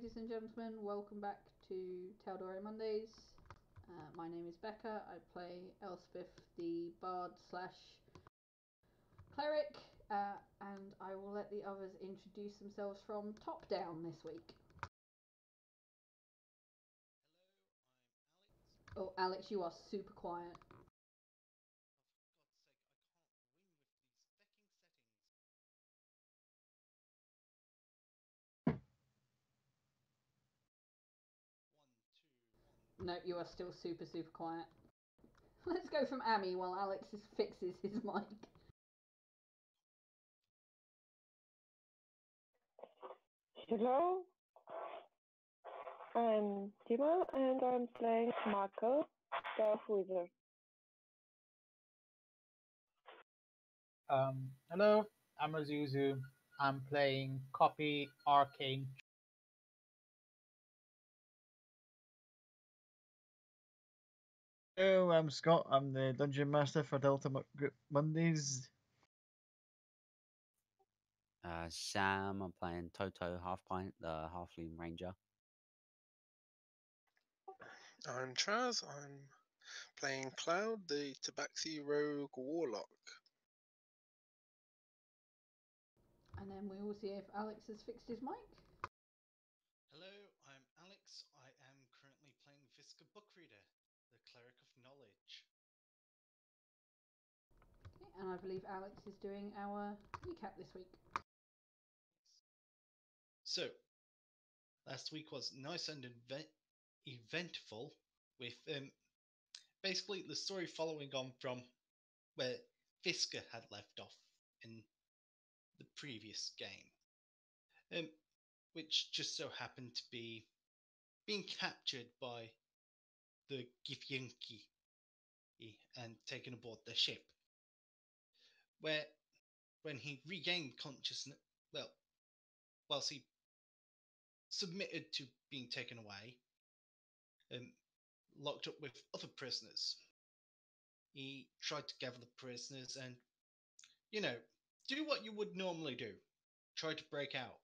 ladies and gentlemen. Welcome back to Taldore Mondays. Uh, my name is Becca. I play Elspeth, the bard slash cleric, uh, and I will let the others introduce themselves from top down this week. Oh, Alex, you are super quiet. No, you are still super, super quiet. Let's go from Amy while Alex is- fixes his mic. Hello, I'm Dima and I'm playing Marco, Darth Wizard. Um, hello, I'm Azuzu. I'm playing Copy Arcane. Hello, I'm Scott. I'm the Dungeon Master for Delta Mo- Group Mondays. Uh, Sam, I'm playing Toto Half Pint, the Halfling Ranger. I'm Chaz. I'm playing Cloud, the Tabaxi Rogue Warlock. And then we will see if Alex has fixed his mic. Hello, I'm Alex. I am currently playing Visca Bookreader, the Cleric of Knowledge. Okay, and I believe Alex is doing our recap this week. So, last week was nice and event- eventful, with um, basically the story following on from where Visca had left off in the previous game, um, which just so happened to be being captured by the Githyanki and taken aboard the ship. Where, when he regained consciousness, well, whilst he submitted to being taken away, um, locked up with other prisoners. He tried to gather the prisoners and, you know, do what you would normally do. Try to break out.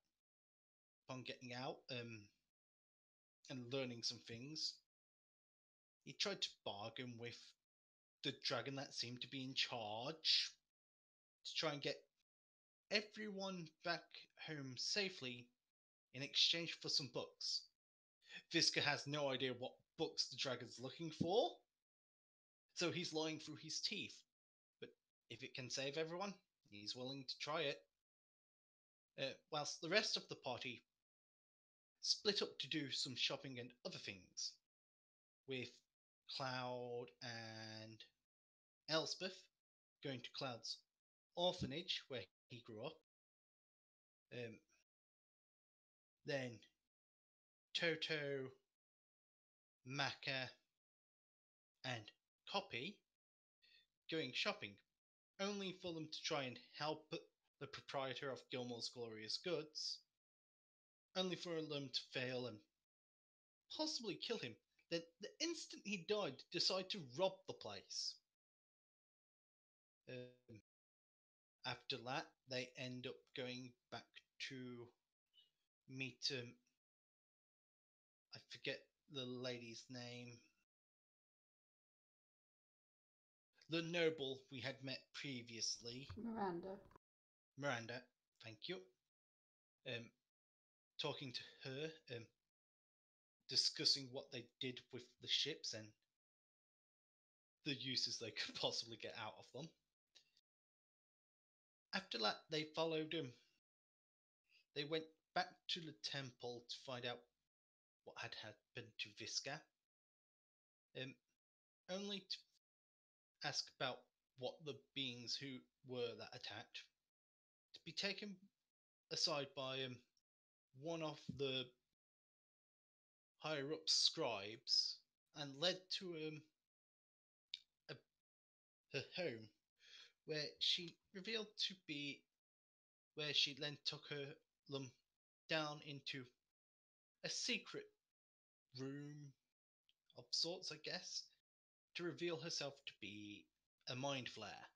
Upon getting out um, and learning some things, he tried to bargain with the dragon that seemed to be in charge to try and get everyone back home safely in exchange for some books. Visca has no idea what books the dragon's looking for, so he's lying through his teeth. But if it can save everyone, he's willing to try it. Uh, whilst the rest of the party split up to do some shopping and other things, with Cloud and Elspeth going to Cloud's orphanage where he grew up. Um, then Toto, Maka, and Copy going shopping, only for them to try and help the proprietor of Gilmore's Glorious Goods, only for them to fail and possibly kill him. Then, the instant he died, decide to rob the place. Um, after that, they end up going back to meet um, I forget the lady's name. The noble we had met previously, Miranda. Miranda. Thank you. Um, talking to her, um, discussing what they did with the ships and the uses they could possibly get out of them. After that, they followed him. They went back to the temple to find out what had happened to Visca. Um, only to ask about what the beings who were that attacked to be taken aside by um, one of the higher up scribes and led to um, a, her home where she revealed to be where she then took her lum down into a secret room of sorts, I guess, to reveal herself to be a mind flayer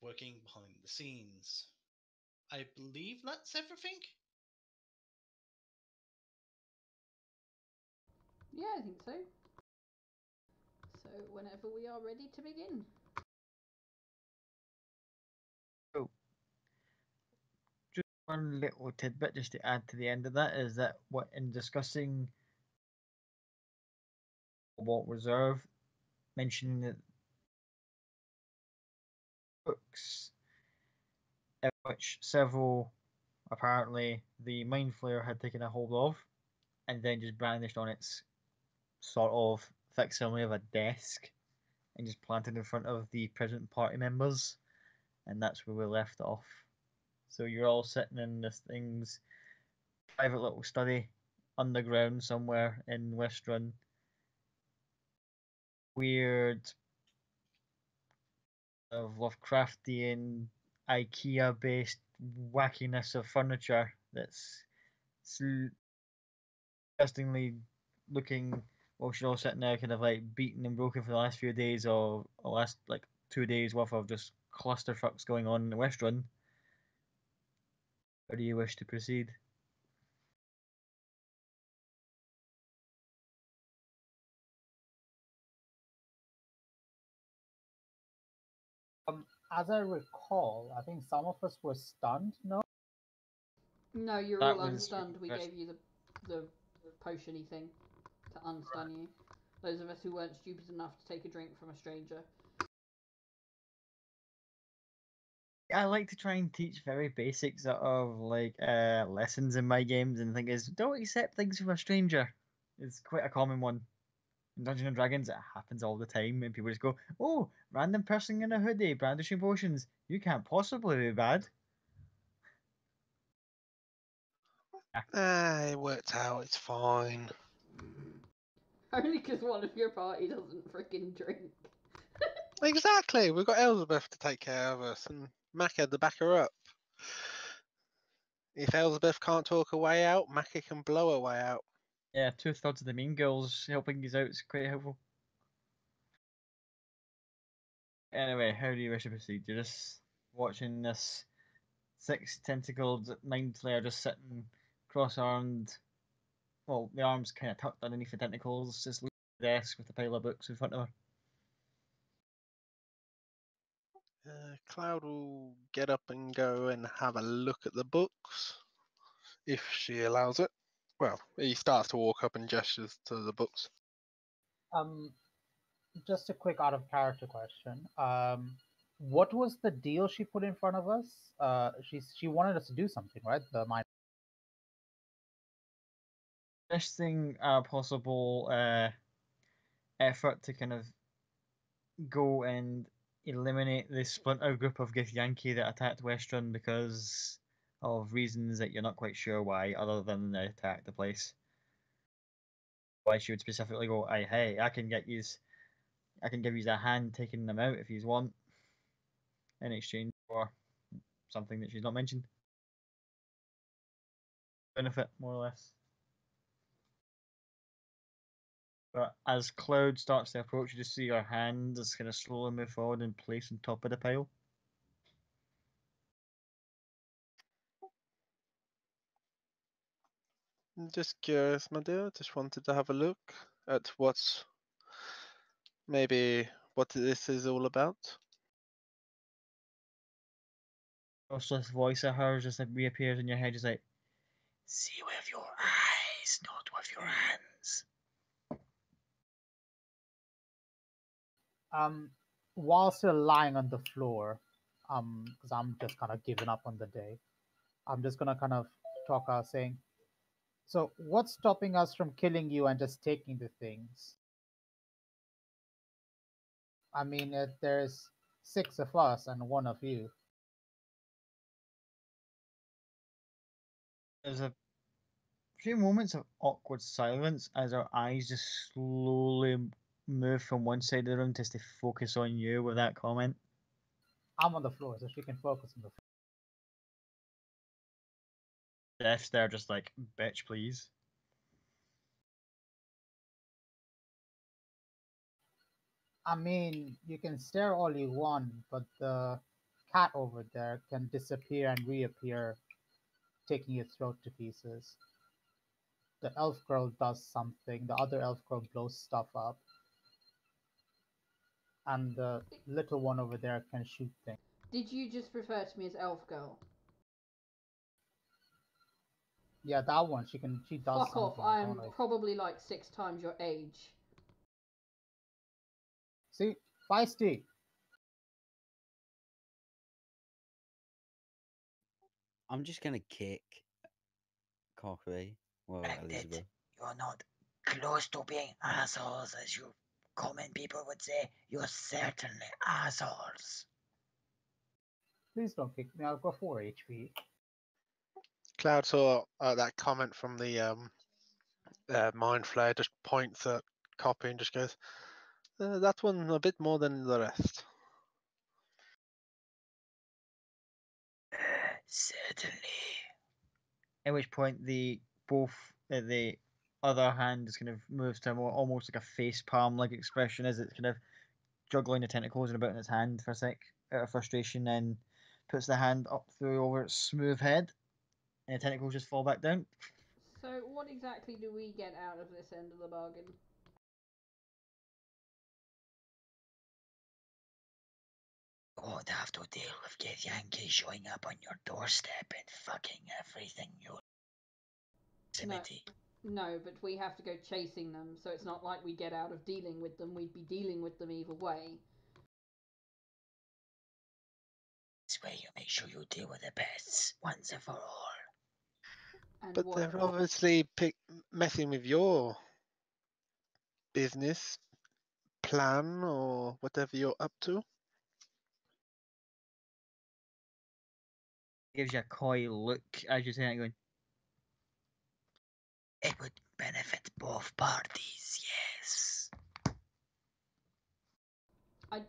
working behind the scenes. I believe that's everything. Yeah, I think so. So, whenever we are ready to begin. One little tidbit just to add to the end of that is that what in discussing Walt Reserve, mentioning that books in which several apparently the mind flayer had taken a hold of and then just brandished on its sort of facsimile of a desk and just planted in front of the present party members and that's where we left off. So you're all sitting in this thing's private little study underground somewhere in Westruun. Weird of Lovecraftian IKEA based wackiness of furniture that's disgustingly looking well she's all sitting there kind of like beaten and broken for the last few days or, or last like two days worth of just clusterfucks going on in the Westruun. How do you wish to proceed? Um, as I recall, I think some of us were stunned. No. No, you're That all was unstunned. We gave you the the potiony thing to unstun you. Those of us who weren't stupid enough to take a drink from a stranger. I like to try and teach very basic sort of like uh lessons in my games and the thing is don't accept things from a stranger. It's quite a common one. In Dungeons and Dragons it happens all the time and people just go, Oh, random person in a hoodie brandishing potions. You can't possibly be bad. Ah, it worked out. It's fine. Only because one of your party doesn't freaking drink. Exactly. We've got Elizabeth to take care of us and Macca to back her up. If Elizabeth can't talk her way out, Macca can blow her way out. Yeah, two thirds of the mean girls helping you out is quite helpful. Anyway, how do you wish to proceed? You're just watching this six tentacled mind flayer just sitting cross armed. Well, the arms kind of tucked underneath the tentacles, just at the desk with a pile of books in front of her. Uh, Cloud will get up and go and have a look at the books, if she allows it. Well, he starts to walk up and gestures to the books. Um, just a quick out of character question. Um, what was the deal she put in front of us? Uh, she she wanted us to do something, right? The mind. Suggesting a possible uh, effort to kind of go and eliminate the splinter group of Githyanki that attacked Westruun because of reasons that you're not quite sure why, other than they attacked the place. Why she would specifically go, "I hey, I can get yous, I can give you a hand taking them out if you want, in exchange for something that she's not mentioned." Benefit, more or less. But as Cloud starts to approach, you just see her hand just kind of slowly move forward and place on top of the pile. I'm just curious, my dear. Just wanted to have a look at what's maybe what this is all about. Rossless voice of hers just like reappears in your head, just like, see with your eyes, not with your hands. Um, while still lying on the floor, um, because I'm just kind of giving up on the day, I'm just gonna kind of talk out saying, so what's stopping us from killing you and just taking the things? I mean, if there's six of us and one of you. There's a few moments of awkward silence as our eyes just slowly move from one side of the room just to focus on you with that comment. I'm on the floor, so she can focus on the floor. Death's there just like, bitch, please. I mean, you can stare all you want, but the cat over there can disappear and reappear, taking your throat to pieces. The elf girl does something. The other elf girl blows stuff up. And the little one over there can shoot things. Did you just refer to me as Elf Girl? Yeah, that one. She can. She does Fuck off. I am don't probably like six times your age. See, feisty. I'm just gonna kick Cockery. Well, Elizabeth. You're not close to being assholes, as you common people would say. You're certainly assholes. Please don't kick me. I've got four HP. Cloud saw uh, that comment from the um, uh, mind flayer, just points at copy and just goes, uh, "That one a bit more than the rest." Certainly. At which point the both uh, the other hand just kind of moves to a more almost like a face palm like expression as it's kind of juggling the tentacles and about in its hand for a sec out of frustration, then puts the hand up through over its smooth head, and the tentacles just fall back down. So, what exactly do we get out of this end of the bargain? You won't have to deal with Githyanki showing up on your doorstep and fucking everything you. Proximity. No, but we have to go chasing them, so it's not like we get out of dealing with them. We'd be dealing with them either way. This way you make sure you deal with the pests once and for all. And But what, they're obviously pick, messing with your business plan or whatever you're up to. Gives you a coy look as you say it, going, It would benefit both parties, yes. I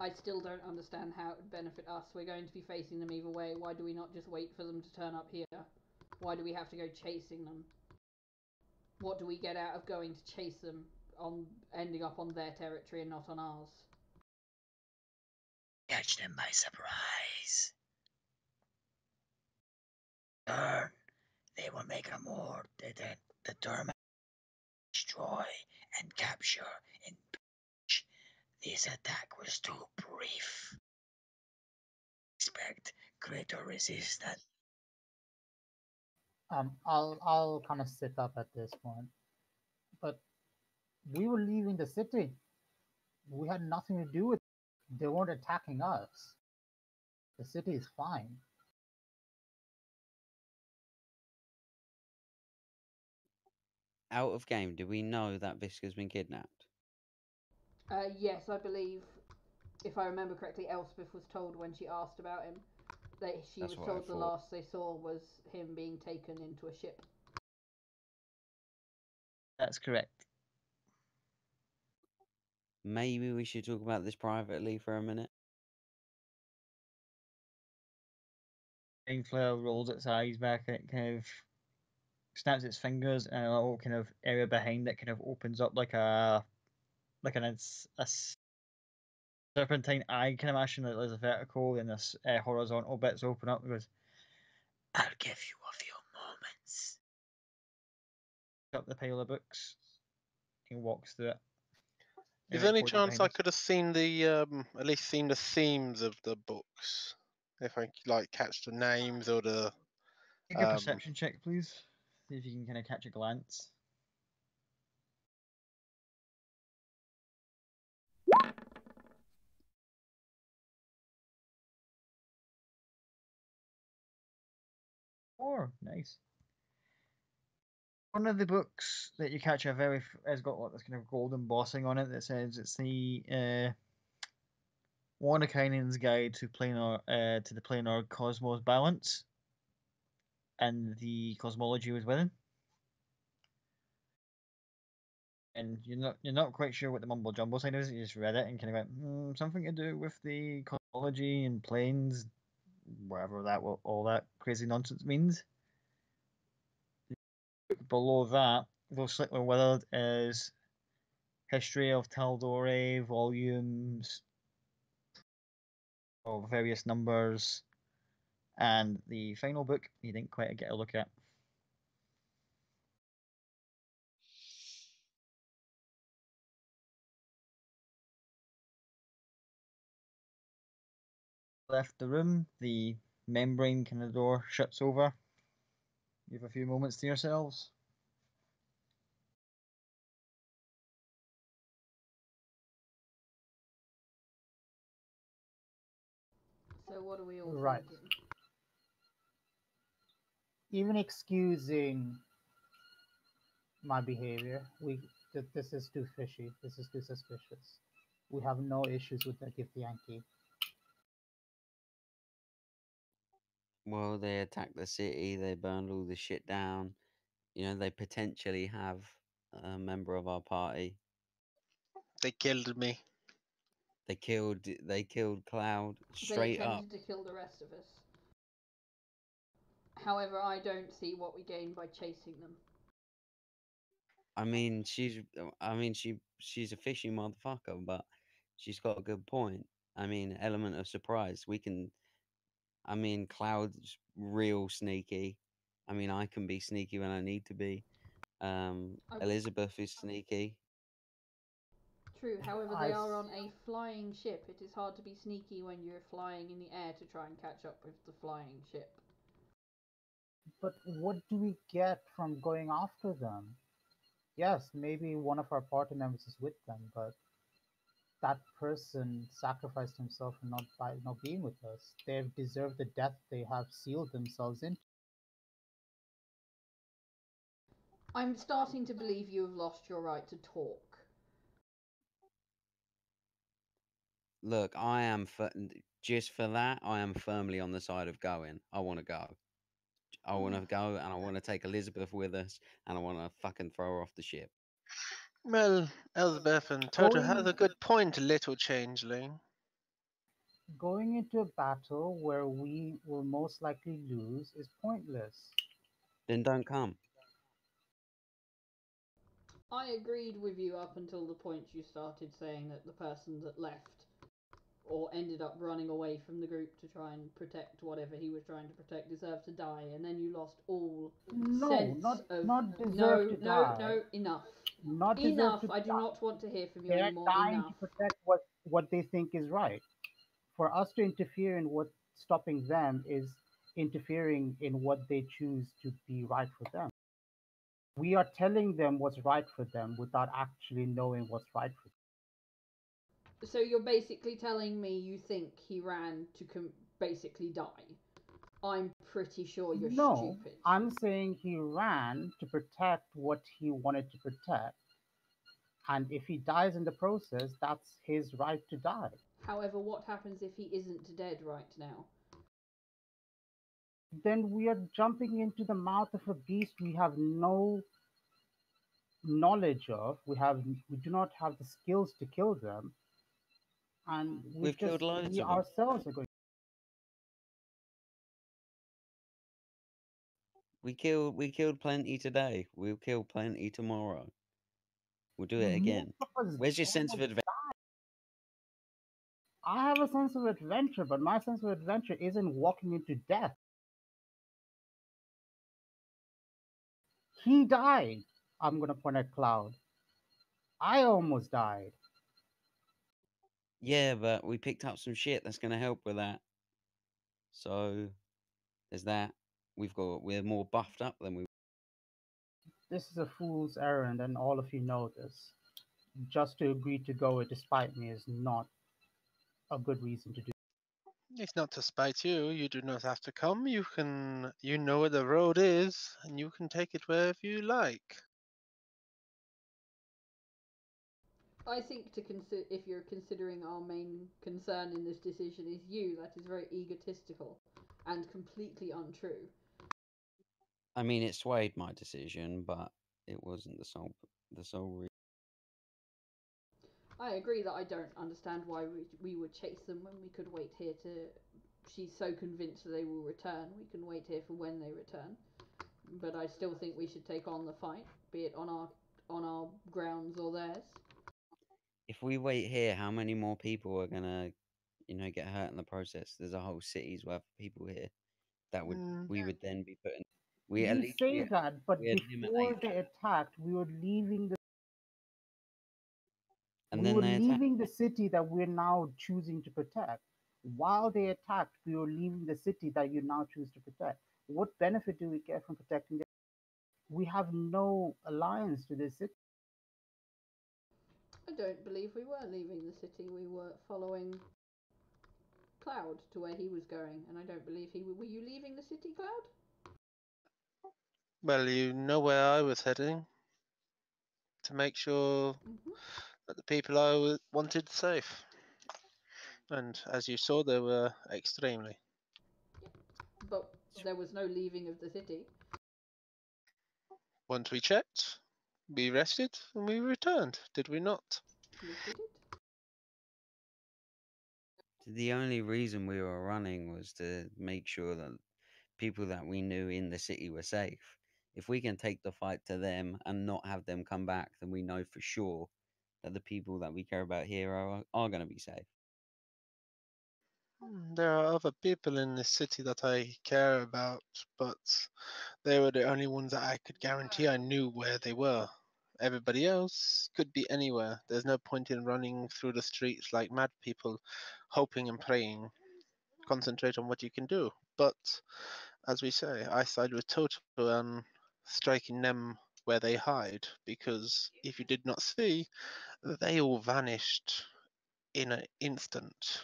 I still don't understand how it would benefit us. We're going to be facing them either way. Why do we not just wait for them to turn up here? Why do we have to go chasing them? What do we get out of going to chase them on ending up on their territory and not on ours? Catch them by surprise. Turn. They will make a more de- determined destroy and capture in pitch. This attack was too brief. Expect greater resistance. Um, I'll I'll kind of sit up at this point. But we were leaving the city. We had nothing to do with. It. They weren't attacking us. The city is fine. Out of game, do we know that Visca's been kidnapped? Uh, yes, I believe, if I remember correctly, Elspeth was told when she asked about him that she That's was told the last they saw was him being taken into a ship. "That's correct." Maybe we should talk about this privately for a minute. Flayer rolls its eyes back and it kind of snaps its fingers and a little kind of area behind it kind of opens up like a like an a serpentine eye kind of motion that there's a vertical and this uh, horizontal bits open up and goes I'll give you a few moments. up the pile of books and walks through it. Is there any chance I could have seen the um, at least seen the themes of the books? If I like catch the names or the Make a um, perception check, please. See if you can kind of catch a glance. Four, nice. One of the books that you catch a very has got like this kind of golden embossing on it that says it's the uh, Warnekainen's Guide to Planar uh, to the Planar Cosmos Balance, and the cosmology was within. And you're not you're not quite sure what the mumbo jumbo sign is. You just read it and kind of went hmm, something to do with the cosmology and planes, whatever that will, all that crazy nonsense means. Below that, though slightly withered, is History of Taldore volumes of various numbers, and the final book you didn't quite get a look at. Left the room, the membrane kind of door shuts over. You have a few moments to yourselves. So what are we all right? Thinking? Even excusing my behavior, we th- this is too fishy. This is too suspicious. We have no issues with the Githyanki. Well, they attacked the city. They burned all the shit down. You know, they potentially have a member of our party. They killed me. They killed. They killed Cloud They straight intended up. to kill the rest of us. However, I don't see what we gain by chasing them. I mean, she's. uh, I mean, she. She's a fishy motherfucker, but she's got a good point. I mean, element of surprise. We can. I mean, Cloud's real sneaky. I mean, I can be sneaky when I need to be. Um, I- Elizabeth is sneaky. True, however, I they are on a flying ship. It is hard to be sneaky when you're flying in the air to try and catch up with the flying ship. But what do we get from going after them? Yes, maybe one of our party members is with them, but that person sacrificed himself for not by not being with us. They've deserved the death they have sealed themselves into. I'm starting to believe you have lost your right to talk. Look, I am for, just for that. I am firmly on the side of going. I want to go. I want to mm-hmm. go, and I want to take Elizabeth with us, and I want to fucking throw her off the ship. Well, Elizabeth and Toto has a good point, little changeling. Going into a battle where we will most likely lose is pointless. Then don't come. I agreed with you up until the point you started saying that the person that left or ended up running away from the group to try and protect whatever he was trying to protect deserved to die, and then you lost all No, sense not of not deserve no, no, die. no, enough, Not enough. I do die. not want to hear from you They are anymore. dying Enough. to protect what what they think is right. For us to interfere in what's stopping them is interfering in what they choose to be right for them. We are telling them what's right for them without actually knowing what's right for them. So you're basically telling me you think he ran to com- basically die. I'm pretty sure you're no, stupid. I'm saying he ran to protect what he wanted to protect. And if he dies in the process, that's his right to die. However, what happens if he isn't dead right now? then we are jumping into the mouth of a beast we have no knowledge of. We have we do not have the skills to kill them, and we We've just, killed loads we ourselves are going. We killed. We killed plenty today. We'll kill plenty tomorrow. We'll do it again. Where's your sense of adventure? I have a sense of adventure, but my sense of adventure isn't walking into death. He died. I'm gonna point at Cloud. I almost died. Yeah, but we picked up some shit that's gonna help with that. So there's that. We've got. We're more buffed up than we. This is a fool's errand, and all of you know this. Just to agree to go it despite me is not a good reason to do. It's not to spite you. You do not have to come. You can. You know where the road is, and you can take it wherever you like. I think to consider if you're considering our main concern in this decision is you, that is very egotistical and completely untrue. I mean, it swayed my decision, but it wasn't the sole. The sole reason. I agree that I don't understand why we, we would chase them when we could wait here to. She's so convinced that they will return. We can wait here for when they return. But I still think we should take on the fight, be it on our on our grounds or theirs. If we wait here, how many more people are gonna, you know, get hurt in the process? There's a whole city's worth of people here. That would Mm. we would then be putting. We at least say we- that, but before they attacked, we were leaving the and we then were leaving the city that we're now choosing to protect. while they attacked, we were leaving the city that you now choose to protect. What benefit do we get from protecting the we have no alliance to this city. I don't believe we were leaving the city. We were following Cloud to where he was going, and I don't believe he. Were you leaving the city, Cloud? Well, you know where I was heading to make sure hmm that the people I wanted safe. And as you saw, they were extremely. But there was no leaving of the city. Once we checked, we rested and we returned, did we not? We did. The only reason we were running was to make sure that people that we knew in the city were safe. If we can take the fight to them and not have them come back, then we know for sure that the people that we care about here are, are going to be safe. Hmm, There are other people in this city that I care about, but they were the only ones that I could guarantee I knew where they were. Everybody else could be anywhere. There's no point in running through the streets like mad people, hoping and praying. Concentrate on what you can do. But as we say, I side with Toto on striking them where they hide, because if you did not see, they all vanished in an instant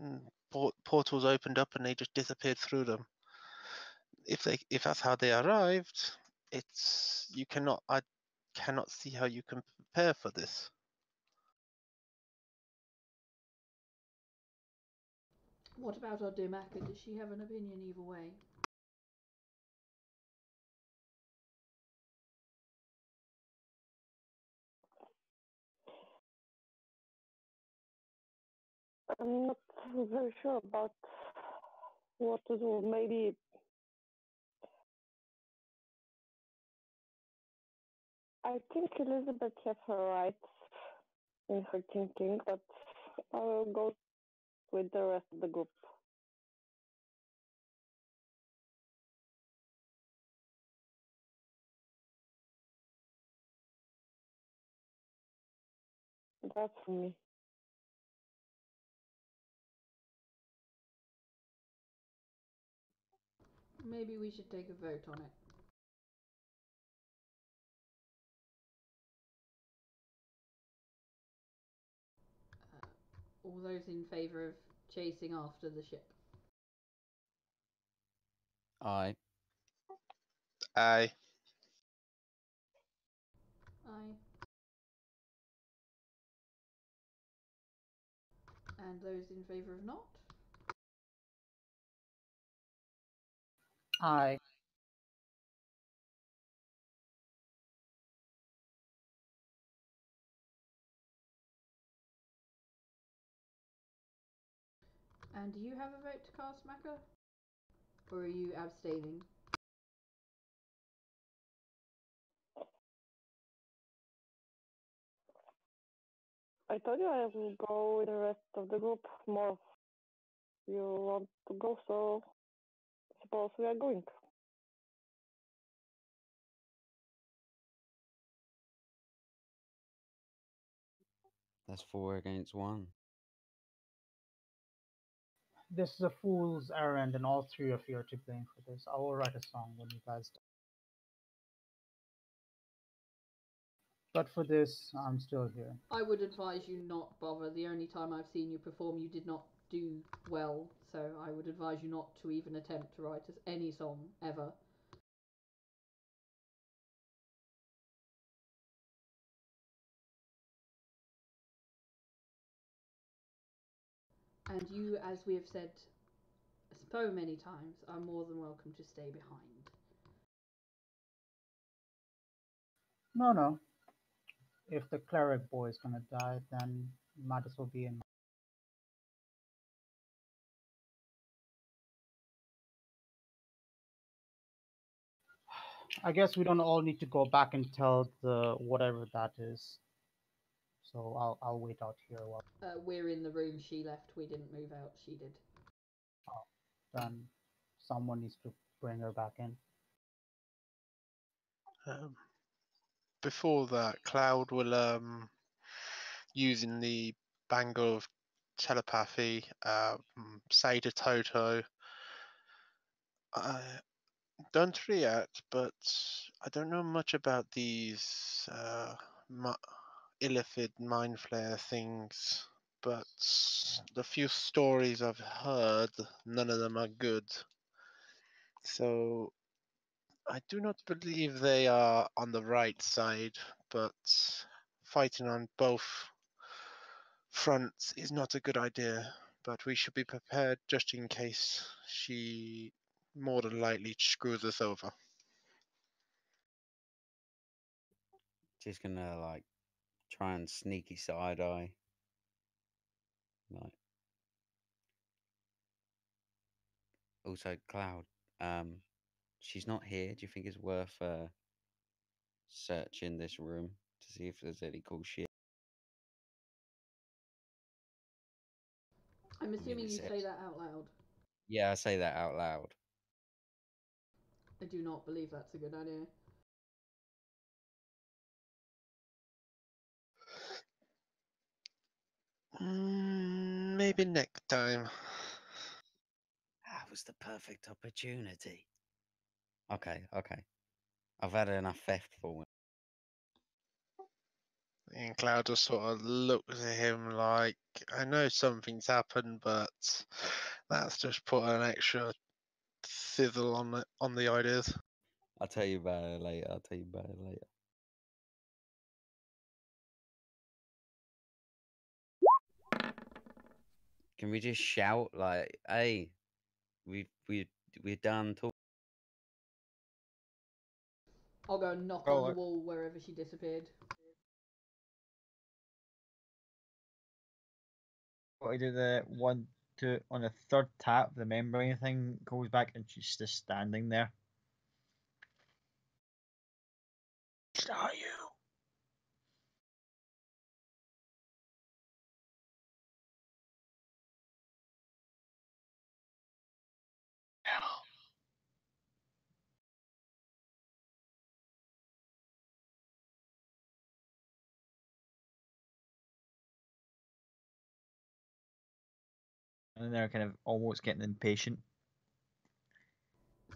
mm, port- portals opened up and they just disappeared through them. If they if that's how they arrived, it's you cannot I cannot see how you can prepare for this. What about our Dumaka? Does she have an opinion either way? I'm not very sure about what to do. Maybe I think Elizabeth has her rights in her thinking, but I will go with the rest of the group. That's me. Maybe we should take a vote on it. All those in favour of chasing after the ship? Aye. Aye. Aye. And those in favour of not? I And do you have a vote to cast, Maka? Or are you abstaining? I told you I will go with the rest of the group. More of you want to go, so suppose we are going. That's four against one. This is a fool's errand, and all three of you are to blame for this. I will write a song when you guys. die. But for this, I'm still here. I would advise you not bother. The only time I've seen you perform, you did not do well, so I would advise you not to even attempt to write any song ever. And you, as we have said so many times, are more than welcome to stay behind. No, no. If the cleric boy is gonna die, then might as well be in. I guess we don't all need to go back and tell the whatever that is. So I'll I'll wait out here a while Uh, we're in the room she left. We didn't move out. She did. then someone needs to bring her back in. Um, before that, Cloud will um using the bangle of telepathy, um, say to Toto. I don't react, but I don't know much about these uh, mi- illithid mind flayer things. But the few stories I've heard, none of them are good. So I do not believe they are on the right side, but fighting on both fronts is not a good idea. But we should be prepared just in case she more than likely screws us over. Just gonna like try and sneaky side eye. Like also Cloud. Um, she's not here. Do you think it's worth uh searching this room to see if there's any cool shit? I'm assuming you say that out loud. Yeah, I say that out loud. I do not believe that's a good idea. Mm, maybe next time. That was the perfect opportunity. Okay, okay. I've had enough theft for one. And Cloud just sort of looks at him like, I know something's happened, but that's just put an extra sizzle on the on the ideas. I'll tell you about it later. I'll tell you about it later. Can we just shout like, "Hey, we we we're done talking"? I'll go knock Oh, on the wall wherever she disappeared. What I do the one to on the third tap, the membrane thing goes back and she's just standing there. Are you? And they're kind of almost getting impatient.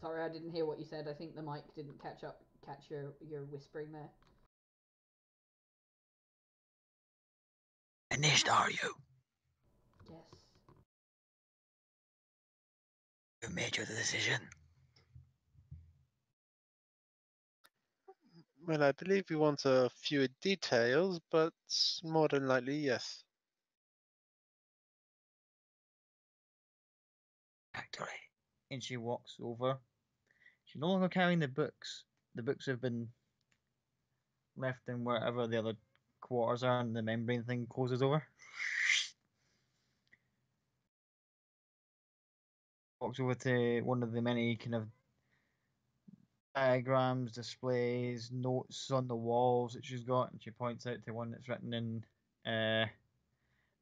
Sorry, I didn't hear what you said. I think the mic didn't catch up, catch your your whispering there. Finished, are you? Yes. You made your decision. Well, I believe we want a few details, but more than likely, yes. Factory. And she walks over. She's no longer carrying the books. The books have been left in wherever the other quarters are, and the membrane thing closes over. Walks over to one of the many kind of diagrams, displays, notes on the walls that she's got, and she points out to one that's written in uh,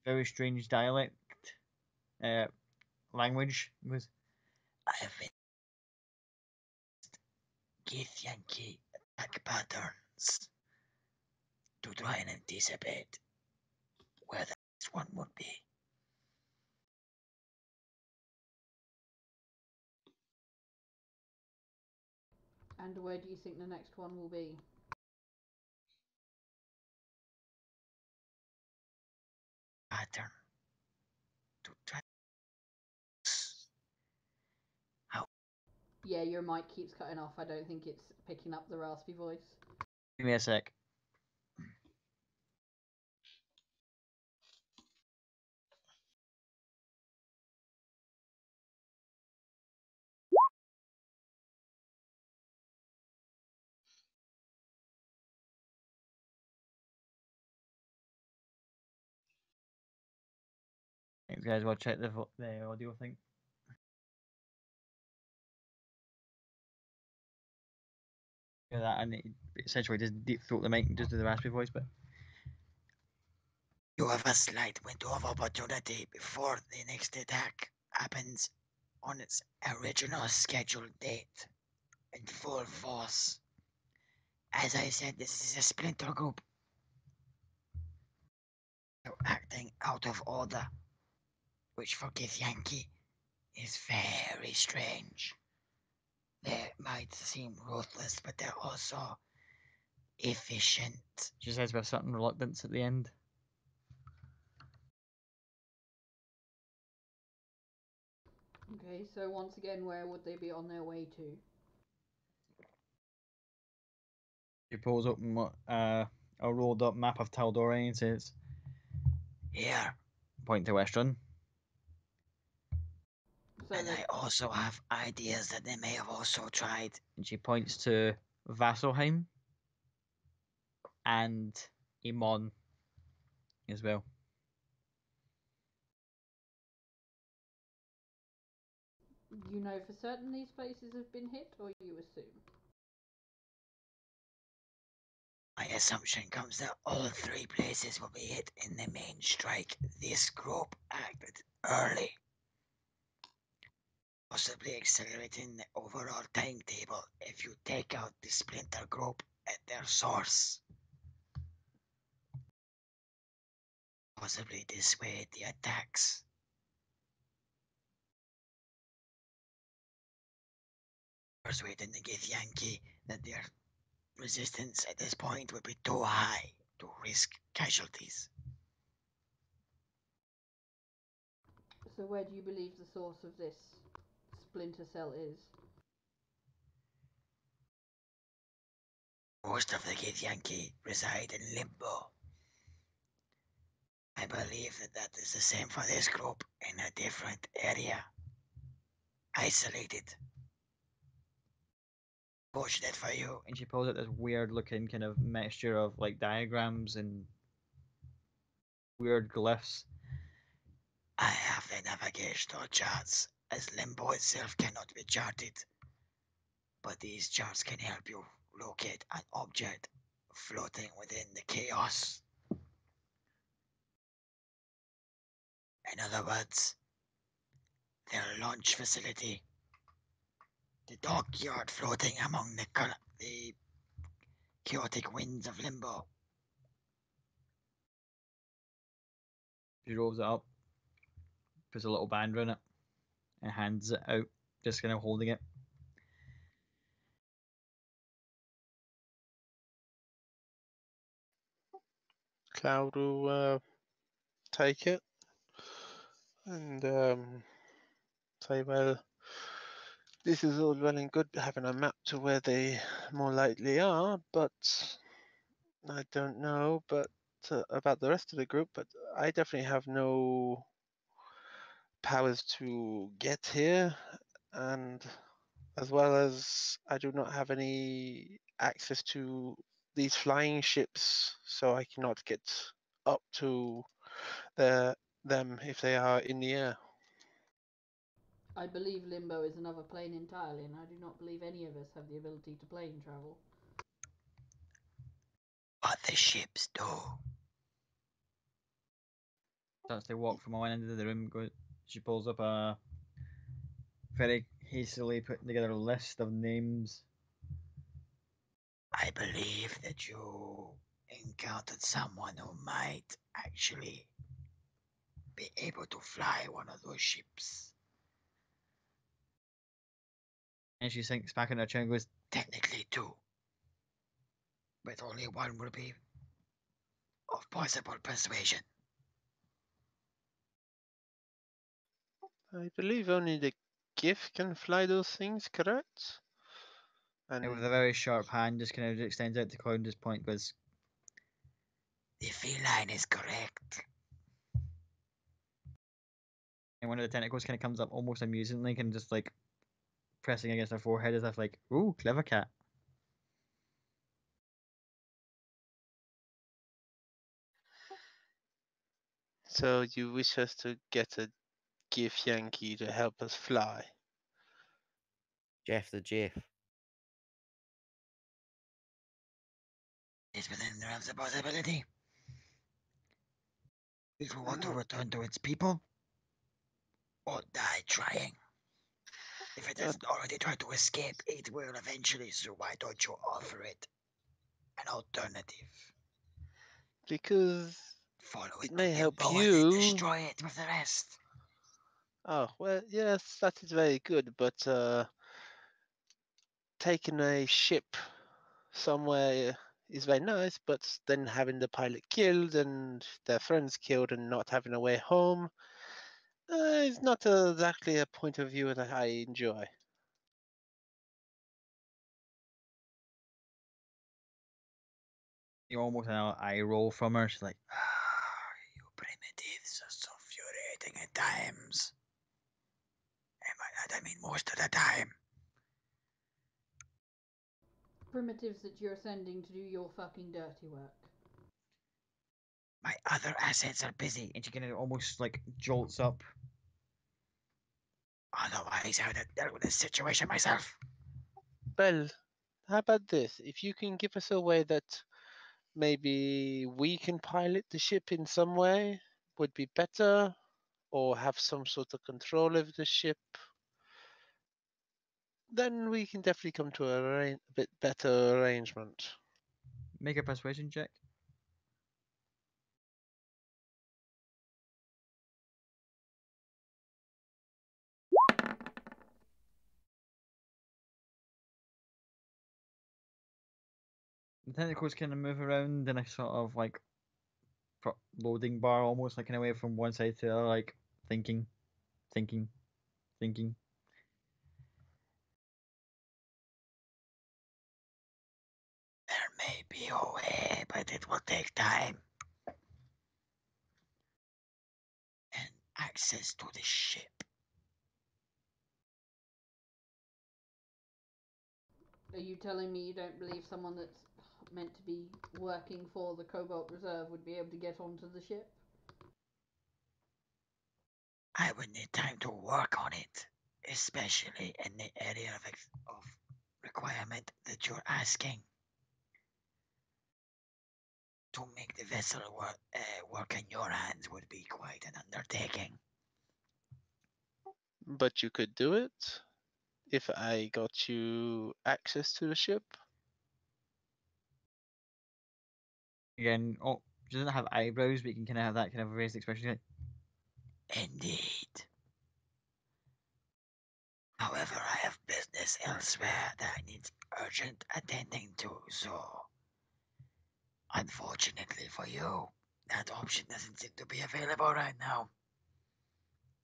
very strange dialect uh, language. It was I have been Githyanki attack patterns to try and anticipate where the next one would be. And where do you think the next one will be? Pattern to try. Yeah, your mic keeps cutting off. I don't think it's picking up the raspy voice. Give me a sec. Thanks, guys. We'll check the the audio thing. Yeah, that and it essentially just deep throat the mic just do the raspy voice, but You have a slight window of opportunity before the next attack happens on its original scheduled date in full force. As I said, this is a splinter group. They're acting out of order which for Githyanki is very strange. They might seem ruthless, but they're also efficient. She says with a certain reluctance at the end. Okay, so once again, where would they be on their way to? She pulls up m- uh, a rolled up map of Tal'Dorei and says, Here, point to Westruun. So and they, I also have ideas that they may have also tried. And she points to Vasselheim and Emon as well. you know for certain these places have been hit, or you assume? My assumption comes that all three places will be hit in the main strike. This group acted early, possibly accelerating the overall timetable if you take out the splinter group at their source. Possibly dissuade the attacks. Persuading the Githyanki that their resistance at this point would be too high to risk casualties. So where do you believe the source of this splinter cell is? Most of the Githyanki reside in Limbo. I believe that that is the same for this group in a different area. Isolated. Fortunate for you. And she pulls out this weird looking kind of mixture of like diagrams and weird glyphs. I have the navigational charts, as Limbo itself cannot be charted. But these charts can help you locate an object floating within the chaos. In other words, their launch facility, the dockyard floating among the, the chaotic winds of Limbo. She rolls it up, puts a little band around it, and hands it out, just kind of holding it. Cloud will uh, take it and um, say, well, this is all well and good having a map to where they more likely are, but I don't know but uh, about the rest of the group, but I definitely have no powers to get here and as well as I do not have any access to these flying ships, so I cannot get up to the, them if they are in the air. I believe Limbo is another plane entirely, and I do not believe any of us have the ability to plane travel. But the ships do. Starts to walk from one end of the room. Goes, she pulls up a very hastily putting together a list of names. I believe that you encountered someone who might actually be able to fly one of those ships. And she sinks back in her chair and goes, Technically, two. But only one will be of possible persuasion. I believe only the Gith can fly those things, correct? And and with a very sharp hand, just kind of extends out to just point goes, The feline is correct. and one of the tentacles kind of comes up almost amusingly, and just like pressing against her forehead as if like, ooh, clever cat. so you wish us to get a Githyanki to help us fly? Jeff the Jiff. It's within the realms of possibility. It will want to return to its people or die trying. If it hasn't already tried to escape, it will eventually, so why don't you offer it an alternative? Because Follow It it, may help Limbo and then you. destroy it with the rest. Oh well, yes, that is very good, but uh, taking a ship somewhere is very nice, but then having the pilot killed and their friends killed and not having a way home uh, is not exactly a point of view that I enjoy. You almost an eye roll from her. She's like, Ah, you primitives are so infuriating at times. And by that I mean most of the time. Primitives that you're sending to do your fucking dirty work. My other assets are busy. and she kind of almost like jolts up. Otherwise, I would have dealt with this situation myself. Well, how about this? If you can give us a way that maybe we can pilot the ship in some way, would be better, or have some sort of control over the ship, then we can definitely come to a, a bit better arrangement. Make a persuasion check. The tentacles kind of move around in a sort of like loading bar, almost like in a way from one side to the other, like thinking, thinking, thinking. There may be a way, but it will take time. And access to the ship. Are you telling me you don't believe someone that's meant to be working for the Cobalt Reserve would be able to get onto the ship? I would need time to work on it, especially in the area of, ex- of requirement that you're asking. To make the vessel work, uh, work in your hands would be quite an undertaking. But you could do it if I got you access to the ship. Again, oh, she doesn't have eyebrows, but you can kind of have that kind of raised expression. Like, Indeed. However, I have business elsewhere that needs urgent attending to, so unfortunately for you, that option doesn't seem to be available right now.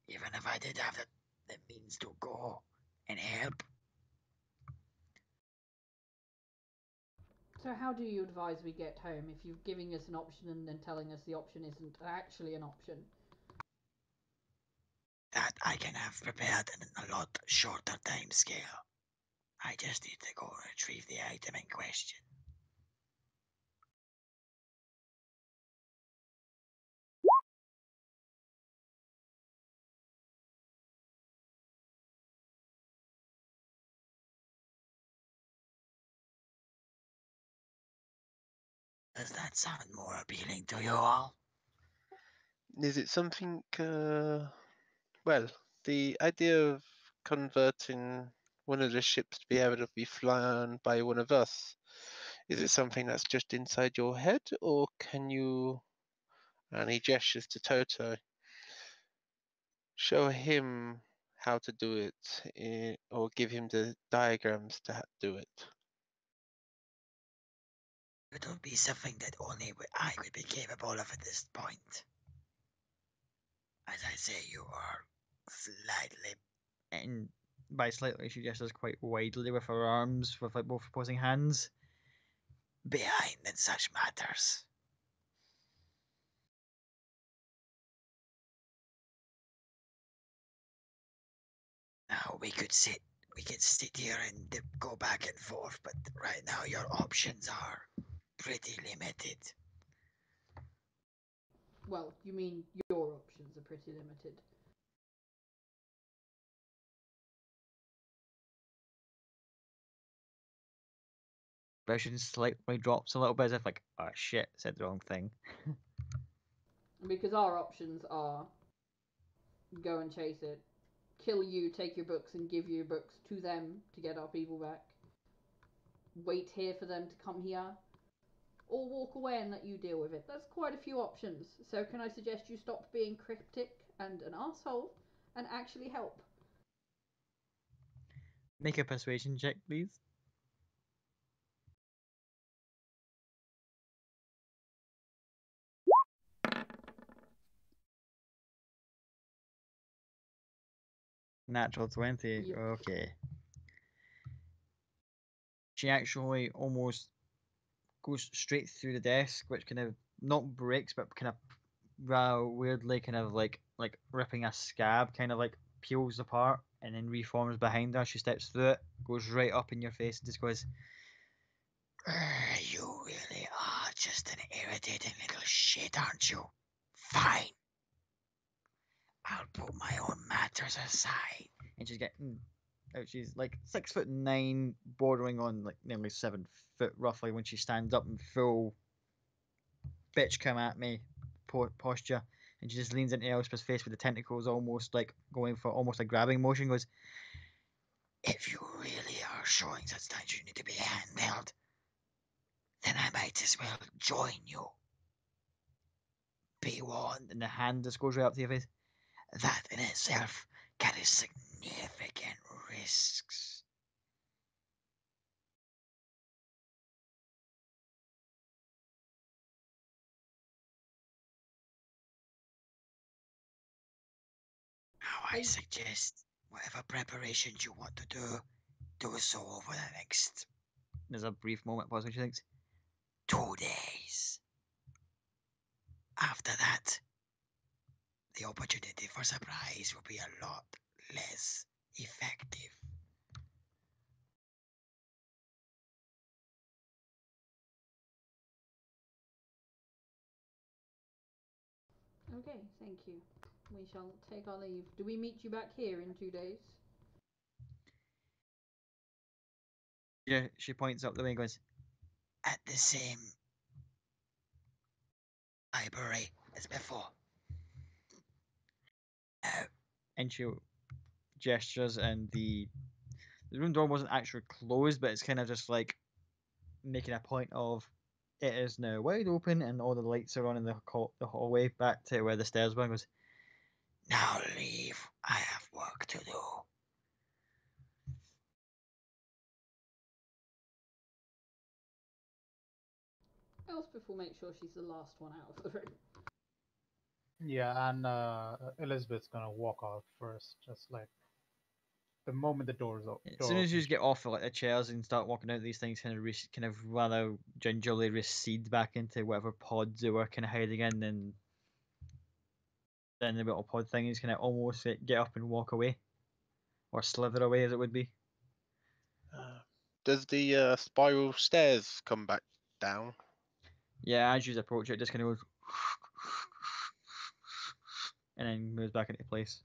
Even if I did have the, the means to go and help, So how do you advise we get home if you're giving us an option and then telling us the option isn't actually an option? that I can have prepared in a lot shorter time scale. I just need to go retrieve the item in question. Does that sound more appealing to you all? Is it something? Uh, well, the idea of converting one of the ships to be able to be flown by one of us. Is it something that's just inside your head, or can you? And he gestures to Toto. Show him how to do it, eh, or give him the diagrams to do it. It would be something that only I would be capable of at this point. As I say, you are slightly and by slightly, she gestures quite widely with her arms, with like both opposing hands. behind in such matters. Now we could sit, we could sit here and go back and forth, but right now your options are pretty limited. Well, you mean your options are pretty limited. Expression slightly drops a little bit as if like, oh shit, said the wrong thing. Because our options are go and chase it, kill you, take your books, and give your books to them to get our people back. Wait here for them to come here, or walk away and let you deal with it. That's quite a few options. So, can I suggest you stop being cryptic and an asshole and actually help. Make a persuasion check, please. Natural 20. Yep. Okay. She actually almost goes straight through the desk, which kind of not breaks, but kind of rather weirdly kind of like like ripping a scab, kind of like peels apart and then reforms behind her. She steps through it, goes right up in your face, and just goes, "Er, You really are just an irritating little shit, aren't you? Fine. I'll put my own matters aside. and she's getting. Oh, she's like six foot nine, bordering on like nearly seven foot roughly when she stands up in full bitch come at me po- posture, and she just leans into Elspeth's face with the tentacles almost like going for almost a grabbing motion. Goes, If you really are showing such that you need to be handheld, then I might as well join you. be one, and the hand just goes right up to your face. That in itself carries significant risks. Now I suggest whatever preparations you want to do, do so over the next There's a brief moment pause when she thinks. two days. After that, the opportunity for surprise will be a lot less effective. Okay, thank you. We shall take our leave. Do we meet you back here in two days? Yeah, she points up the way and goes, At the same library as before. Uh, and she gestures, and the the room door wasn't actually closed, but it's kind of just like making a point of it is now wide open, and all the lights are on in the co- the hallway back to where the stairs were. and Goes, now leave. I have work to do. Elspeth will make sure she's the last one out of the room. Yeah, and uh, Elizabeth's gonna walk out first, just like the moment the doors open. as soon as you just get off of, like the chairs and start walking out, these things kind of re- kind of rather gingerly recede back into whatever pods they were kind of hiding in, and then the little pod thing is kind of almost like, get up and walk away, or slither away as it would be. Uh, does the uh, spiral stairs come back down? Yeah, as you approach it, it just kind of goes, and then moves back into place.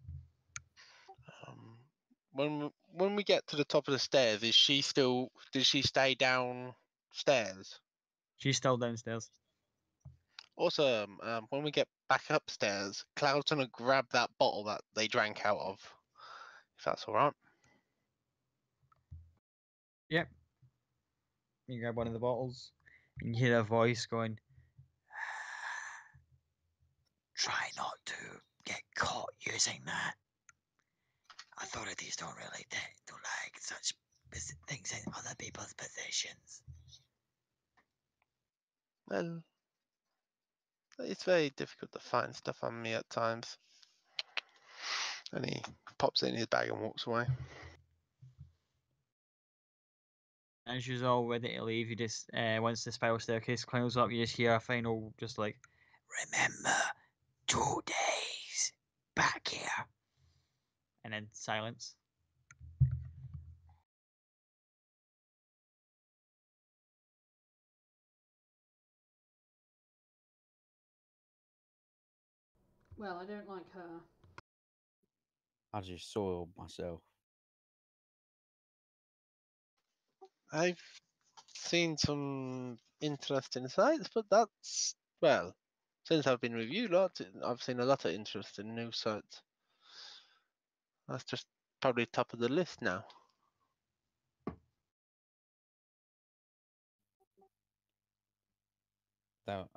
When when we get to the top of the stairs, is she still? Did she stay downstairs? She's still downstairs. Awesome. Um, when we get back upstairs, Cloud's gonna grab that bottle that they drank out of. If that's all right. Yep. You grab one of the bottles, and you hear a voice going, Try not to get caught using that. Authorities don't really tend to like such things in other people's possessions. Well, it's very difficult to find stuff on me at times. And he pops it in his bag and walks away. as you're all ready to leave, you just, uh, once the spiral staircase climbs up, you just hear a final, just like, Remember, two days back here. And then silence. Well, I don't like her. I just soiled myself. I've seen some interesting sites, but that's well, since I've been with you lot, I've seen a lot of interesting news sites. That's just probably top of the list now. That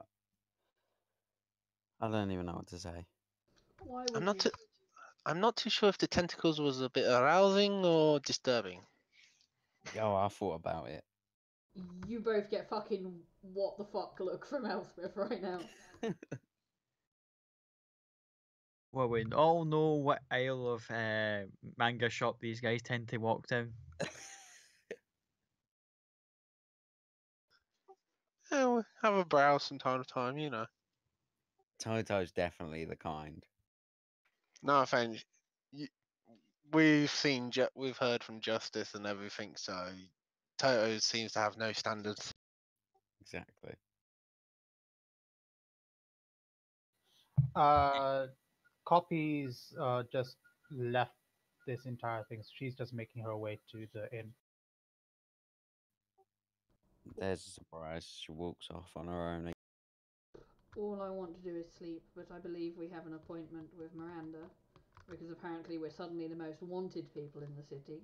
I don't even know what to say. Why would I'm not. you? T- I'm not too sure if the tentacles was a bit arousing or disturbing. Oh, I thought about it. You both get fucking what the fuck look from Elspeth right now. Well, we all know what aisle of uh, manga shop these guys tend to walk down. Yeah, we have a browse from time to time, you know. Toto's definitely the kind. No offense. y- We've seen, ju- we've heard from Justice and everything, so Toto seems to have no standards. Exactly. Uh, copies uh, just left this entire thing. She's just making her way to the inn. There's a surprise. She walks off on her own. All I want to do is sleep, but I believe we have an appointment with Miranda because apparently we're suddenly the most wanted people in the city.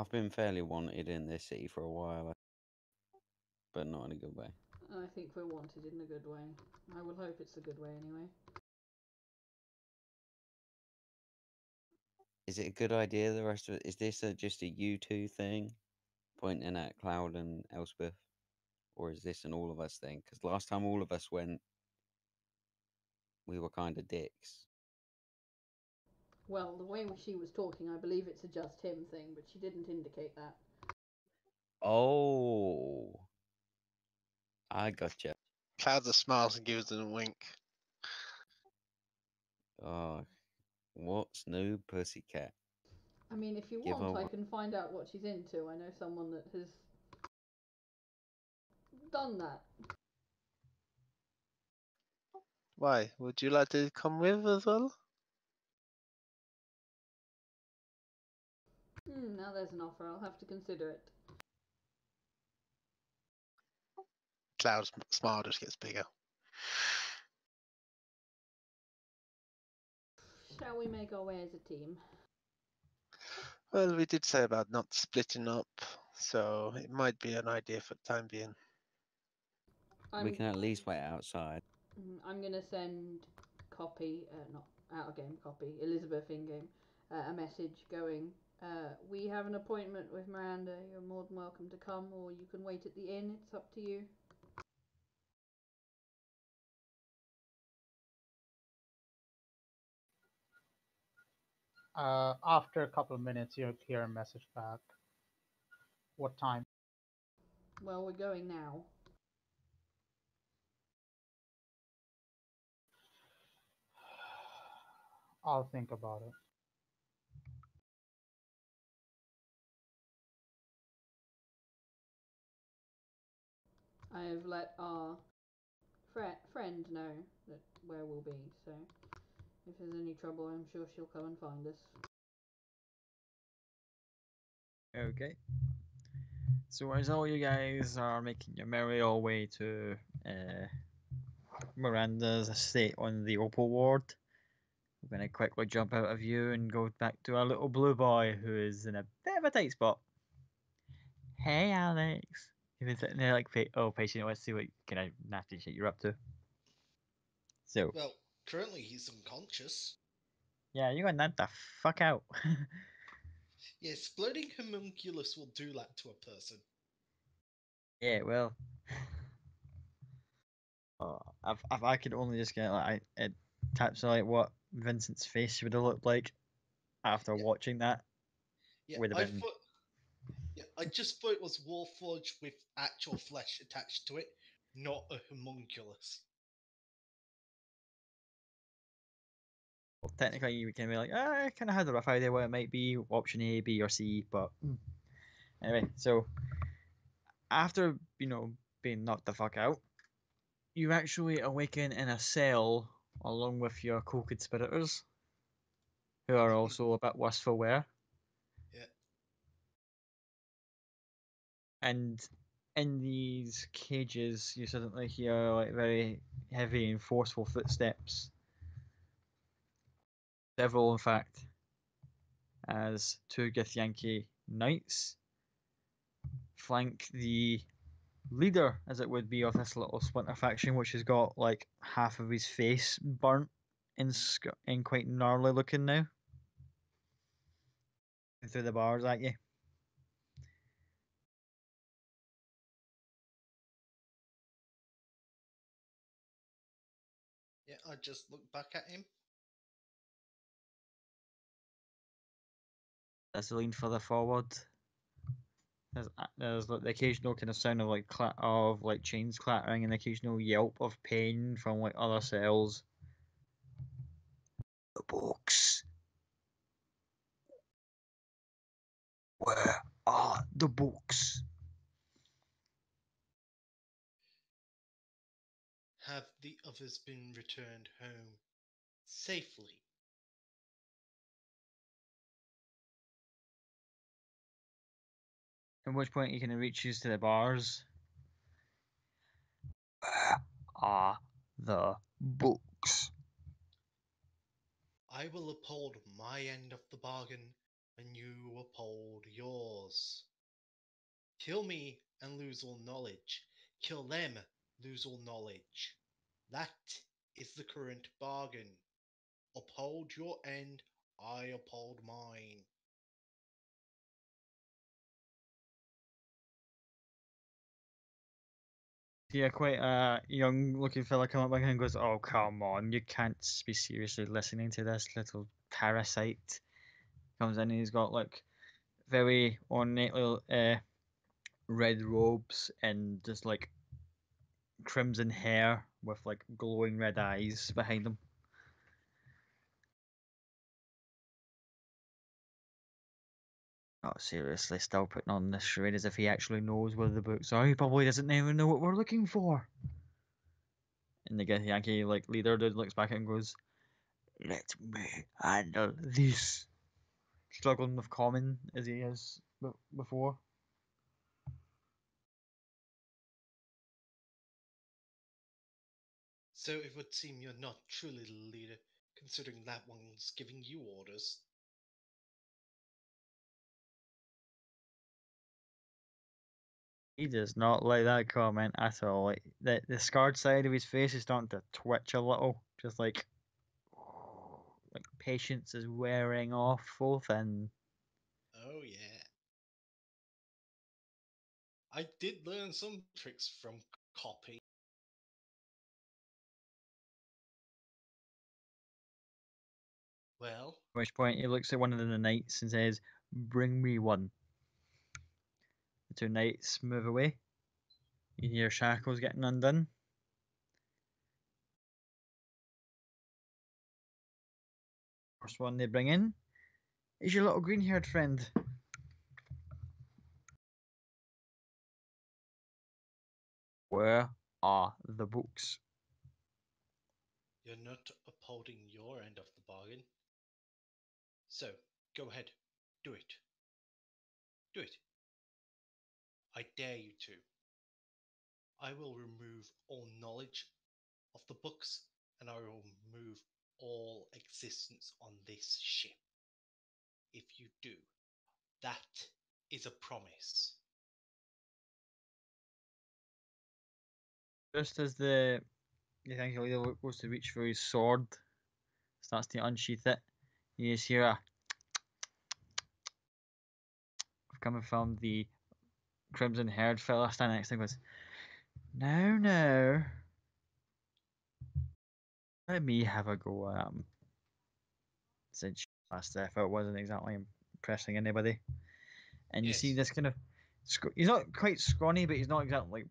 I've been fairly wanted in this city for a while, but not in a good way. I think we're wanted in a good way. I will hope it's a good way anyway. Is it a good idea? The rest of it is this a, just a you two thing, pointing at Cloud and Elspeth, or is this an all of us thing? Because last time all of us went, we were kind of dicks. Well, the way she was talking, I believe it's a just him thing, but she didn't indicate that. Oh, I gotcha. Clouds of smiles and gives them a wink. Oh, what's new, pussycat? I mean, if you Give want, her I can find out what she's into. I know someone that has done that. Why? Would you like to come with as well? Hmm, now there's an offer. I'll have to consider it. Cloud's m- smile just gets bigger. Shall we make our way as a team? Well, we did say about not splitting up, so it might be an idea for the time being. I'm, We can at least wait outside. mm, I'm gonna send copy, uh, not out of game copy, Elizabeth in game, uh, a message going. Uh, we have an appointment with Miranda. You're more than welcome to come, or you can wait at the inn. It's up to you. Uh, after a couple of minutes, you'll hear a message back. What time? Well, we're going now. I'll think about it. I have let our fri friend know that where we'll be, so if there's any trouble, I'm sure she'll come and find us. Okay. So as all you guys are making your merry old way to uh, Miranda's estate on the Opal Ward, we're gonna quickly jump out of you and go back to our little blue boy who is in a bit of a tight spot. Hey Alex, sitting there like, oh, patient. Let's see what kind of nasty shit you're up to. So Well, currently he's unconscious. yeah, you got knocked the fuck out. Yeah, exploding homunculus will do that to a person. Yeah, well, oh, if, if I could only just get like I- it taps like what Vincent's face would have looked like after Yeah. watching that. Yeah, Would have I been- thought. Yeah, I just thought it was Warforged with actual flesh attached to it, not a homunculus. Well, technically, you can be like, "Ah, I kind of had a rough idea what it might be, option A, B, or C, but anyway. So after you know being knocked the fuck out, you actually awaken in a cell along with your co-conspirators, who are also a bit worse for wear. Yeah. And in these cages, you suddenly hear like very heavy and forceful footsteps. Several, in fact, as two Githyanki knights flank the leader, as it would be, of this little splinter faction, which has got like half of his face burnt and sc- and quite gnarly looking now. Through the bars at you. I just look back at him. That's they lean further forward. There's, uh, there's like the occasional kind of sound of like cla- of like chains clattering and the occasional yelp of pain from like other cells. The books. Where are the books? The others been returned home safely? At which point he kind of reaches to the bars. Where are the books? I will uphold my end of the bargain, and you uphold yours. Kill me and lose all knowledge. Kill them, lose all knowledge. That is the current bargain. Uphold your end, I uphold mine. Yeah, quite a young looking fella come up behind and goes, Oh, come on, you can't be seriously listening to this little parasite. Comes in and he's got like very ornately uh, red robes and just like crimson hair with like glowing red eyes behind him. Oh, seriously, still putting on this charade as if he actually knows where the books are. He probably doesn't even know what we're looking for. And the Yankee like leader dude looks back and goes, Let me handle this. struggling with common as he is before. So it would seem you're not truly the leader, considering that one's giving you orders. He does not like that comment at all. Like the the scarred side of his face is starting to twitch a little, just like like patience is wearing off full thin. Oh yeah. I did learn some tricks from copy. Well, At which point he looks at one of the knights and says, "Bring me one." The two knights move away. You hear shackles getting undone. First one they bring in is your little green-haired friend. Where are the books? you're not upholding your end of the bargain. So, go ahead. Do it. Do it. I dare you to. I will remove all knowledge of the books and I will remove all existence on this ship. If you do, that is a promise. Just as the you think leader goes to reach for his sword, starts to unsheath it, you just hear a coming from the crimson haired fella standing next to him goes, No, no. Let me have a go at him. Since last effort wasn't exactly impressing anybody. And you see this kind of he's not quite scrawny, but he's not exactly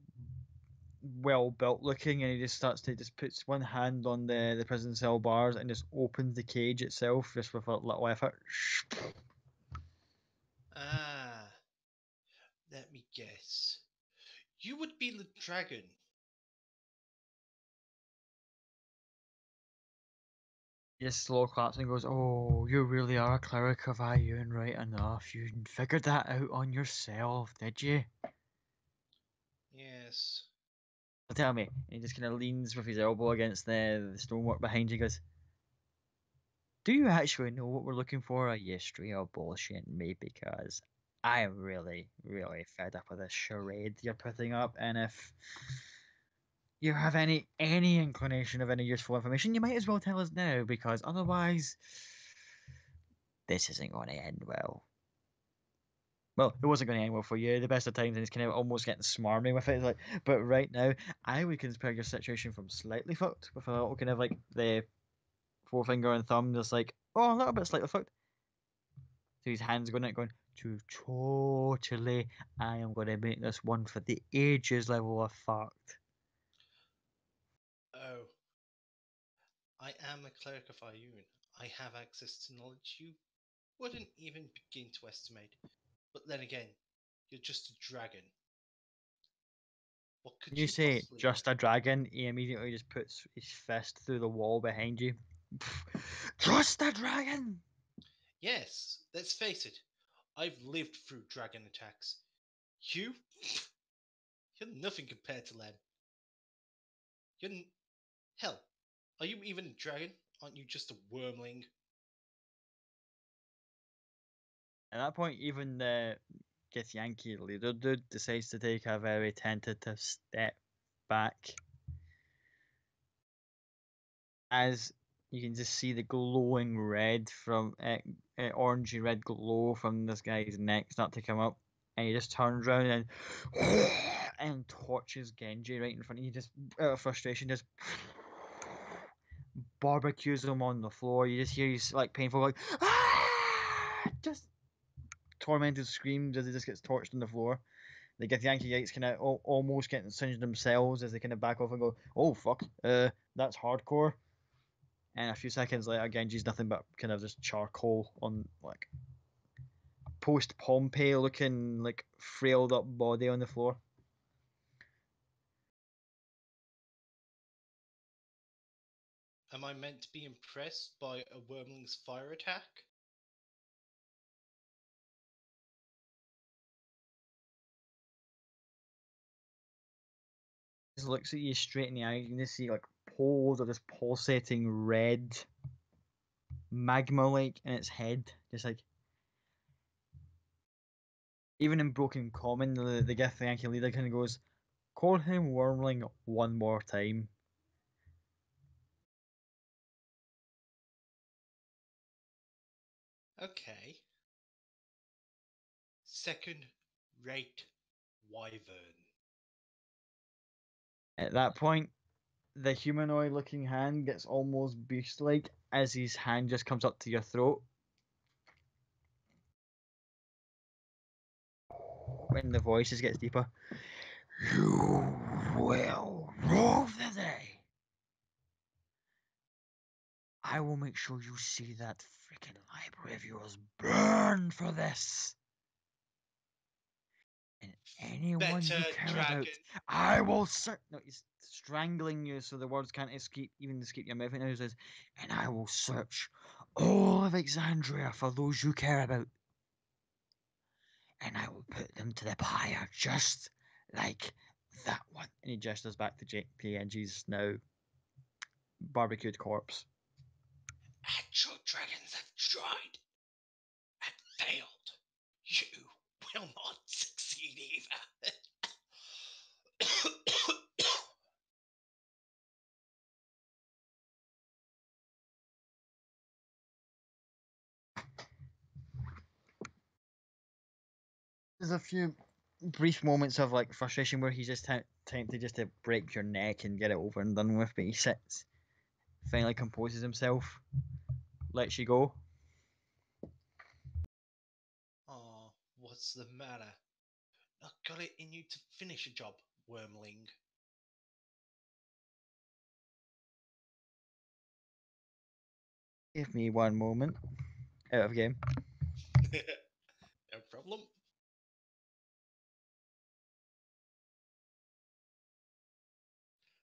well built looking, and he just starts to just puts one hand on the the prison cell bars and just opens the cage itself just with a little effort. Me guess. You would be the dragon. Yes, claps and goes, "Oh, you really are a cleric of Ioun, right enough. You figured that out on yourself, did you?" Yes. Well, tell me. And he just kind of leans with his elbow against the, the stonework behind you. Goes, "Do you actually know what we're looking for? Or are you straight up bullshitting me? Because I am really, really fed up with this charade you're putting up, and if you have any any inclination of any useful information, you might as well tell us now, because otherwise, this isn't going to end well. Well, it wasn't going to end well for you. The best of times, and it's kind of almost getting smarmy with it. It's like, but right now, I would compare your situation from slightly fucked with a little kind of like the forefinger and thumb, just like, oh, a little bit slightly fucked. So his hands going out, going to totally. I am going to make this one for the ages level of fucked. Oh. I am a cleric of Ioun. I have access to knowledge you wouldn't even begin to estimate. But then again, you're just a dragon. What could When you say possibly just a dragon, he immediately just puts his fist through the wall behind you. Just a dragon! Yes, let's face it. I've lived through dragon attacks. You? You're nothing compared to them. You're. N- Hell, are you even a dragon? Aren't you just a wormling? At that point, even the Githyanki leader dude decides to take a very tentative step back. As you can just see the glowing red from uh, uh, orangey red glow from this guy's neck start to come up, and he just turns around and and torches Genji right in front of you, just out of frustration, just barbecues him on the floor. You just hear he's like painful, like "Ah!" just tormented screams as he just gets torched on the floor. They get the Githyankiites kind of almost getting singed themselves as they kind of back off and go, "Oh fuck, uh, that's hardcore." And a few seconds later, Genji's nothing but kind of just charcoal on like post Pompeii looking like frailed up body on the floor. Am I meant to be impressed by a wormling's fire attack? just looks at you straight in the eye. You can just see like poles of this pulsating red magma like in its head. Just like even in broken common, the, the Githyanki leader kind of goes, Call him Wormling one more time. Okay. Second rate wyvern. At that point, the humanoid looking hand gets almost beast like as his hand just comes up to your throat. When the voice just gets deeper. You will rule the day. I will make sure you see that freaking library of yours burn for this. And anyone you care dragon. about I will cer- no, he's strangling you so the words can't escape, even escape your mouth. And he says, "And I will search all of Exandria for those you care about, and I will put them to the pyre, just like that one." And he gestures back to J- PNG's now barbecued corpse. Actual dragons have tried and failed. You will not There's a few brief moments of like frustration where he's just tempted just to break your neck and get it over and done with, but he sits, finally composes himself, lets you go. oh, what's the matter? Not got it in you to finish a job, wormling. Give me one moment. Out of game. no problem.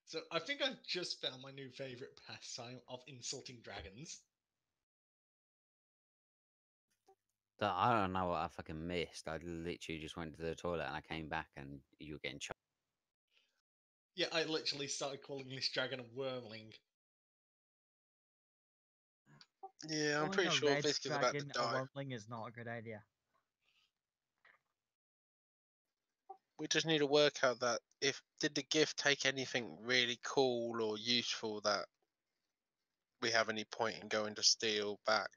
So I think I've just found my new favorite pastime of insulting dragons. That- I don't know what I fucking missed. I literally just went to the toilet and I came back and you were getting choked. Yeah, I literally started calling this dragon a wormling. Yeah, I'm Calling pretty a sure red Fisk is about to dragon a die. wormling is not a good idea. we just need to work out that if did the gift take anything really cool or useful that we have any point in going to steal back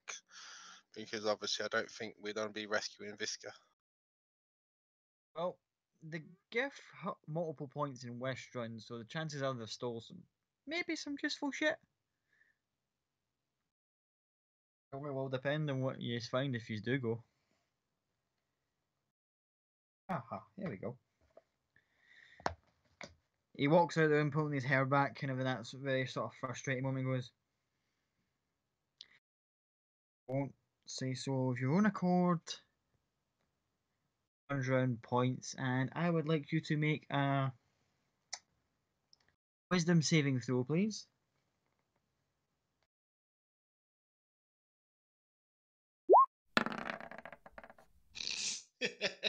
because obviously I don't think we're going to be rescuing Visca. Well, the hit multiple points in Westruun, so the chances are they've stole some, maybe some useful shit. It will will depend on what you find if you do go. Aha, here we go. He walks out there and pulling his hair back, kind of in that very sort of frustrating moment. Goes, "Won't say so of your own accord." Turns around, points, and I would like you to make a wisdom saving throw, please.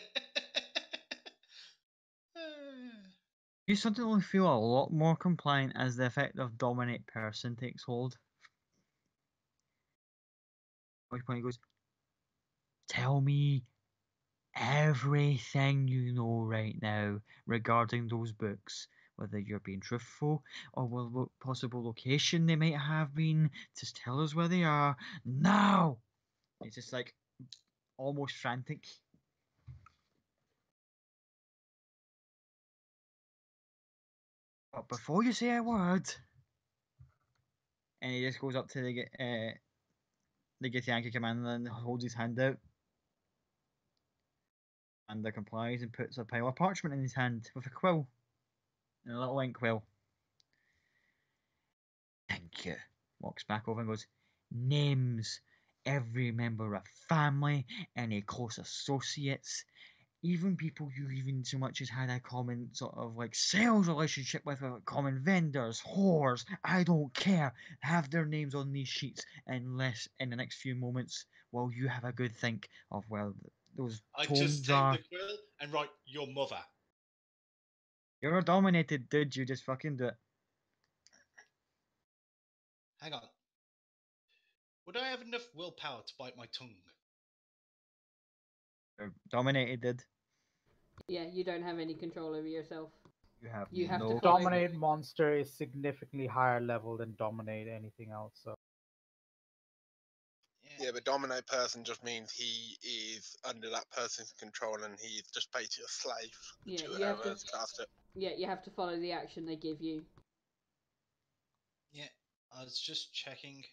You suddenly feel a lot more compliant as the effect of dominate person takes hold. Which point he goes, Tell me everything you know right now regarding those books, whether you're being truthful or what possible location they might have been. Just tell us where they are now. It's just like almost frantic. But before you say a word, and he just goes up to the uh, the Githyanki commander and holds his hand out. And the complies and puts a pile of parchment in his hand with a quill. And a little ink quill. Thank you. Walks back over and goes, Names every member of family, any close associates, even people you even so much as had a common sort of like sales relationship with, uh, common vendors, whores, I don't care. Have their names on these sheets unless in the next few moments, while you have a good think of well those I just take are the quill and write your mother. you're a dominated, dude. You just fucking do it. Hang on. Would I have enough willpower to bite my tongue? You're dominated, dude. Yeah, you don't have any control over yourself. You have You have to no follow- Dominate monster is significantly higher level than dominate anything else. So Yeah, but dominate person just means he is under that person's control and he's just basically a slave Yeah, to you have whoever to- has cast it. Yeah, you have to follow the action they give you. Yeah, I was just checking.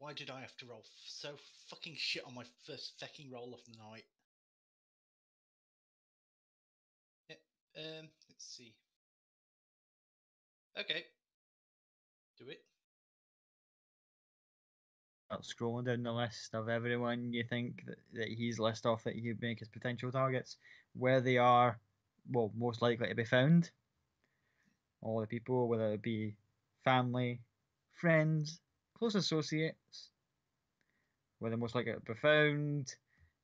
Why did I have to roll so fucking shit on my first fucking roll of the night? Yeah, um, let's see. Okay. Do it. Start scrolling down the list of everyone you think that, that he's list off that he'd make as potential targets, where they are, well, most likely to be found. All the people, whether it be family, friends, close associates, where they're most likely to be found,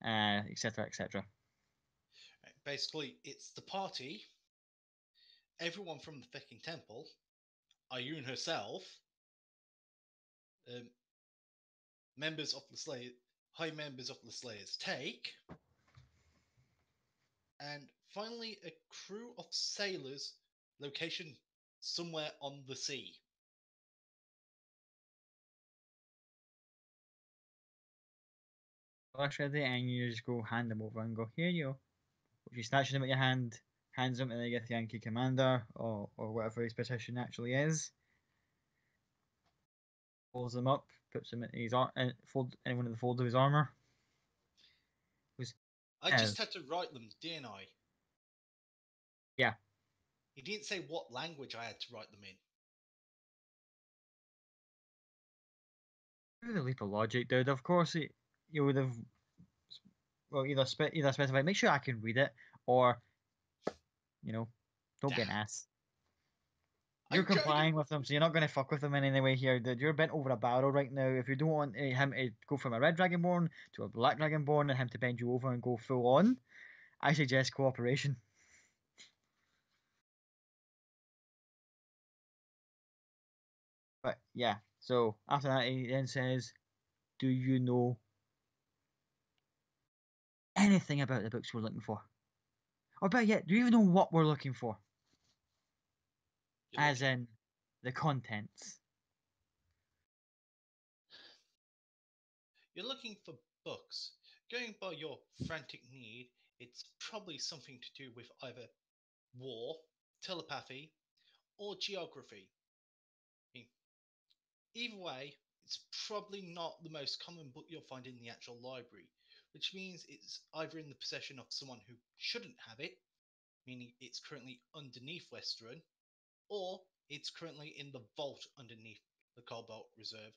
uh, etc., etc. Basically, it's the party, everyone from the fucking temple, Ayun herself, um, members of the Slayer, high members of the Slayer's Take, and finally a crew of sailors, location somewhere on the sea. Flash ready, and you just go hand them over and go, here you go. You snatch them at your hand, hands them to the Githyanki commander or, or whatever his position actually is. Pulls them up, puts them in his ar- uh, fold in one of the folds of his armor. I Oh. just had to write them, didn't I? Yeah. He didn't say what language I had to write them in. The leap of logic, dude. Of course, it, you would have. Well, either spe- either specify, make sure I can read it, or, you know, don't be an ass. You're to- complying with them, so you're not going to fuck with them in any way here, dude. You're bent over a barrel right now. If you don't want uh, him to go from a red dragonborn to a black dragonborn and him to bend you over and go full on, I suggest cooperation. But yeah, so after that, he then says, Do you know anything about the books we're looking for? Or better yet, do you even know what we're looking for? You're As in the contents. You're looking for books. Going by your frantic need, it's probably something to do with either war, telepathy, or geography. I mean, either way, it's probably not the most common book you'll find in the actual library, which means it's either in the possession of someone who shouldn't have it, meaning it's currently underneath Westruun, or it's currently in the vault underneath the Cobalt Reserve,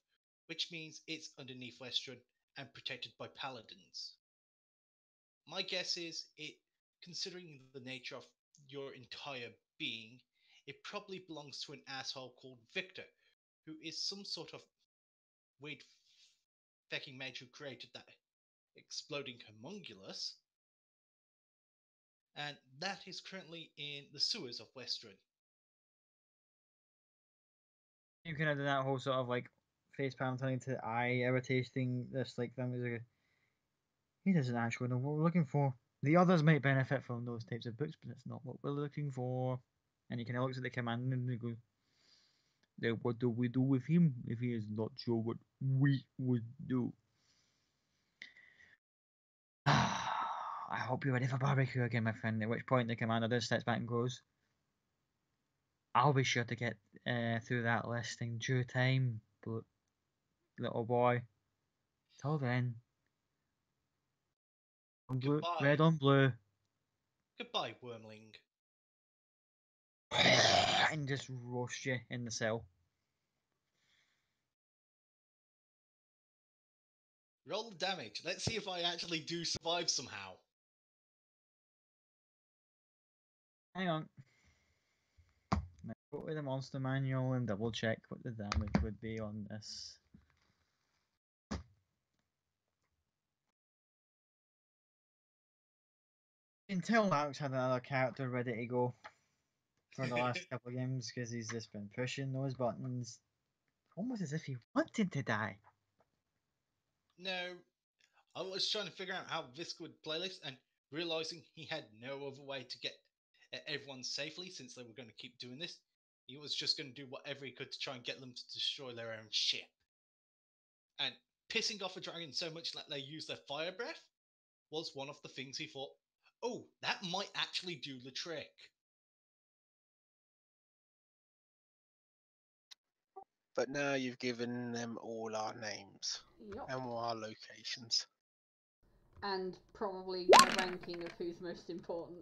which means it's underneath Westruun and protected by paladins. My guess is it, considering the nature of your entire being, it probably belongs to an asshole called Victor, who is some sort of weird fecking mage who created that exploding homunculus. And that is currently in the sewers of Westruun. You of do that whole sort of like face palm turning to eye irritating this like thing. Like, he doesn't actually know what we're looking for. The others might benefit from those types of books, but it's not what we're looking for. And he kind of looks at the command and he goes, "Then what do we do with him if he is not sure what we would do?" I hope you're ready for barbecue again, my friend. At which point the commander just steps back and goes, I'll be sure to get uh, through that list in due time, but little boy. Till then. Blue, red on blue. Goodbye, Wyrmling. And just roast you in the cell. Roll the damage. Let's see if I actually do survive somehow. Hang on. Now Go to the monster manual and double check what the damage would be on this. Until Alex had another character ready to go for the last couple of games because he's just been pushing those buttons almost as if he wanted to die. No, I was trying to figure out how Visk would play this and realizing he had no other way to get everyone safely since they were going to keep doing this. He was just going to do whatever he could to try and get them to destroy their own ship. And pissing off a dragon so much that they use their fire breath was one of the things he thought, oh, that might actually do the trick. But now you've given them all our names Yup. and all our locations. And probably a ranking of who's most important.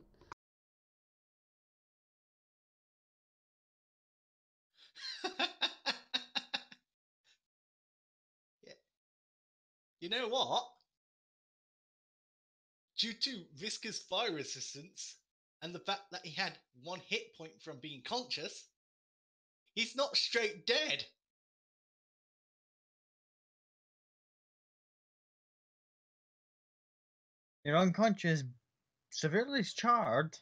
You know what? Due to Visca's fire resistance and the fact that he had one hit point from being conscious, he's not straight dead. You're unconscious, severely charred.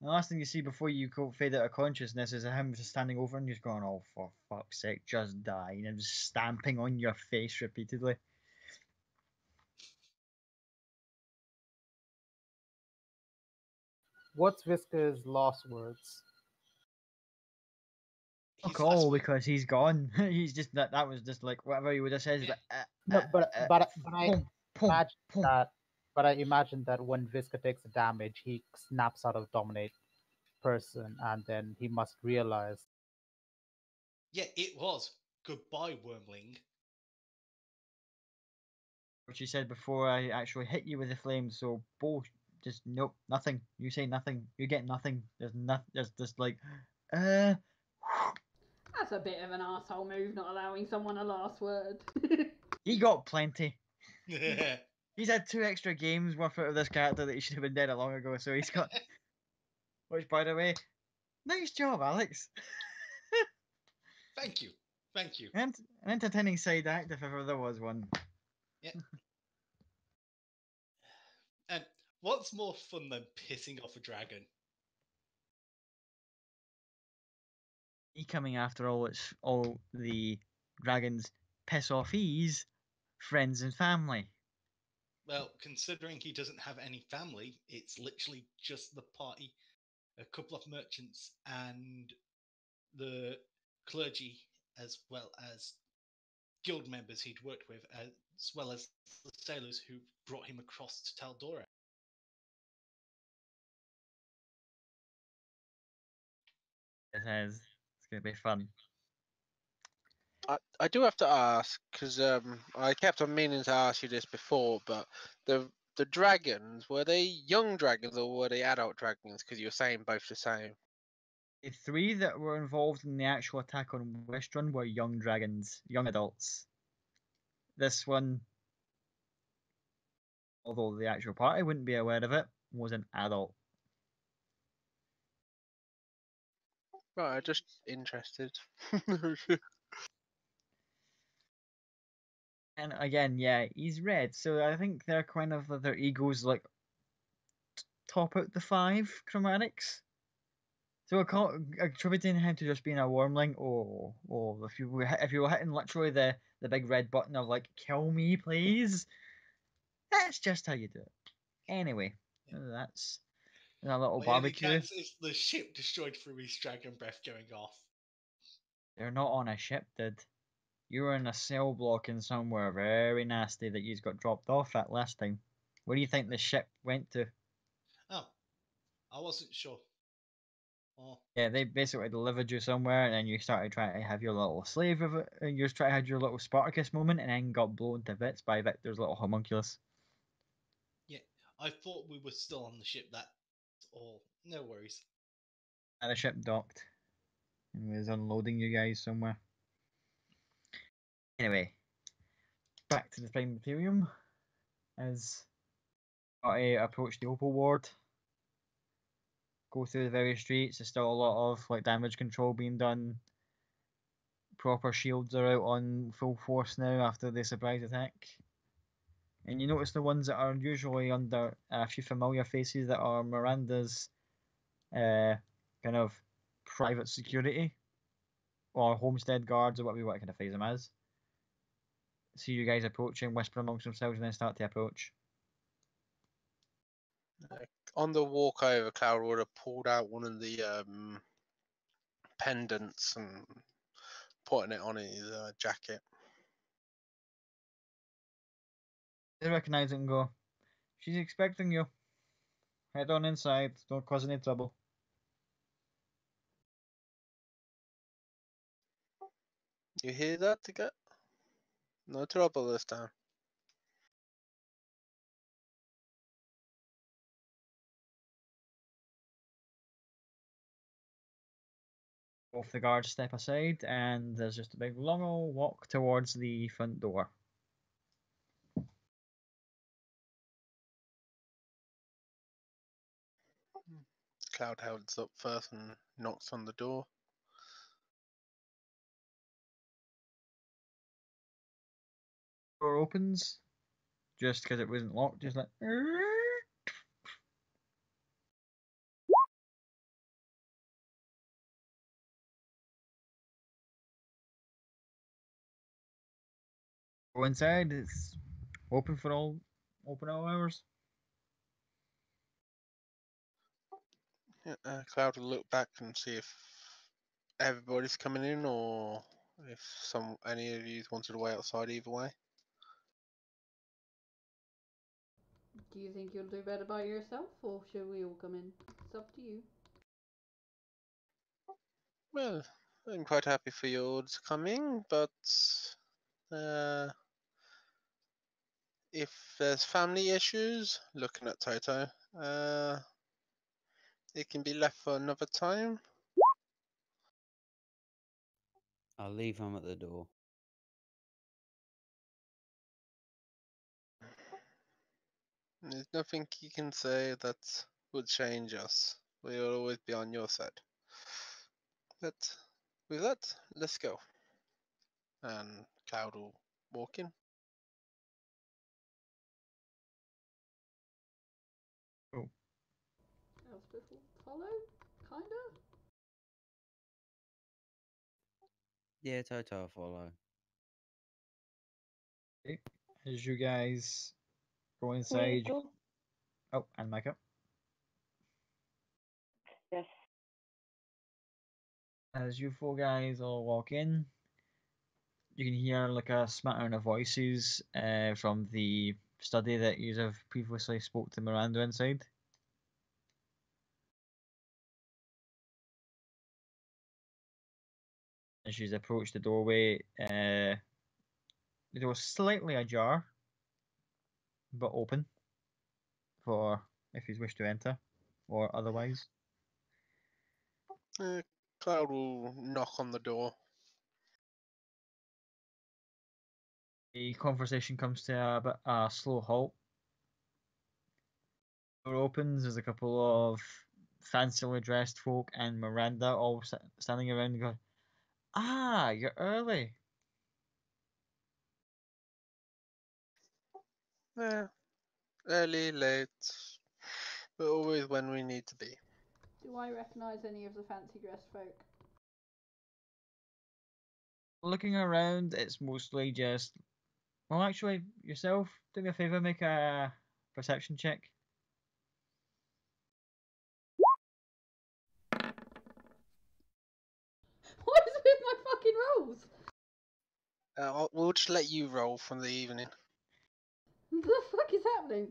The last thing you see before you go fade out of consciousness is him just standing over and just going, "Oh, for fuck's sake, just die!" and just stamping on your face repeatedly. What's Visca's last words? His Fuck all, word- because he's gone. he's just that. That was just like whatever he would have said. Yeah. Like, uh, No, uh, but uh, but but I pum, pum, imagine pum. that. But I imagine that when Visca takes the damage, he snaps out of dominate person, and then he must realize Yeah, it was. Goodbye, Wyrmling. Which you said before I actually hit you with the flame. So bull, just nope, nothing. You say nothing. You get nothing. There's nothing. There's just like, uh. That's a bit of an asshole move, not allowing someone a last word. He got plenty. He's had two extra games worth out of this character that he should have been dead a long ago. So he's got. Which, by the way, nice job, Alex. Thank you. Thank you. And an entertaining side act if ever there was one. Yeah. and what's more fun than pissing off a dragon? He coming after all its all the dragons piss offies, friends and family. Well, considering he doesn't have any family, it's literally just the party, a couple of merchants, and the clergy, as well as guild members he'd worked with, as well as the sailors who brought him across to Tal'Dorei. It is. It's gonna be fun. I, I do have to ask because um, I kept on meaning to ask you this before, but the the dragons were they young dragons or were they adult dragons? Because you're saying both the same. The three that were involved in the actual attack on Westruun were young dragons, young adults. This one, although the actual party wouldn't be aware of it, was an adult. Right, I'm just interested. And again, yeah, he's red, so I think they're kind of their egos like t- top out the five chromatics. So attributing him to just being a wyrmling. Oh, oh, if you were if you were hitting literally the the big red button of like kill me, please. That's just how you do it. Anyway, that's a little only barbecue. chance is the ship destroyed through his dragon breath going off. They're not on a ship, did. You were in a cell block in somewhere very nasty that you got dropped off at last time. Where do you think the ship went to? Oh, I wasn't sure. Oh, Yeah, they basically delivered you somewhere, and then you started trying to have your little slave of it. And you just trying to have your little Spartacus moment, and then got blown to bits by Victor's little homunculus. yeah. I thought we were still on the ship. That's all. No worries. And the ship docked, and was unloading you guys somewhere. Anyway, back to the Prime Imperium as I approach the Opal Ward. Go through the various streets. There's still a lot of like damage control being done. Proper shields are out on full force now after the surprise attack. And you notice the ones that are usually under a few familiar faces that are Miranda's uh, kind of private security or homestead guards or whatever you want to kind of phase them as. See you guys approaching, whisper amongst themselves, and then start to approach. On the walk over, Cloud would have pulled out one of the um, pendants and putting it on his uh, jacket. They recognize it and go, She's expecting you. Head on inside, don't cause any trouble. You hear that, Ticket? No trouble this time. Both the guards step aside, and there's just a big long old walk towards the front door. Cloud holds up first and knocks on the door. Door opens, just because it wasn't locked, just like. Go inside. It's open for all open all hours. Uh, Cloud will look back and see if everybody's coming in or if some any of you wanted to wait outside either way. Do you think you'll do better by yourself, or should we all come in? It's up to you. Well, I'm quite happy for you all coming, but uh, if there's family issues, looking at Toto, uh, it can be left for another time. I'll leave him at the door. There's nothing you can say that would change us. We'll always be on your side. But with that, let's go. And Cloud will walk in. Oh. Elspeth will follow, kinda. Yeah, Toto will follow. As you guys Go Me inside. Oh, and Micah. Yes. As you four guys all walk in, you can hear like a smattering of voices uh, from the study that you have previously spoke to Miranda inside. As she's approached the doorway, uh, the door's slightly ajar, but open for if you wish to enter or otherwise. Uh, Cloud will knock on the door. The conversation comes to a bit a slow halt. Door opens. There's a couple of fancily dressed folk and Miranda all standing around and go, "Ah, you're early." Yeah. Early, late, but always when we need to be. Do I recognise any of the fancy dressed folk? Looking around, it's mostly just. Well, actually, yourself, do me a favor, make a perception check. What is with my fucking rolls? Uh, we'll just let you roll from the evening. What the fuck is happening?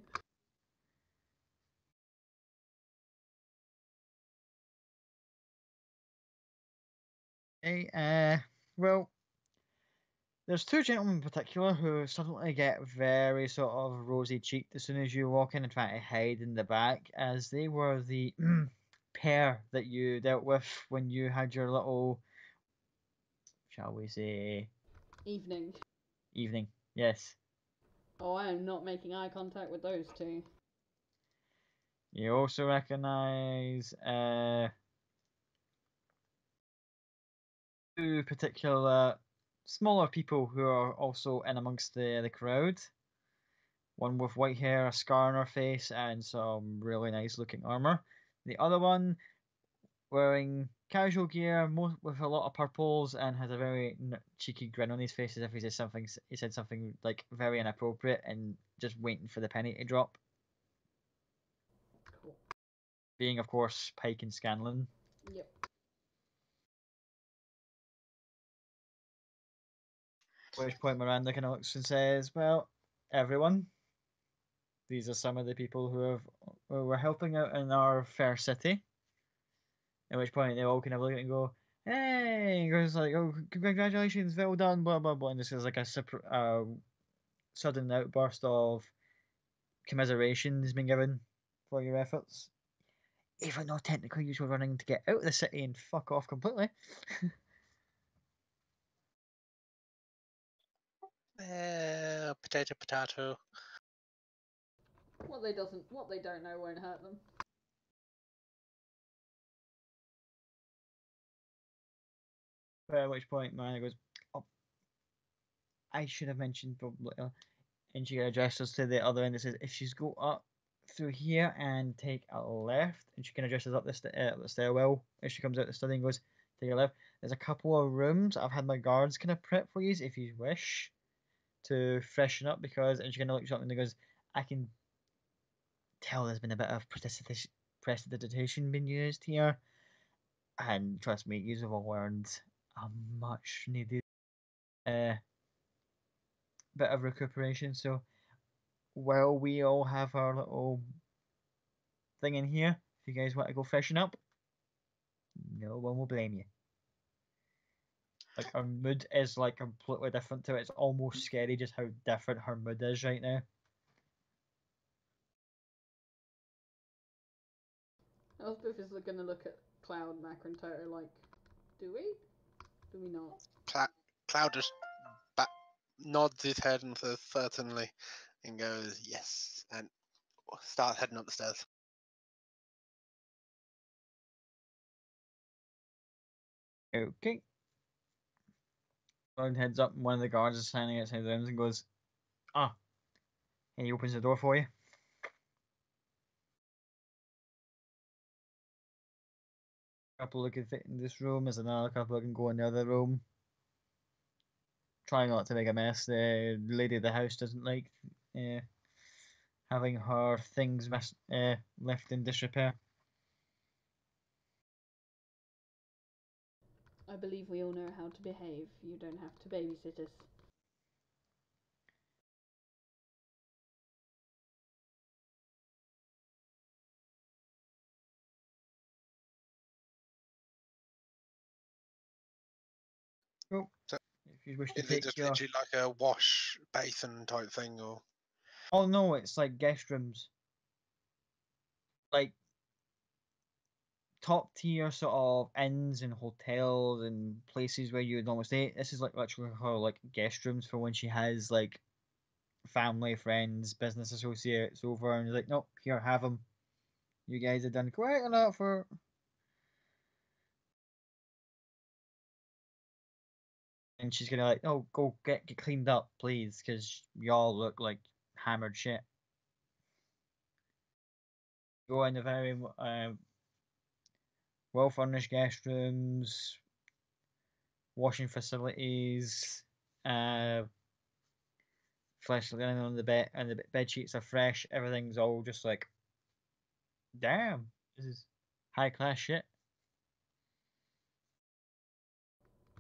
Okay, uh, well, there's two gentlemen in particular who suddenly get very sort of rosy cheeked as soon as you walk in and try to hide in the back, as they were the pair that you dealt with when you had your little, shall we say, Evening. evening. Yes. Oh, I am not making eye contact with those two. You also recognize uh, two particular smaller people who are also in amongst the, the crowd. One with white hair, a scar on her face, and some really nice looking armor. The other one wearing casual gear mo- with a lot of purples and has a very cheeky grin on his face as if he said something he said something like very inappropriate and just waiting for the penny to drop. Cool. Being of course Pike and Scanlan. Yep. At which point Miranda kind of looks and says, "Well, everyone, these are some of the people who have who were helping out in our fair city." At which point they all kind of look at it and go, "Hey!" He goes like, "Oh, congratulations, well done!" Blah blah blah. And this is like a surpr- uh, sudden outburst of commiseration has been given for your efforts. Even though technically you were running to get out of the city and fuck off completely. Eh, potato, potato. What they doesn't, what they don't know won't hurt them. At which point Miranda goes, "Oh, I should have mentioned probably." uh," And she addresses to the other end and says, "If she's go up through here and take a left," and she can address addresses up the, st- uh, the stairwell as she comes out the study and goes, "Take a left." There's a couple of rooms I've had my guards kind of prep for you if you wish to freshen up because. And she kind of looks up and goes, "I can tell there's been a bit of prestidigitation prestidigitation being used here." And trust me, you have all learned a much needed uh, bit of recuperation. So while we all have our little thing in here, if you guys want to go freshen up, no one will blame you. Like her mood is like completely different to it. It's almost scary just how different her mood is right now. Elspeth is going to look at Cloud, and like, do we? Do we not? Cla- Cloud just ba- nods his head and says certainly, and goes yes, and start heading up the stairs. Okay. Cloud heads up and one of the guards is standing outside the rooms and goes, Ah. And he opens the door for you. Couple that can fit in this room. There's another couple that can go in the other room. Try not to make a mess. The lady of the house doesn't like uh, having her things mis- uh, left in disrepair. I believe we all know how to behave. You don't have to babysit us. You wish to Is it take just your... literally like a wash basin type thing, or Oh no, it's like guest rooms. Like top tier sort of inns and hotels and places where you would normally stay. This is like literally her like guest rooms for when she has like family, friends, business associates over, and like, nope, here, have them. You guys have done quite a lot for. And she's gonna like, oh, go get get cleaned up, please, because y'all look like hammered shit. Go in the very uh, well furnished guest rooms, washing facilities, uh, fresh linen on the bed, and the bed sheets are fresh. Everything's all just like, damn, this is high class shit.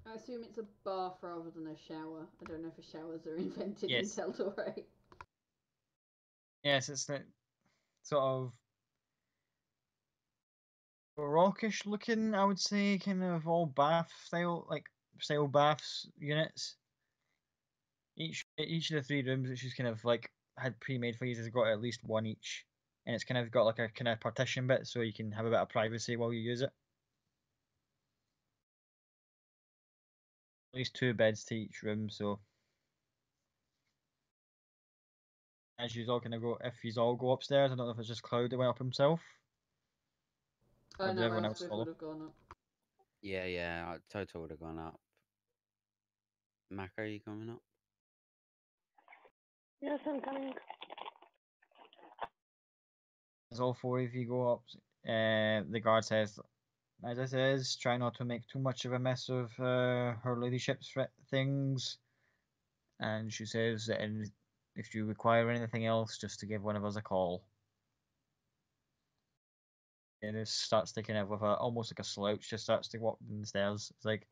I assume it's a bath rather than a shower. I don't know if showers are invented Yes. in Tal'Dorei. Yes, it's that sort of rockish looking, I would say, kind of all bath style, like style baths units. Each each of the three rooms, which is kind of like had pre-made for you, has got at least one each, and it's kind of got like a kind of partition bit, so you can have a bit of privacy while you use it. Least two beds to each room, so as you all gonna go, if he's all go upstairs, I don't know if it's just Cloud that went up himself. Oh Or did no, everyone else follow? would have gone up. Yeah, yeah. uh, Toto would have gone up. Mac, are you coming up? Yes, I'm coming. As all four of you go up, uh, the guard says, as I says, try not to make too much of a mess of uh, her ladyship's things. And she says that in- if you require anything else, just to give one of us a call. And it starts to kind of with her, almost like a slouch, just starts to walk down the stairs. It's like,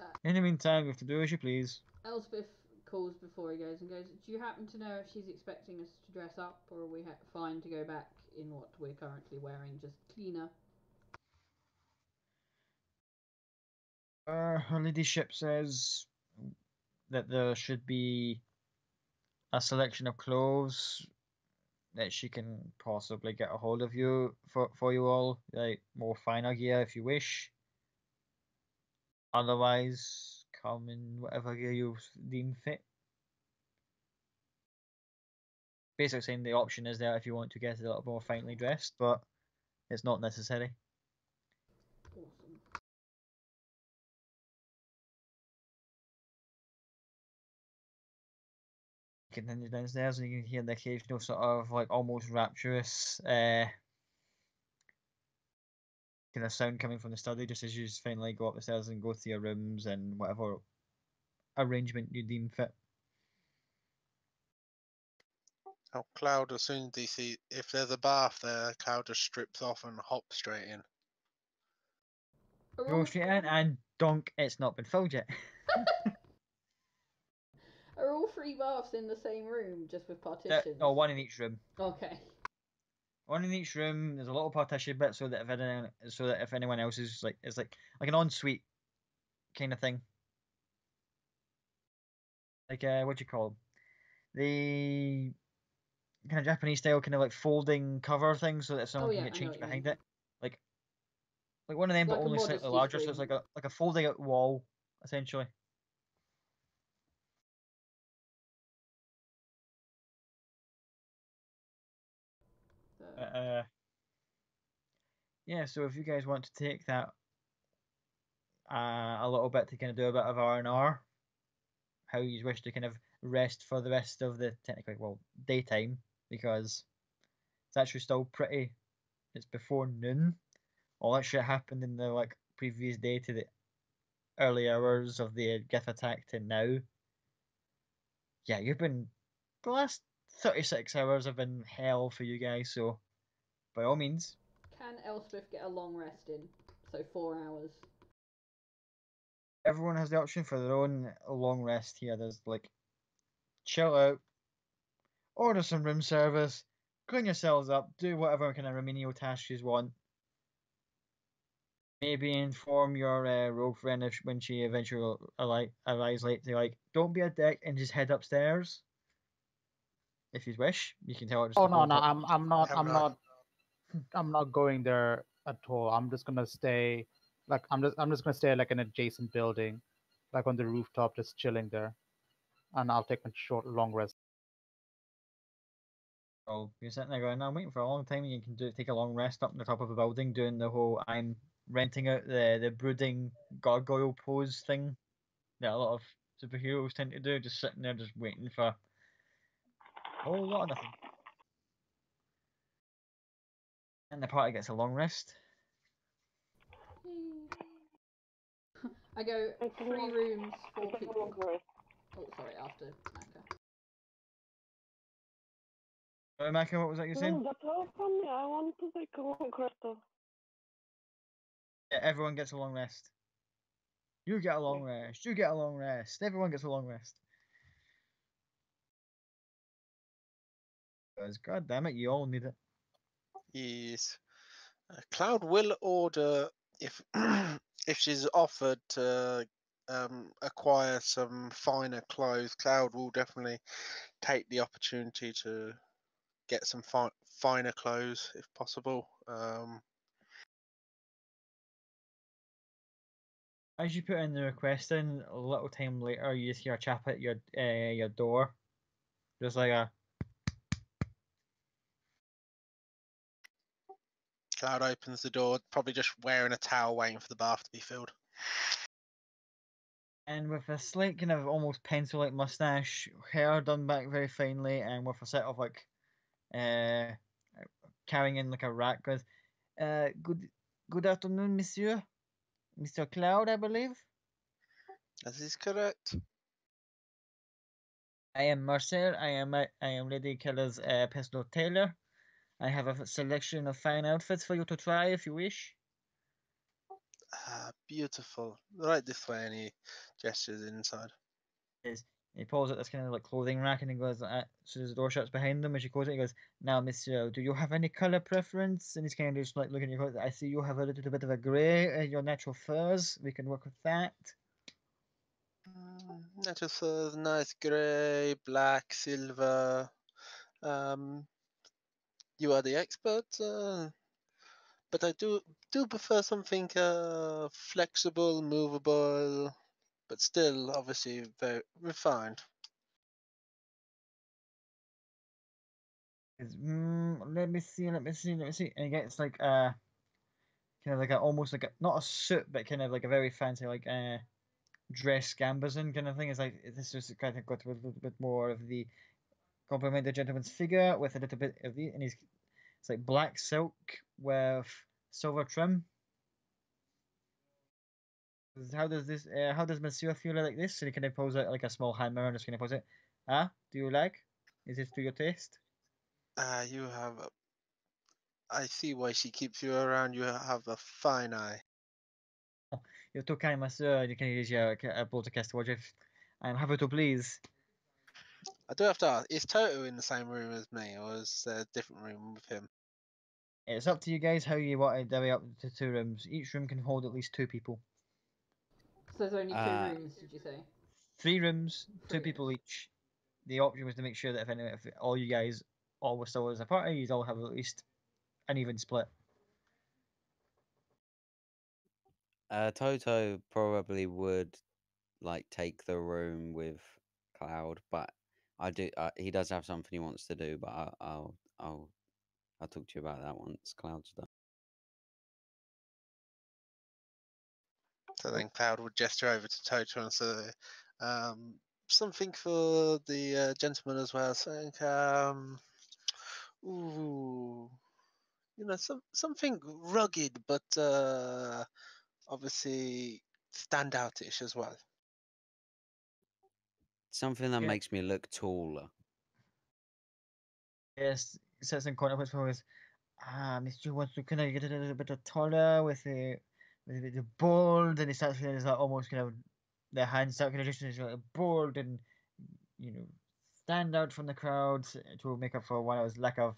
Uh. in the meantime, you have to do as you please. Elspeth calls before he goes and goes, Do you happen to know if she's expecting us to dress up or are we ha- fine to go back in what we're currently wearing, just cleaner? Uh, her ladyship says that there should be a selection of clothes that she can possibly get a hold of you for for you all, like more finer gear if you wish. Otherwise, come in whatever gear you deem fit. Basically, saying the option is there if you want to get a little more finely dressed, but it's not necessary. Continue downstairs and you can hear the occasional sort of like almost rapturous uh kind of sound coming from the study just as you just finally go up the stairs and go to your rooms and whatever arrangement you deem fit. oh, Cloud. As soon as they see if there's a bath there, Cloud just strips off and hops straight in. Are Go straight in and donk, it's not been filled yet. are all three baths in the same room, just with partitions? no, one in each room. Okay. One in each room. There's a little partition bit so that if anyone, so that if anyone else is like, it's like like an ensuite kind of thing. Like uh, what do you call the kind of Japanese style kind of like folding cover thing, so that someone Oh, yeah, can get changed behind mean. it, like like one of them, Like but only slightly larger. So it's like a like a folding out wall essentially. So- Uh, yeah, so if you guys want to take that uh, a little bit to kind of do a bit of R and R, how you wish to kind of rest for the rest of the technically well daytime because it's actually still pretty. It's before noon. All that shit happened in the like previous day to the early hours of the Gith attack to now. Yeah, you've been the last 36 hours have been hell for you guys, so by all means, Elspeth get a long rest in? So four hours. everyone has the option for their own long rest here. There's like chill out, order some room service, clean yourselves up, do whatever kind of remedial tasks you want. Maybe inform your uh, rogue friend if when she eventually ali- arrives late to like, don't be a dick and just head upstairs. If you wish, you can tell her. Just Oh no, no, up. I'm I'm not Have I'm not. not I'm not going there at all. I'm just gonna stay like I'm just I'm just gonna stay like an adjacent building, like on the rooftop, just chilling there, and I'll take a short long rest. Oh, you're sitting there going, I'm waiting for a long time and you can do take a long rest up on the top of a building doing the whole I'm renting out the, the brooding gargoyle pose thing that a lot of superheroes tend to do, just sitting there just waiting for a whole lot of nothing. And the party gets a long rest. I go three rooms, I four can people. walk. Oh, sorry, after Naka. Uh, Maka, what was that you saying? No, that's all from me. I want to take a long rest. Yeah, everyone gets a long rest. You get a long rest. You get a long rest. Everyone gets a long rest. Because, god damn it, you all need it. Yes. Uh, Cloud will order if if she's offered to um, acquire some finer clothes. Cloud will definitely take the opportunity to get some fi- finer clothes if possible. Um, As you put in the request in, a little time later, you just hear a chap at your uh, your door, just like a Cloud opens the door, probably just wearing a towel, waiting for the bath to be filled. and with a slight kind of almost pencil-like mustache, hair done back very finely, and with a set of like, uh, carrying in like a rack. Goes, uh, good good afternoon, Monsieur, Mister Cloud, I believe. That is correct. I am Marcel. I am I am Lady Keller's uh, personal tailor. I have a selection of fine outfits for you to try if you wish. Ah, beautiful. Right this way, and he gestures inside. Is he pulls out this kind of like clothing rack and he goes, uh, so the door shuts behind them. As she closes it, he goes, "Now, Monsieur, do you have any color preference?" And he's kind of just like looking at your clothes. I see you have a little bit of a grey, uh, your natural furs. We can work with that. Mm, Natural furs, nice grey, black, silver. Um, you are the expert, uh, but I do do prefer something uh, flexible, movable, but still obviously very refined. Mm, let me see, let me see, let me see. And he gets like a kind of like a almost like a not a suit, but kind of like a very fancy like uh dress gambeson kind of thing. It's like this is kind of got a little bit more of the complement the gentleman's figure with a little bit of the and he's it's like black silk with silver trim. How does this? Uh, how does Monsieur feel like this? And he of pulls out like a small hammer and just of pulls it. Ah, do you like? Is this to your taste? Ah, you have. A, I see why she keeps you around. You have a fine eye. You're too kind, Monsieur. You can use your uh, blow to cast wardrobe. I'm happy to please. I do have to ask: Is Toto in the same room as me, or is there a different room with him? It's up to you guys how you want to divvy up to two rooms. Each room can hold at least two people. So there's only two Uh, rooms, did you say? Three rooms, two people each. The option was to make sure that if, any, if all you guys all were still as a party, you'd all have at least an even split. Uh, Toto probably would like take the room with Cloud, but I do. Uh, he does have something he wants to do, but I, I'll, I'll, I'll talk to you about that once Cloud's done. So then Cloud would gesture over to Toto and say, um, something for the uh, gentleman as well, saying, um, ooh, you know, some something rugged, but uh, obviously standoutish as well. Something that Yeah. makes me look taller. Yes, sits in contemplates for with ah, Mr. wants to kind of get a little bit taller with the with the, the bold, and he starts feeling like almost kind of the hands start kind of just like bold and you know stand out from the crowd to make up for one of his lack of.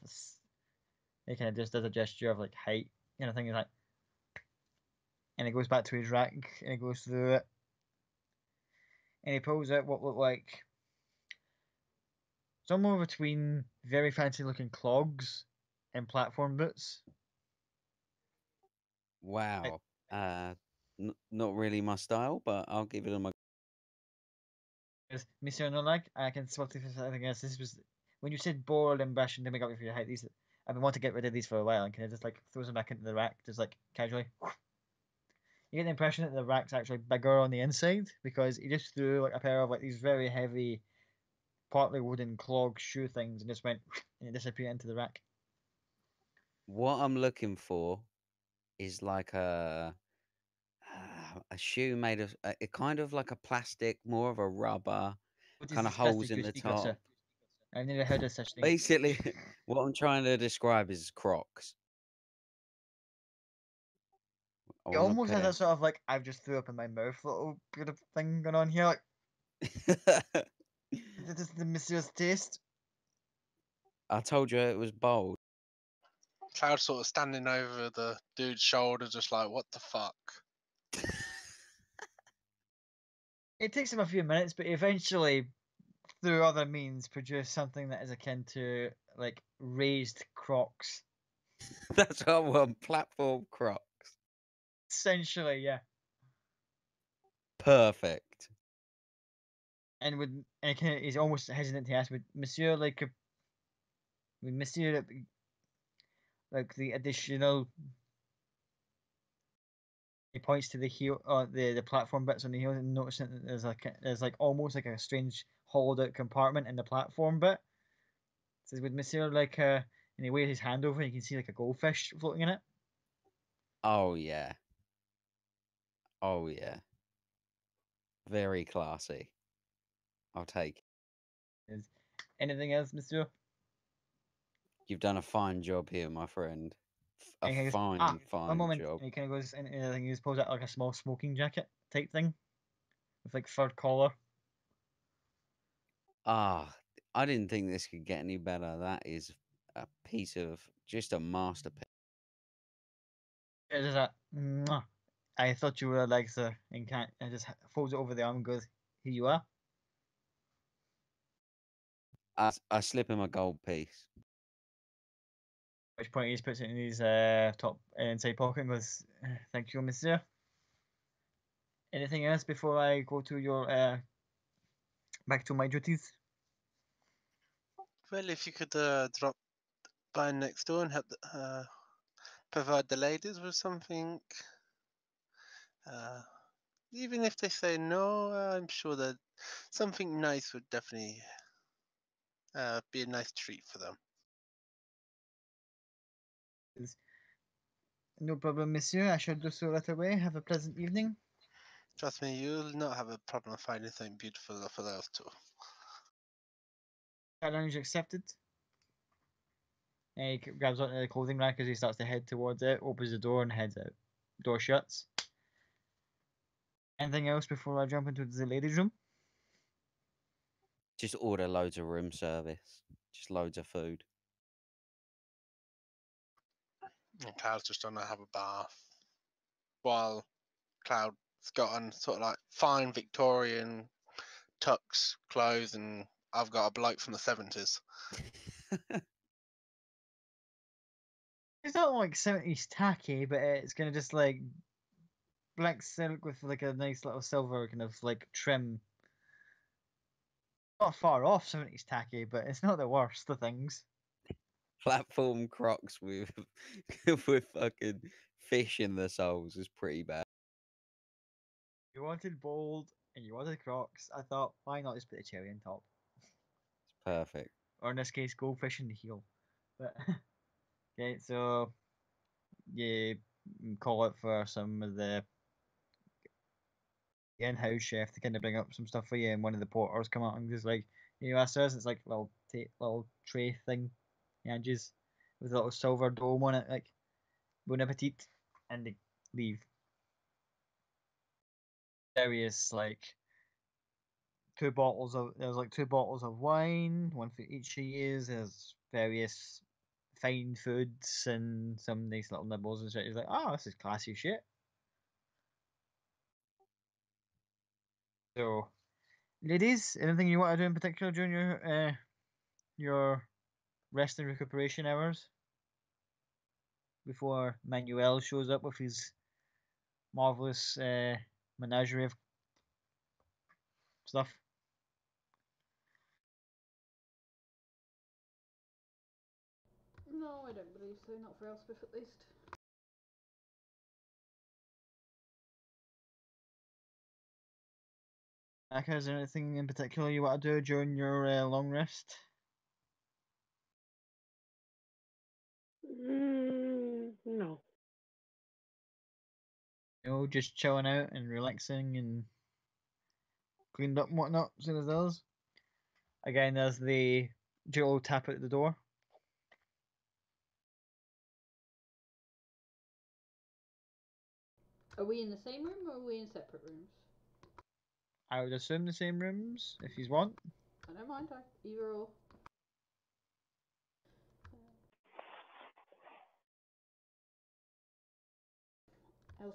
He kind of just does a gesture of like height you know, thing. He's like, and he goes back to his rack and he goes through it, and he pulls out what look like somewhere between very fancy looking clogs and platform boots. Wow. Uh, n- not really my style, but I'll give it a. Because Monsieur Nolak, I can spot if there's anything else. This was when you said bold and bashing to make up for your height. These I've been wanting to get rid of these for a while, and can I just like throws them back into the rack, just like casually. You get the impression that the rack's actually bigger on the inside because he just threw like a pair of like these very heavy, partly wooden clog shoe things and just went and it disappeared into the rack. What I'm looking for is like a a shoe made of a, a kind of like a plastic, more of a rubber, kind of holes in the top. I've never heard of such thing. Basically, what I'm trying to describe is Crocs. It want a almost has pair. that sort of like I've just threw up in my mouth little bit of thing going on here. Like this is the Monsieur's taste. I told you it was bold. Cloud sort of standing over the dude's shoulder, just like, what the fuck? It takes him a few minutes, but eventually, through other means, produce something that is akin to like raised crocs. That's what I want. Platform Crocs. Essentially, yeah. Perfect. And with and he's almost hesitant to ask, would Monsieur like would Monsieur like, the additional? He points to the heel, uh, the the platform bits on the heels, and noticing that there's like a, there's like almost like a strange hollowed out compartment in the platform bit. Says, would Monsieur like a? And he waves his hand over, and you can see like a goldfish floating in it. Oh yeah. Oh yeah. Very classy. I'll take. it. Is anything else, Monsieur? You've done a fine job here, my friend. F- And he A goes, fine, "Ah, fine One moment, job. kind of goes, and, and he just pulls out like a small smoking jacket type thing, with like fur collar. Ah, I didn't think this could get any better. That is a piece of just a masterpiece. It is a, "Mwah, I thought you were like sir, and can't, and just h- folds it over the arm and goes, here you are. I slip him a gold piece. At which point he just puts it in his uh, top uh, inside pocket and goes, "Uh, thank you, monsieur. Anything else before I go to your, uh, back to my duties? Well, if you could uh, drop by next door and help the, uh, provide the ladies with something, uh, even if they say no, I'm sure that something nice would definitely uh, be a nice treat for them. No problem, monsieur. I shall do so right away. Have a pleasant evening. Trust me, you'll not have a problem finding something beautiful for those two. Challenge accepted. And he grabs onto the clothing rack as he starts to head towards it, opens the door and heads out. Door shuts. Anything else before I jump into the ladies' room? Just order loads of room service. Just loads of food. And Cloud's just gonna have a bath. While Cloud's got on sort of like fine Victorian tux clothes, and I've got a bloke from the 70s. It's not like 70s tacky, but it's gonna just like black silk with like a nice little silver kind of like trim. Not far off 70s tacky, but it's not the worst of things. Platform Crocs with with fucking fish in the soles is pretty bad. You wanted bold and you wanted crocs. I thought, why not just put a cherry on top? It's perfect. Or in this case, goldfish in the heel. But okay, so you mm, call it for some of the in-house chef to kind of bring up some stuff for you, and one of the porters come out and just like, you know, us, it's like little little tray thing, edges with a little silver dome on it, like bon appetit, and they leave. Various like two bottles of there's like two bottles of wine, one for each of you. There's various fine foods and some nice little nibbles and shit. He's like, oh, this is classy shit. So, ladies, anything you want to do in particular during your uh, your rest and recuperation hours before Manuel shows up with his marvelous uh, menagerie of stuff? No, I don't believe so. Not for Elspeth, at least. Aka, is there anything in particular you want to do during your uh, long rest? Mm, no. No, just chilling out and relaxing and cleaned up and whatnot, same as those. Again, there's the gentle tap at the door. Are we in the same room or are we in separate rooms? I would assume the same rooms if you want. I don't mind. I, either or.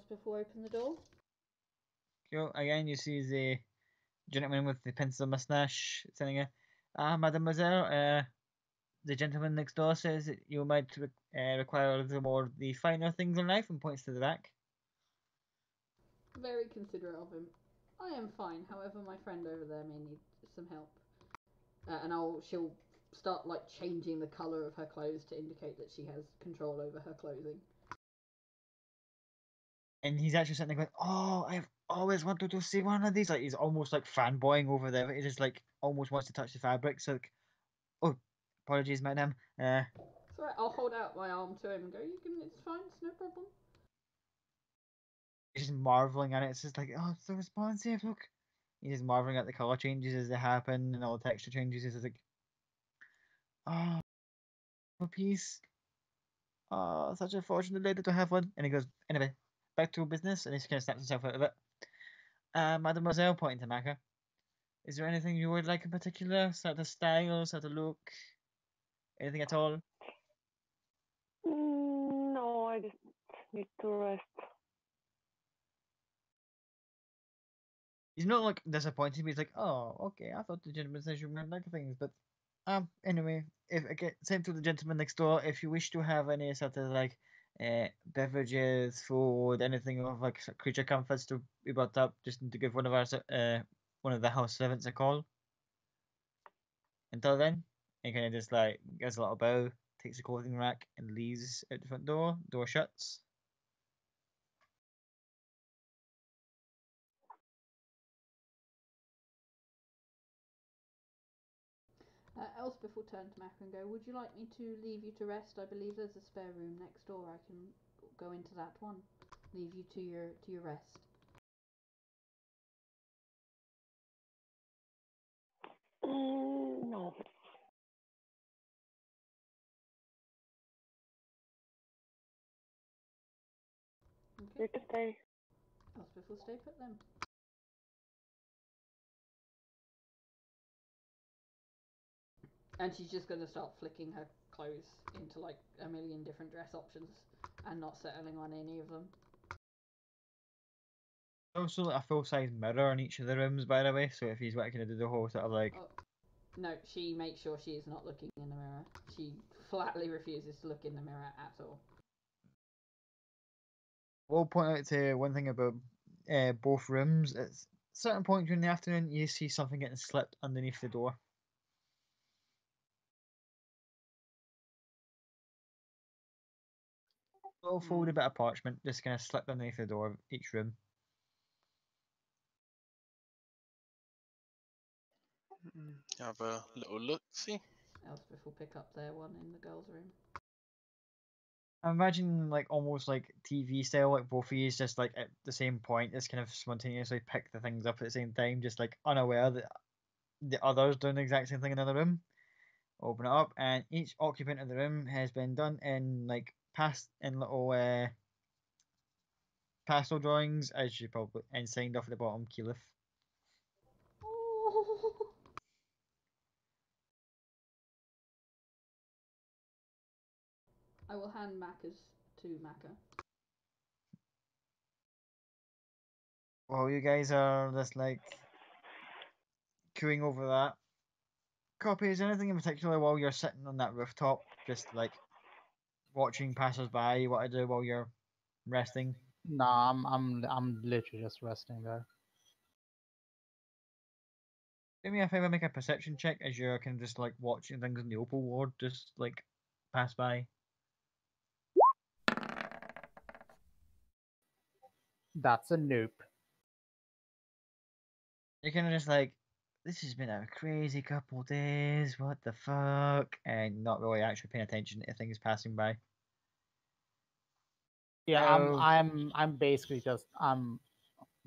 before will open the door. Cool. Again, you see the gentleman with the pencil mustache saying, "Ah, mademoiselle, uh, the gentleman next door says that you might re- uh, require a little more of the finer things in life," and points to the back. Very considerate of him. I am fine. However, my friend over there may need some help. Uh, and I'll she'll start like changing the color of her clothes to indicate that she has control over her clothing. And he's actually sitting there going, "Oh, I've always wanted to see one of these." Like he's almost like fanboying over there. He just like almost wants to touch the fabric. So, like, oh, apologies, madam. Uh, So I'll hold out my arm to him and go, "You can. It's fine. It's no problem." Just marveling at it. It's just like, oh, it's so responsive. Look, he's just marveling at the color changes as they happen and all the texture changes. Just like, oh, a piece. Oh, such a fortunate lady to have one. And he goes, anyway, back to business. And he kind of snaps himself out of it. Uh, Mademoiselle, pointing to Maka, is there anything you would like in particular? Sort of style, sort of look, anything at all? Mm, no, I just need to rest. He's not like disappointed, he's like, oh, okay, I thought the gentleman says you might like things, but um, anyway, if again, same to the gentleman next door, if you wish to have any sort of like uh, beverages, food, anything of like creature comforts to be brought up, just to give one of our uh one of the house servants a call. Until then, he kind of just like gives a little bow, takes a clothing rack, and leaves out the front door. Door shuts. Elspeth will turn to Mac and go, Would you like me to leave you to rest? I believe there's a spare room next door. I can go into that one. Leave you to your to your rest. Mm, no. Okay. You can stay. Elspeth will stay put then. And she's just going to start flicking her clothes into like a million different dress options and not settling on any of them. Also, like, a full size mirror in each of the rooms, by the way. So if he's kind of do the whole sort of like Oh, no, she makes sure she is not looking in the mirror. She flatly refuses to look in the mirror at all. We'll point out to one thing about uh, both rooms. At certain point during the afternoon, you see something getting slipped underneath the door. Little folded hmm. bit of parchment just kind of slipped underneath the door of each room. Have a little look, see? Elspeth will pick up their one in the girls' room. I imagine like almost like TV style, like both of you just like at the same point, just kind of spontaneously pick the things up at the same time, just like unaware that the others doing the exact same thing in another room. Open it up, and each occupant of the room has been done in like past in little uh, pastel drawings, as you probably and signed off at the bottom, Keyleth. Oh. I will hand Macca's to Macca. While you guys are just like cooing over that, copy is there anything in particular while you're sitting on that rooftop, just like watching passers-by, what I do while you're resting? Nah, I'm I'm I'm literally just resting there. Do me a favor, make a perception check as you're kind of just like watching things in the Opal Ward just like pass by. That's a nope. You're kind of just like, this has been a crazy couple days. What the fuck? And not really actually paying attention to things passing by. Yeah, I'm. I'm I'm basically just I'm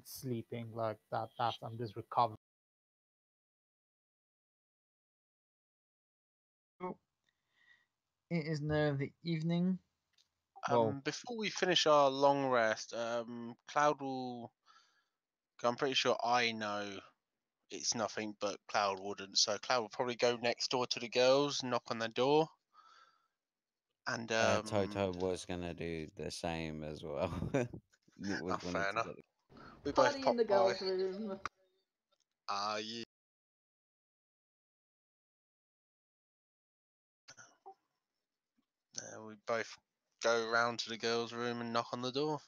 sleeping like that. That's I'm just recovering. It is now the evening. Um, Well- before we finish our long rest, um, Cloud will. I'm pretty sure I know it's nothing, but Cloud wouldn't. So Cloud will probably go next door to the girls, knock on their door, and Uh, um, Toto was gonna do the same as well. It was Oh, fair enough. get we both Party pop in the by. girls' room. Ah, yeah. Uh, we both go round to the girls' room and knock on the door.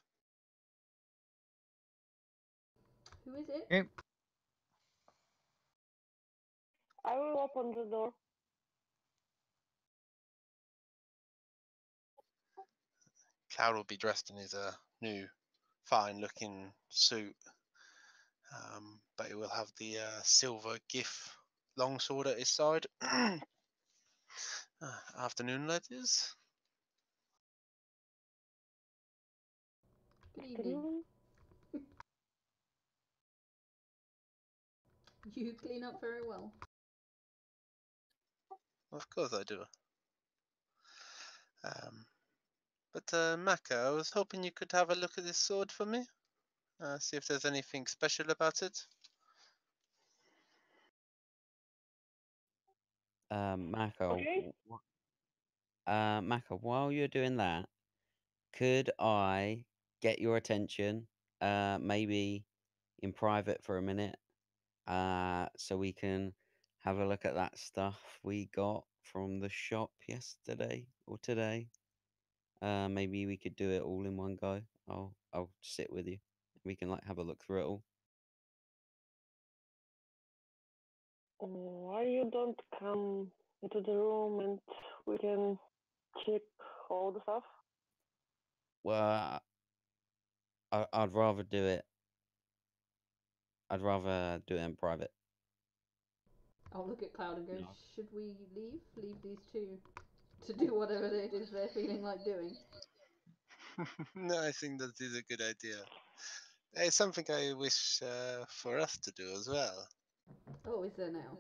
Who is it? Okay. I will open the door. Cloud will be dressed in his uh, new, fine-looking suit, um, but he will have the uh, silver Gith longsword at his side. uh, afternoon, ladies. Good evening. You clean up very well. Of course I do. Um, but uh, Maka, I was hoping you could have a look at this sword for me. Uh, see if there's anything special about it. Um, Mako, Okay. wh- uh, Mako, while you're doing that, could I get your attention, uh, maybe in private for a minute, uh, so we can have a look at that stuff we got from the shop yesterday or today? Uh, maybe we could do it all in one go. I'll I'll sit with you. We can like have a look through it all. Why you don't come into the room and we can check all the stuff? Well, I, I'd rather do it. I'd rather do it in private. I'll look at Cloud and go, No. should we leave? Leave these two to do whatever it is they're feeling like doing. no, I think that is a good idea. It's something I wish uh, for us to do as well. Oh, is there now?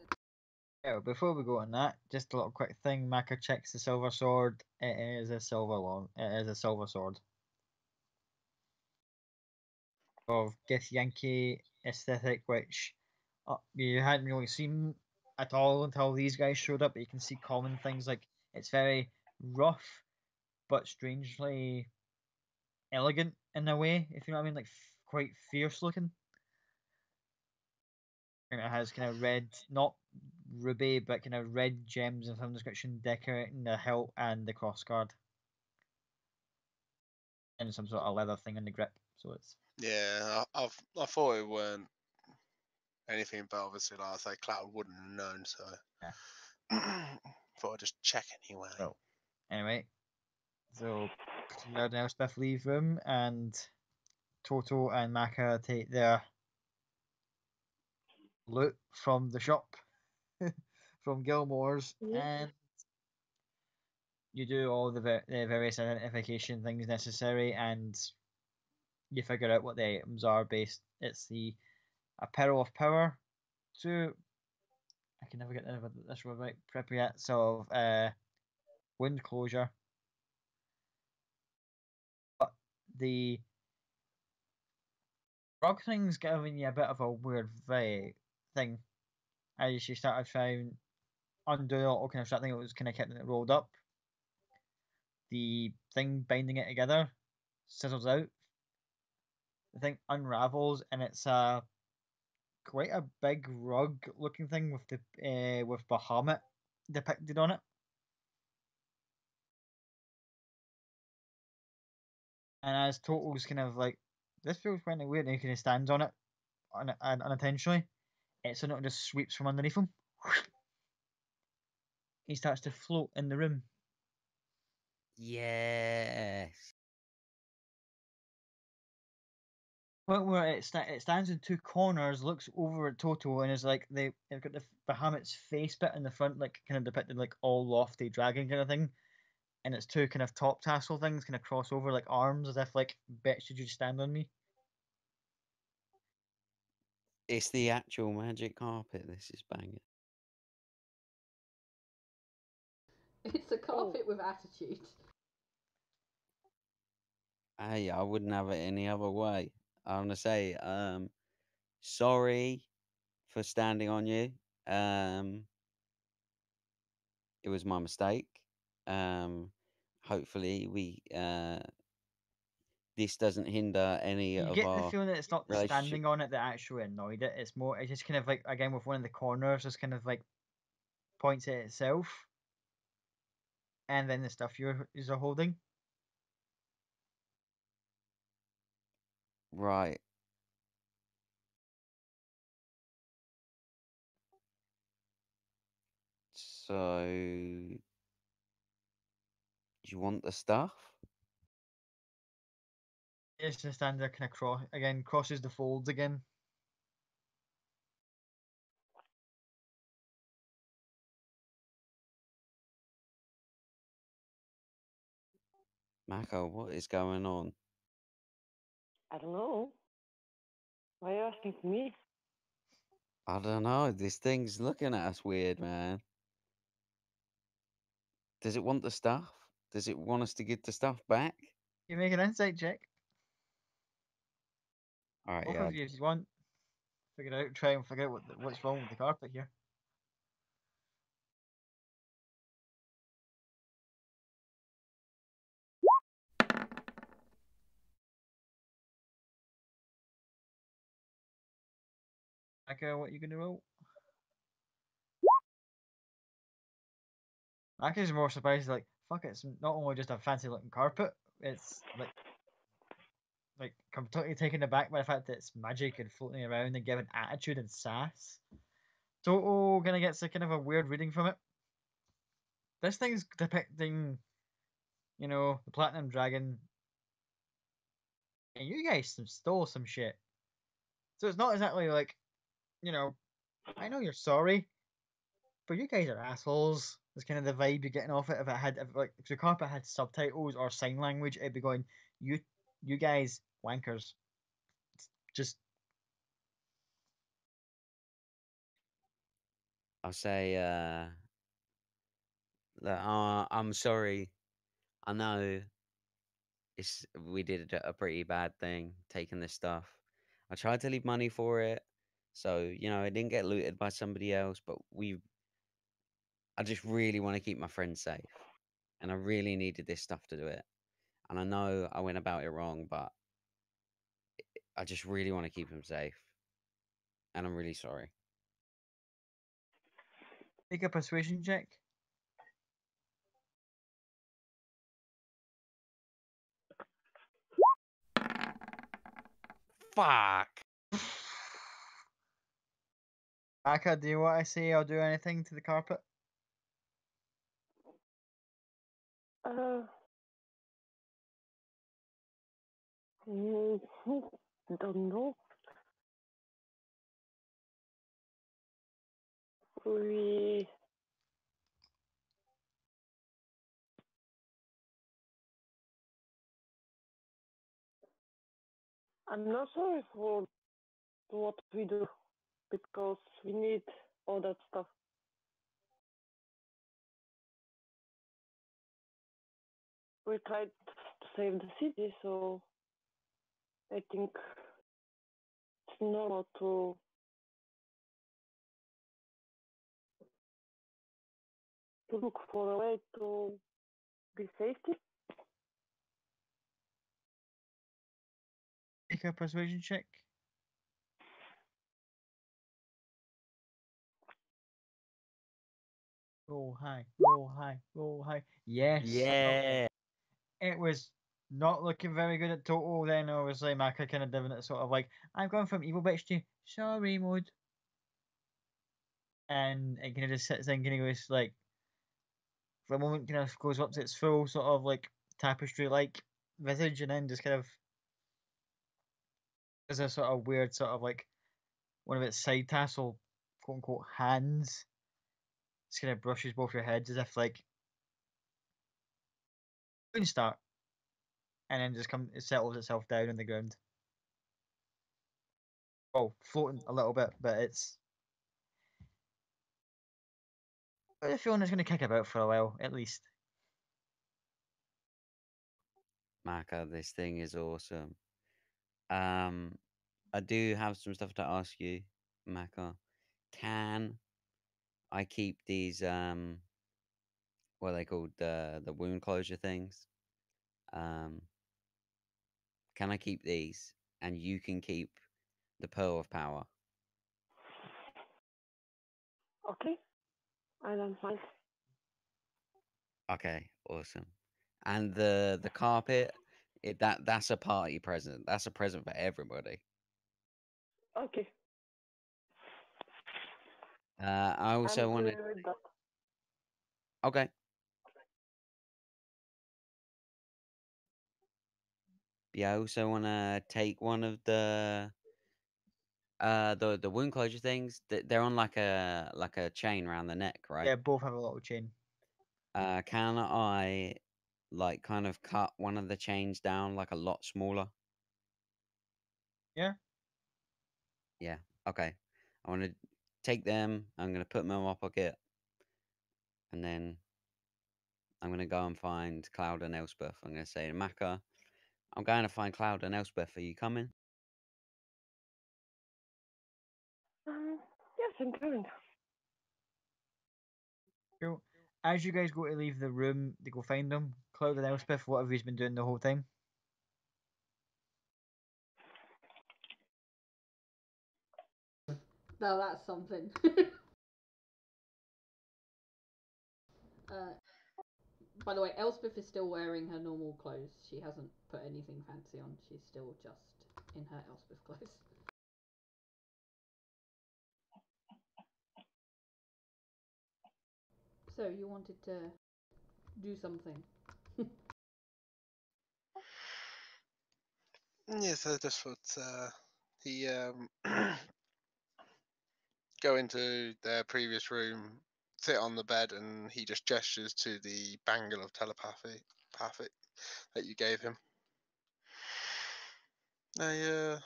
Yeah, before we go on that, just a little quick thing. Maka checks the silver sword. It is a silver long. It is a silver sword. Of Githyanki aesthetic, which uh, you hadn't really seen at all until these guys showed up. But you can see common things like it's very rough, but strangely elegant in a way. If you know what I mean, like quite fierce looking. And it has kind of red, not ruby, but kind of red gems in some description decorating the hilt and the crossguard. And some sort of leather thing on the grip. So it's Yeah, I, I've, I thought it weren't anything, but obviously, like I say, Cloud wouldn't have known, so. thought I'd just check anyway. So, anyway. So Cloud and Elspeth leave room and Toto and Maka take their loot from the shop from Gilmore's Yeah. and you do all the, ver- the various identification things necessary and you figure out what the items are based it's the a peril of power two I can never get this word right. Sort of uh, wound closure. But the frog thing's giving you a bit of a weird vi- thing. As you started trying undo it kind of stuff, that thing, it was kind of kept it rolled up. The thing binding it together sizzles out. The thing unravels, and it's a quite a big rug looking thing with the uh, with Bahamut depicted on it. And as Toto's kind of like, this feels kind of weird, and he kind of stands on it un- un- unintentionally, it suddenly just sweeps from underneath him. He starts to float in the room. Yes. Point where it, sta- it stands in two corners, looks over at Toto, and is like they they've got the Bahamut's face bit in the front, like kind of depicted like all lofty dragon kind of thing, and it's two kind of top tassel things kind of cross over like arms as if like bet should you stand on me. It's the actual magic carpet. This is banging. It's a carpet with attitude. Hey, I wouldn't have it any other way. I want to say, um, sorry for standing on you. Um, it was my mistake. Um, hopefully we uh, this doesn't hinder any of our You of get the feeling that it's not the standing on it that actually annoyed it. It's more it's just kind of like again with one of the corners, just kind of like points at itself, and then the stuff you're you're holding. Right. So, you want the staff? It's just stand there, kind of cross again, crosses the folds again. Mako, what is going on? I don't know. Why are you asking me? I don't know. This thing's looking at us weird, man. Does it want the stuff? Does it want us to give the stuff back? You make an insight check. All right, Both yeah. of you, if you want, figure it out, try and figure out what the, what's wrong with the carpet here. Aka, what you gonna roll? Aka's more surprised, like, fuck, it's not only just a fancy looking carpet, it's like like completely taken aback by the fact that it's magic and floating around and giving attitude and sass. Toto kind of gets a kind of a weird reading from it. This thing's depicting, you know, the platinum dragon, and you guys stole some shit. So it's not exactly like, you know, I know you're sorry, but you guys are assholes. It's kind of the vibe you're getting off it. If it had, if like, if the carpet had subtitles or sign language, it'd be going, you, you guys wankers. Just I'll say, uh, that, uh, I'm sorry. I know it's we did a pretty bad thing taking this stuff. I tried to leave money for it, so you know it didn't get looted by somebody else. But we, I just really want to keep my friends safe, and I really needed this stuff to do it. And I know I went about it wrong, but I just really want to keep them safe, and I'm really sorry. make a persuasion check. Fuck. Aka, do you want to say or do anything to the carpet? Uh, don't know. We I'm not sorry for what we do because we need all that stuff. We tried to save the city, so I think it's normal to to look for a way to be safety. Make a persuasion check. Roll high, roll high, roll high. Yes. Yeah. It was not looking very good at Toto. Then obviously Maka kind of doing it sort of like I'm going from evil bitch to sorry mode. And it kind of just sits and kind of goes like for a moment kind of goes up to its full sort of like tapestry like visage and then just kind of there's a sort of weird sort of like one of its side tassel quote unquote hands just kind of brushes both your heads as if like good start and then just come it settles itself down on the ground oh floating a little bit but it's I feeling it's going to kick about for a while at least Maka, this thing is awesome. Um, I do have some stuff to ask you, Maka. Can I keep these um, what are they called the the wound closure things? Um, can I keep these, and you can keep the pearl of power? Okay, I don't mind. Okay, awesome. And the the carpet, it, that that's a party present. That's a present for everybody. Okay, Uh, I also want to. clear with that. Okay. Yeah, I also want to take one of the uh the the wound closure things. th- They're on like a like a chain around the neck, right? yeah both have a little chain Uh, can I like kind of cut one of the chains down like a lot smaller? Yeah. Yeah. Okay. I want to take them. I'm gonna put them in my pocket, and then I'm gonna go and find Cloud and Elspeth. I'm gonna say to Maka, I'm going to find Cloud and Elspeth. Are you coming? Um, yes, I'm coming. Cool. As you guys go to leave the room to go find them, Cloud and Elspeth, what have you been doing the whole time? Now that's something. uh, by the way, Elspeth is still wearing her normal clothes. She hasn't put anything fancy on. She's still just in her Elspeth clothes. So you wanted to do something. Yes, I just thought uh, he um, go into their previous room, sit on the bed, and he just gestures to the bangle of telepathy that you gave him. I uh,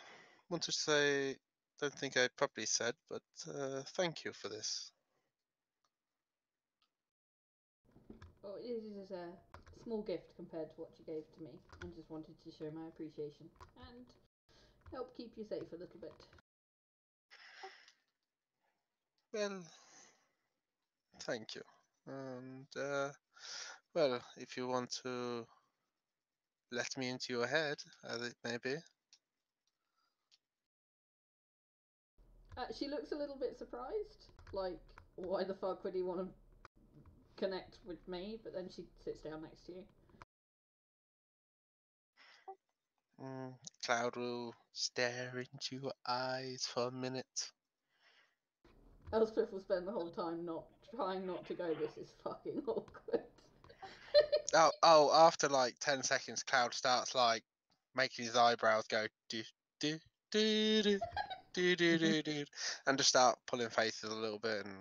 to say, don't think I properly said, but uh, thank you for this. Oh, it is a small gift compared to what you gave to me, and just wanted to show my appreciation and help keep you safe a little bit. Well, thank you. And, uh, well, if you want to let me into your head, as it may be, Uh, she looks a little bit surprised, like, why the fuck would he want to connect with me? But then she sits down next to you. mm, Cloud will stare into your eyes for a minute. Elspeth will spend the whole time not trying not to go. This is fucking awkward. Oh, oh! After like ten seconds, Cloud starts like making his eyebrows go do do do do do do do do, and just start pulling faces a little bit and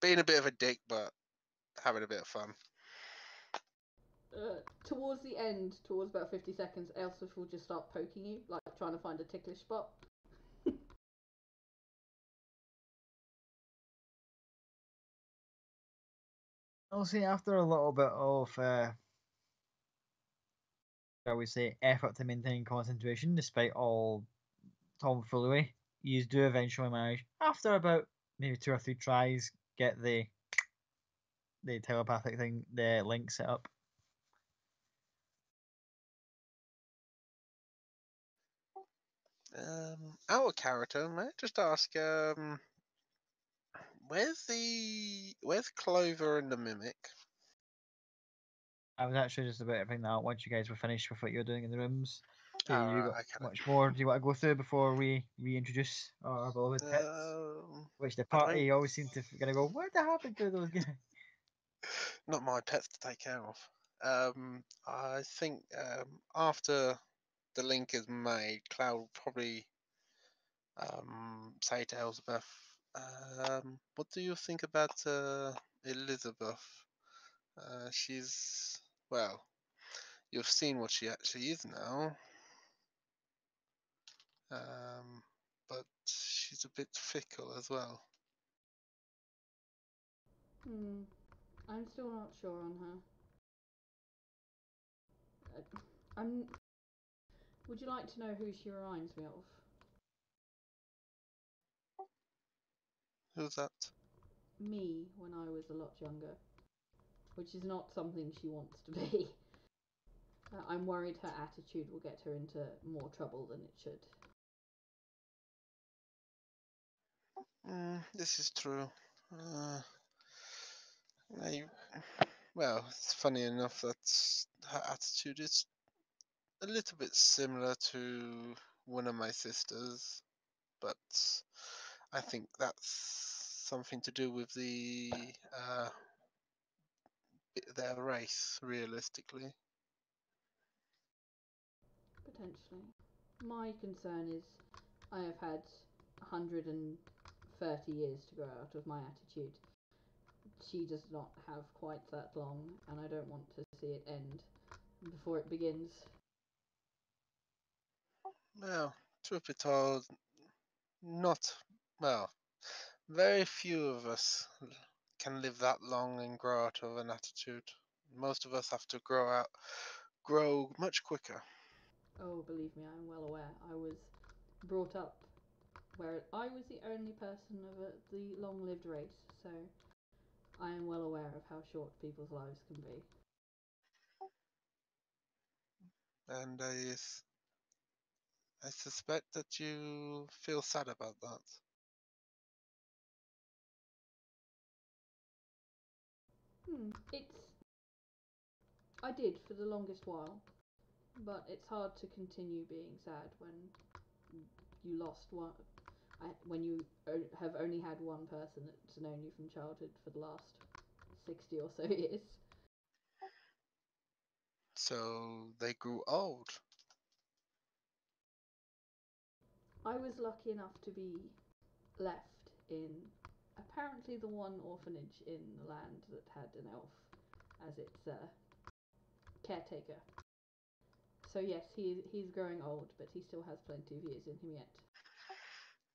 being a bit of a dick, but having a bit of fun. Uh, towards the end, towards about 50 seconds, Elspeth will just start poking you, like trying to find a ticklish spot. I'll say after a little bit of uh, shall we say, effort to maintain concentration despite all tomfoolery. You do eventually manage, after about maybe two or three tries, get the the telepathic thing, the link set up. Um, our character, may I just ask, um, where's the where's Clover and the mimic? I was actually just about to bring that up once you guys were finished with what you're doing in the rooms. Ah, you got much more do you want to go through before we reintroduce our beloved pets? Um, Which the party always seem to gonna go, what happened to those guys? not my pets to take care of. Um, I think um, after the link is made, Cloud will probably um, say to Elizabeth, um, "What do you think about uh, Elizabeth? Uh, she's well, you've seen what she actually is now, um, but she's a bit fickle as well." Hmm. I'm still not sure on her. Uh, I'm. Would you like to know who she reminds me of? Who's that? Me when I was a lot younger, which is not something she wants to be. Uh, I'm worried her attitude will get her into more trouble than it should. Mm, this is true. Uh, I, well, it's funny enough that her attitude is a little bit similar to one of my sisters, but I think that's something to do with the uh, their race, realistically. Potentially. My concern is I have had 130 years to grow out of my attitude. She does not have quite that long, and I don't want to see it end before it begins. Well, truth be told, not well. Very few of us can live that long and grow out of an attitude. Most of us have to grow out, grow much quicker. Oh, believe me, I am well aware. I was brought up where I was the only person of a, the long lived race, so I am well aware of how short people's lives can be. And I, I suspect that you feel sad about that. Hmm, it's. I did for the longest while, but it's hard to continue being sad when you lost one. I, when you o- have only had one person that's known you from childhood for the last 60 or so years. So they grew old. I was lucky enough to be left in apparently the one orphanage in the land that had an elf as its uh, caretaker. So yes, he he's growing old, but he still has plenty of years in him yet.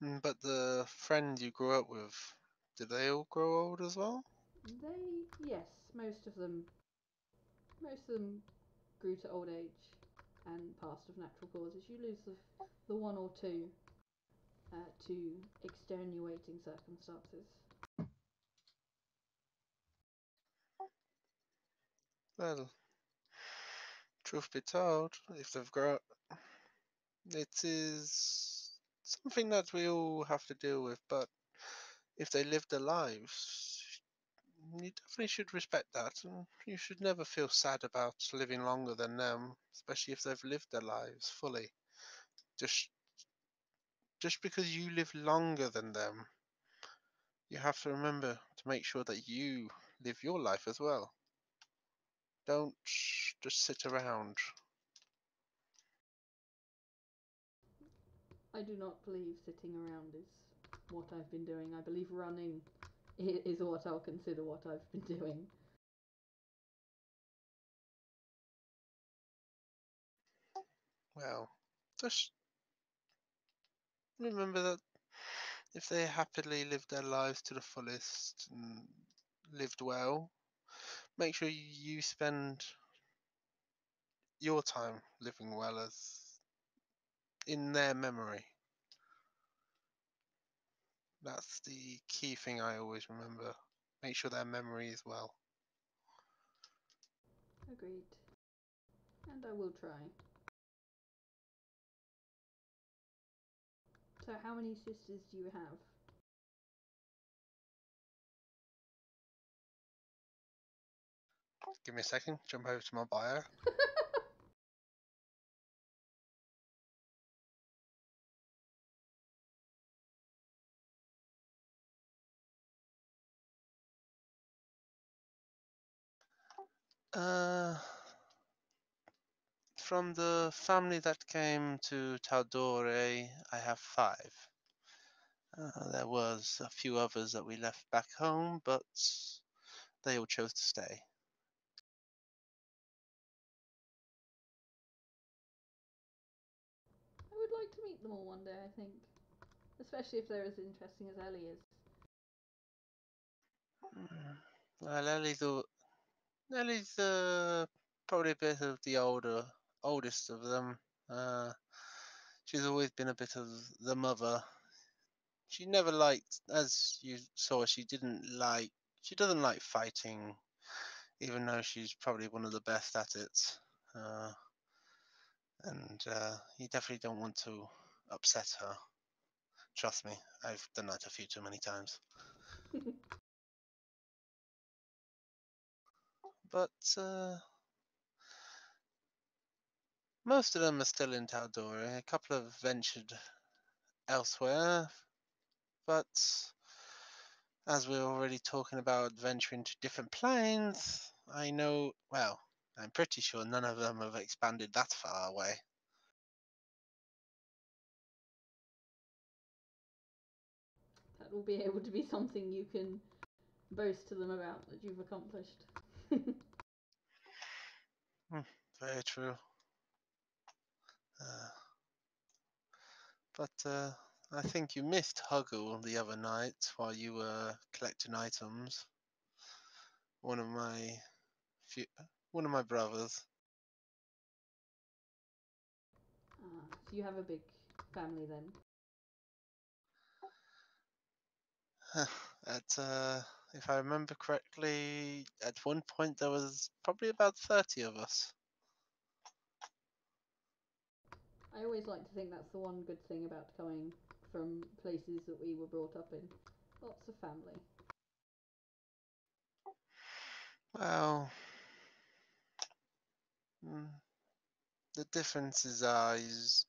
Mm, But the friend you grew up with, did they all grow old as well? They yes, most of them most of them grew to old age and passed of natural causes. You lose the the one or two uh, to extenuating circumstances. Well, truth be told, if they've grown, it is something that we all have to deal with. But if they live their lives, you definitely should respect that. And you should never feel sad about living longer than them, especially if they've lived their lives fully. Just, just because you live longer than them, you have to remember to make sure that you live your life as well. Don't just sit around. I do not believe sitting around is what I've been doing. I believe running is what I'll consider what I've been doing. Well, just remember that if they happily lived their lives to the fullest and lived well, make sure you spend your time living well as in their memory. That's the key thing I always remember. Make sure their memory is well. Agreed. And I will try. So, how many sisters do you have? Give me a second, jump over to my bio. Uh, from the family that came to Tal'Dorei, I have five. Uh, there was a few others that we left back home, but they all chose to stay. I would like to meet them all one day, I think. Especially if they're as interesting as Ellie is. Mm, Well, Ellie's Ellie's uh, probably a bit of the older, oldest of them. Uh, she's always been a bit of the mother. She never liked, as you saw, she didn't like. She doesn't like fighting, even though she's probably one of the best at it. Uh, and uh, you definitely don't want to upset her. Trust me, I've done that a few too many times. but uh, most of them are still in Tal'Dorei. Eh? A couple have ventured elsewhere, but as we're already talking about venturing to different planes, I know, well, I'm pretty sure none of them have expanded that far away. That will be able to be something you can boast to them about that you've accomplished. Hmm, very true. Uh, but uh, I think you missed Huggle the other night while you were collecting items. One of my few, one of my brothers. Ah, so you have a big family then. at uh, if I remember correctly, at one point there was probably about thirty of us. I always like to think that's the one good thing about coming from places that we were brought up in. Lots of family. Well, mm, the differences are is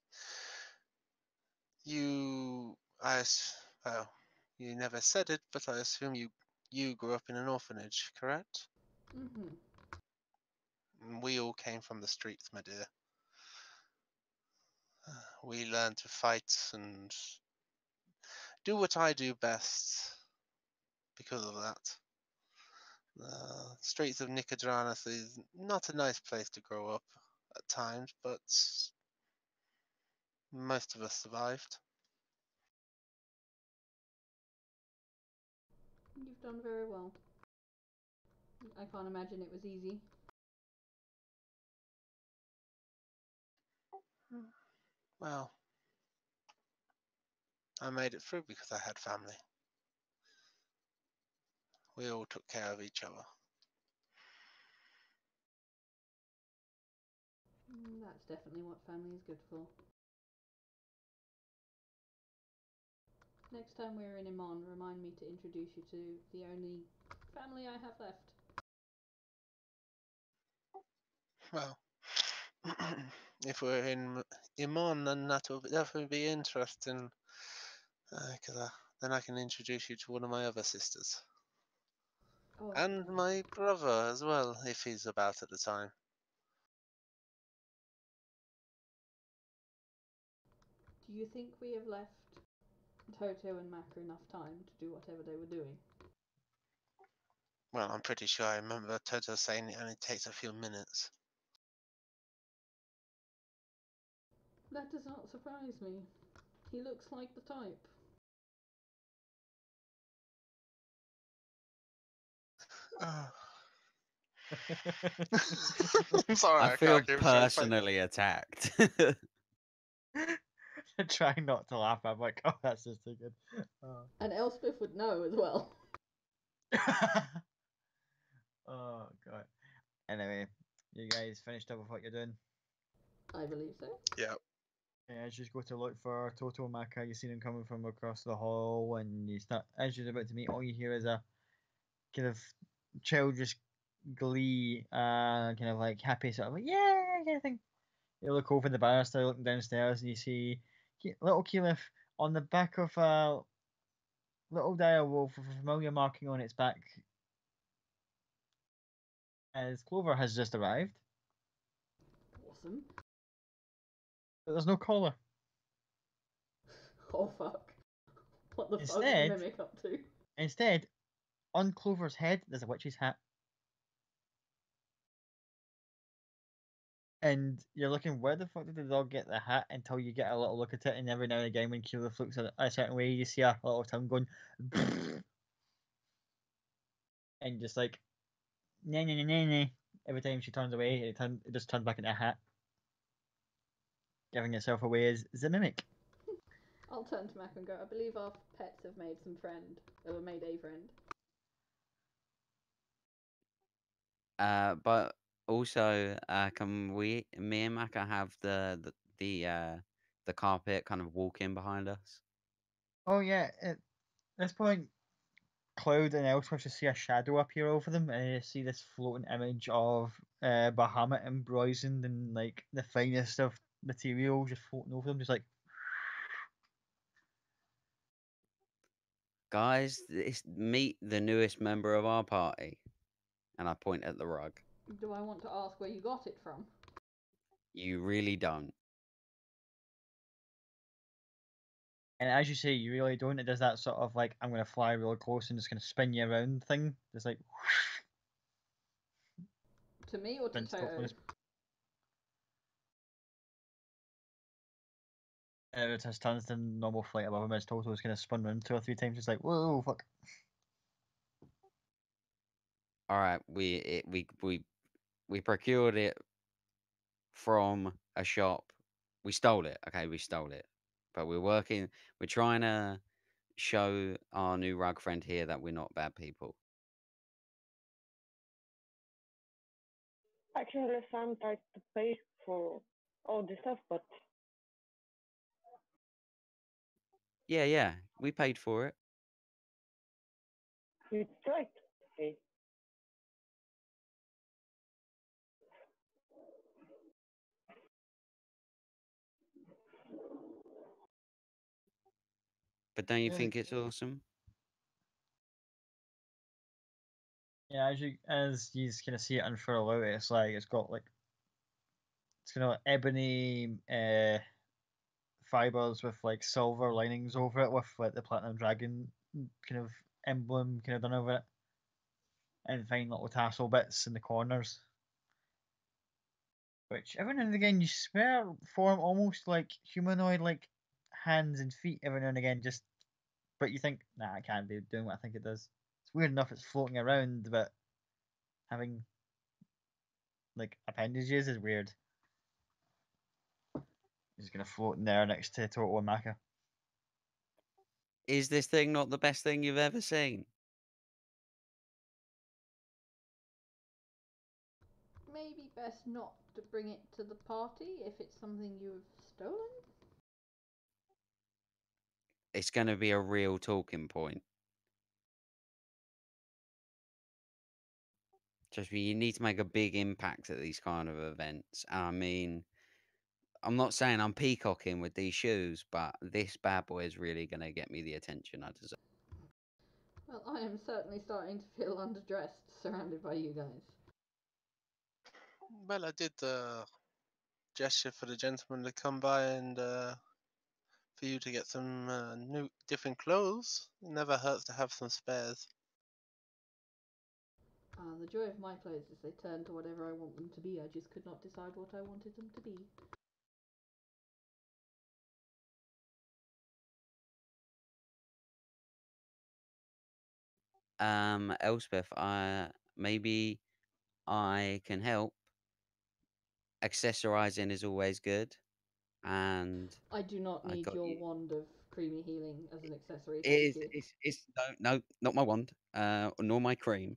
you, I well, you never said it, but I assume you you grew up in an orphanage, correct? Mm hmm we all came from the streets, my dear. We learn to fight and do what I do best because of that. The streets of Nicodranas is not a nice place to grow up at times, but most of us survived. You've done very well. I can't imagine it was easy. Well, I made it through because I had family. We all took care of each other. Mm, That's definitely what family is good for. Next time we're in Emon, remind me to introduce you to the only family I have left. Well, if we're in Emon, then that will definitely be interesting. Because uh, then I can introduce you to one of my other sisters. Oh, And my brother as well, if he's about at the time. do you think we have left Toto and Maka enough time to do whatever they were doing? Well, I'm pretty sure I remember Toto saying it only takes a few minutes. That does not surprise me. He looks like the type. I'm uh. sorry, I, I feel can't keep straight personally attacked. Trying not to laugh. I'm like, oh, that's just too good. Oh. And Elspeth would know as well. oh god. Anyway, you guys finished up with what you're doing? I believe so. Yeah. As you go to look for Toto Maka, you see them coming from across the hall, and you start as you're about to meet, all you hear is a kind of childish glee, uh, kind of like happy sort of like yeah kind of thing. You look over the banister, looking downstairs, and you see little Keyleth on the back of a little dire wolf with a familiar marking on its back. As Clover has just arrived, Awesome. But there's no collar. Oh fuck. What the fuck is Instead- Mimic up to? Instead, on Clover's head, there's a witch's hat. And you're looking, where the fuck did the dog get the hat? Until you get a little look at it, and every now and again, when Keyleth looks at it a certain way, you see a little tongue going, and just like, nah, nah, nah, nah. Every time she turns away, it, turn, it just turns back into a hat, giving itself away as the mimic. I'll turn to Mac and go, I believe our pets have made some friend. Or made a friend. uh, but also, uh, can we, me and Maka, have the the the, uh, the carpet kind of walk in behind us? Oh yeah, at this point, Cloud and Elspeth just see a shadow appear over them, and you see this floating image of uh, Bahamut embroidered in like the finest of material, just floating over them, just like Guys, this, meet the newest member of our party. And I point at the rug. Do I want to ask where you got it from? You really don't. And as you say, you really don't. It does that sort of like I'm gonna fly really close and just gonna spin you around thing. Just like To me or to spins Toto? Clockwise. And it just turns to normal flight above him as Toto's kind of spun around two or three times. It's like whoa, fuck. All right, we it, we we we procured it from a shop. We stole it. Okay, we stole it. But we're working. We're trying to show our new rug friend here that we're not bad people. Actually, I'm tried to pay for all this stuff, but Yeah, yeah, we paid for it. you tried to pay. But don't you Yeah, think it's awesome? Yeah, as you as you kind of see it unfurl out, it's like it's got like it's kind of like ebony uh fibers with like silver linings over it, with like the platinum dragon mm, kind of emblem kind of done over it, and fine little tassel bits in the corners. Which every now and again you swear form almost like humanoid, like hands and feet. Every now and again, just but you think, nah, it can't be doing what I think it does. It's weird enough it's floating around, but having like appendages is weird. He's gonna float in there next to Toto and Maka. Is this thing not the best thing you've ever seen? Maybe best not to bring it to the party if it's something you've stolen? It's going to be a real talking point. Just me, you need to make a big impact at these kind of events. I mean, I'm not saying I'm peacocking with these shoes, but this bad boy is really going to get me the attention I deserve. Well, I am certainly starting to feel underdressed, surrounded by you guys. Well, I did uh, gesture for the gentleman to come by and uh, for you to get some uh, new, different clothes. It never hurts to have some spares. Uh, the joy of my clothes is they turn to whatever I want them to be. I just could not decide what I wanted them to be. Um, Elspeth, uh, maybe I can help, accessorizing is always good. And I do not need your you. wand of creamy healing as an accessory. it is, it's, it's no, no, not my wand, uh, nor my cream.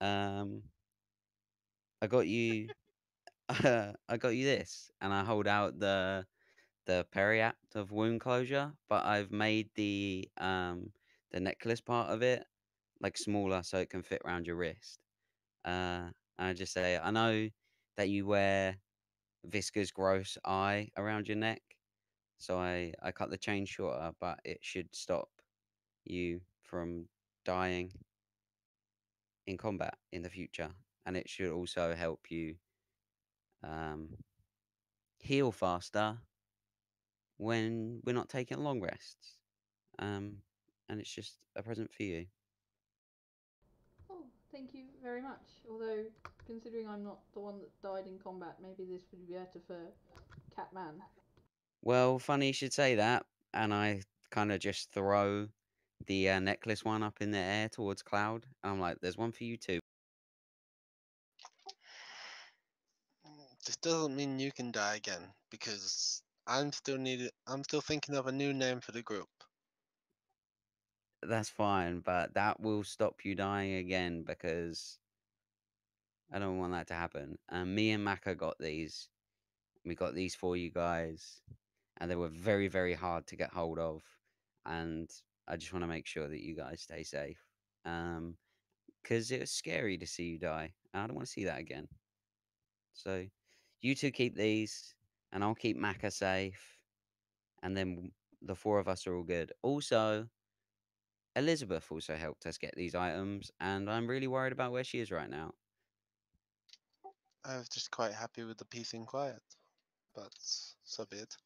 Um, I got you. I got you this, and I hold out the the periapt of wound closure, but I've made the um the necklace part of it like smaller so it can fit around your wrist. Uh, and I just say, I know that you wear Visca's gross eye around your neck, so I I cut the chain shorter, but it should stop you from dying in combat in the future, and it should also help you um, heal faster when we're not taking long rests. Um, and it's just a present for you. Thank you very much. Although, considering I'm not the one that died in combat, maybe this would be better for Catman. Well, funny you should say that. And I kind of just throw the uh, necklace one up in the air towards Cloud. And I'm like, there's one for you too. This doesn't mean you can die again because I'm still needed. I'm still thinking of a new name for the group. That's fine, but that will stop you dying again because I don't want that to happen. And me and Maka got these. We got these for you guys, and they were very, very hard to get hold of. And I just want to make sure that you guys stay safe. Um, because it was scary to see you die. and I don't want to see that again. So, you two keep these, and I'll keep Maka safe, and then the four of us are all good. Also, Elizabeth also helped us get these items, and I'm really worried about where she is right now. I was just quite happy with the peace and quiet, but so be it.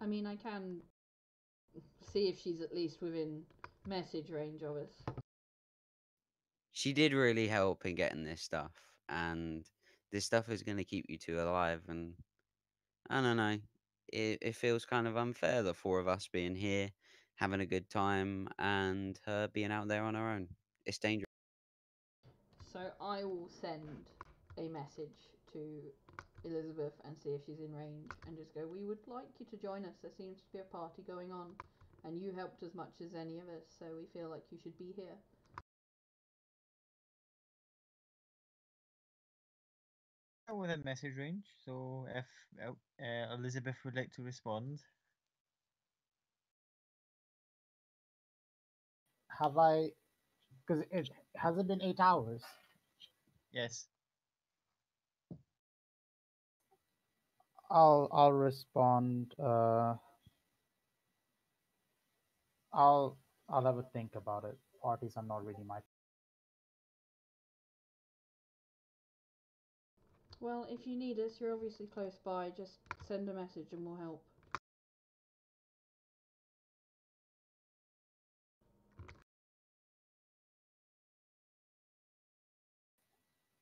I mean, I can see if she's at least within message range of us. She did really help in getting this stuff, and this stuff is going to keep you two alive. And I don't know, it, it feels kind of unfair the four of us being here, having a good time, and her being out there on her own. It's dangerous. So I will send a message to Elizabeth and see if she's in range and just go, We would like you to join us. There seems to be a party going on, and you helped as much as any of us, so we feel like you should be here. Still within message range, so if uh, Elizabeth would like to respond, Have I? Because it has it been eight hours. yes. I'll I'll respond. Uh, I'll I'll have a think about it. Parties are not really my. Well, if you need us, you're obviously close by. Just send a message and we'll help.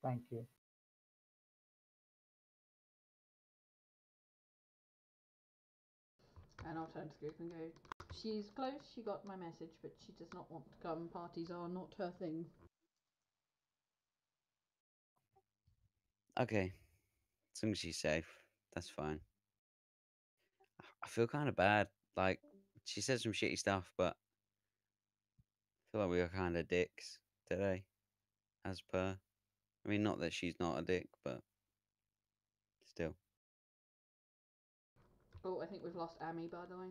Thank you. And I'll turn to Scoop and go, She's close, she got my message, but she does not want to come. Parties are not her thing. Okay, as long as she's safe, that's fine. I feel kind of bad. Like, she said some shitty stuff, but I feel like we were kind of dicks today, as per. I mean, not that she's not a dick, but still. Oh, I think we've lost Amy, by the way.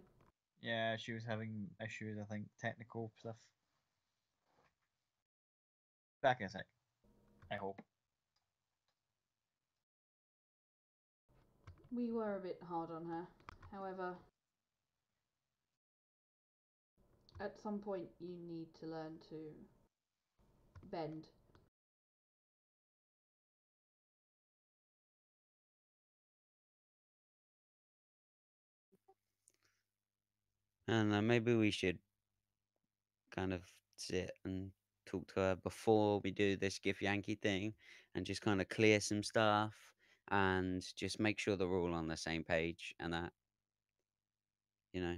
Yeah, she was having issues, I think, technical stuff. Back in a sec. I hope. We were a bit hard on her. However, at some point you need to learn to bend. And uh, maybe we should kind of sit and talk to her before we do this Githyanki thing and just kind of clear some stuff and just make sure they're all on the same page and that, you know,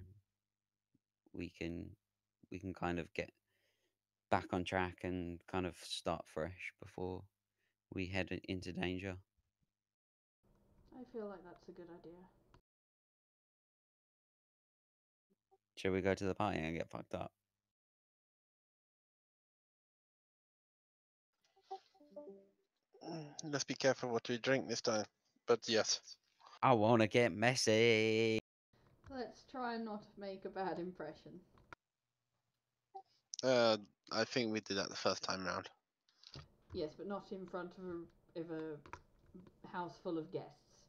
we can we can kind of get back on track and kind of start fresh before we head into danger. I feel like that's a good idea. Shall we go to the party and get fucked up? Mm, Let's be careful what we drink this time. But yes. I want to get messy. Let's try and not make a bad impression. Uh, I think we did that the first time round. Yes, but not in front of a, of a house full of guests.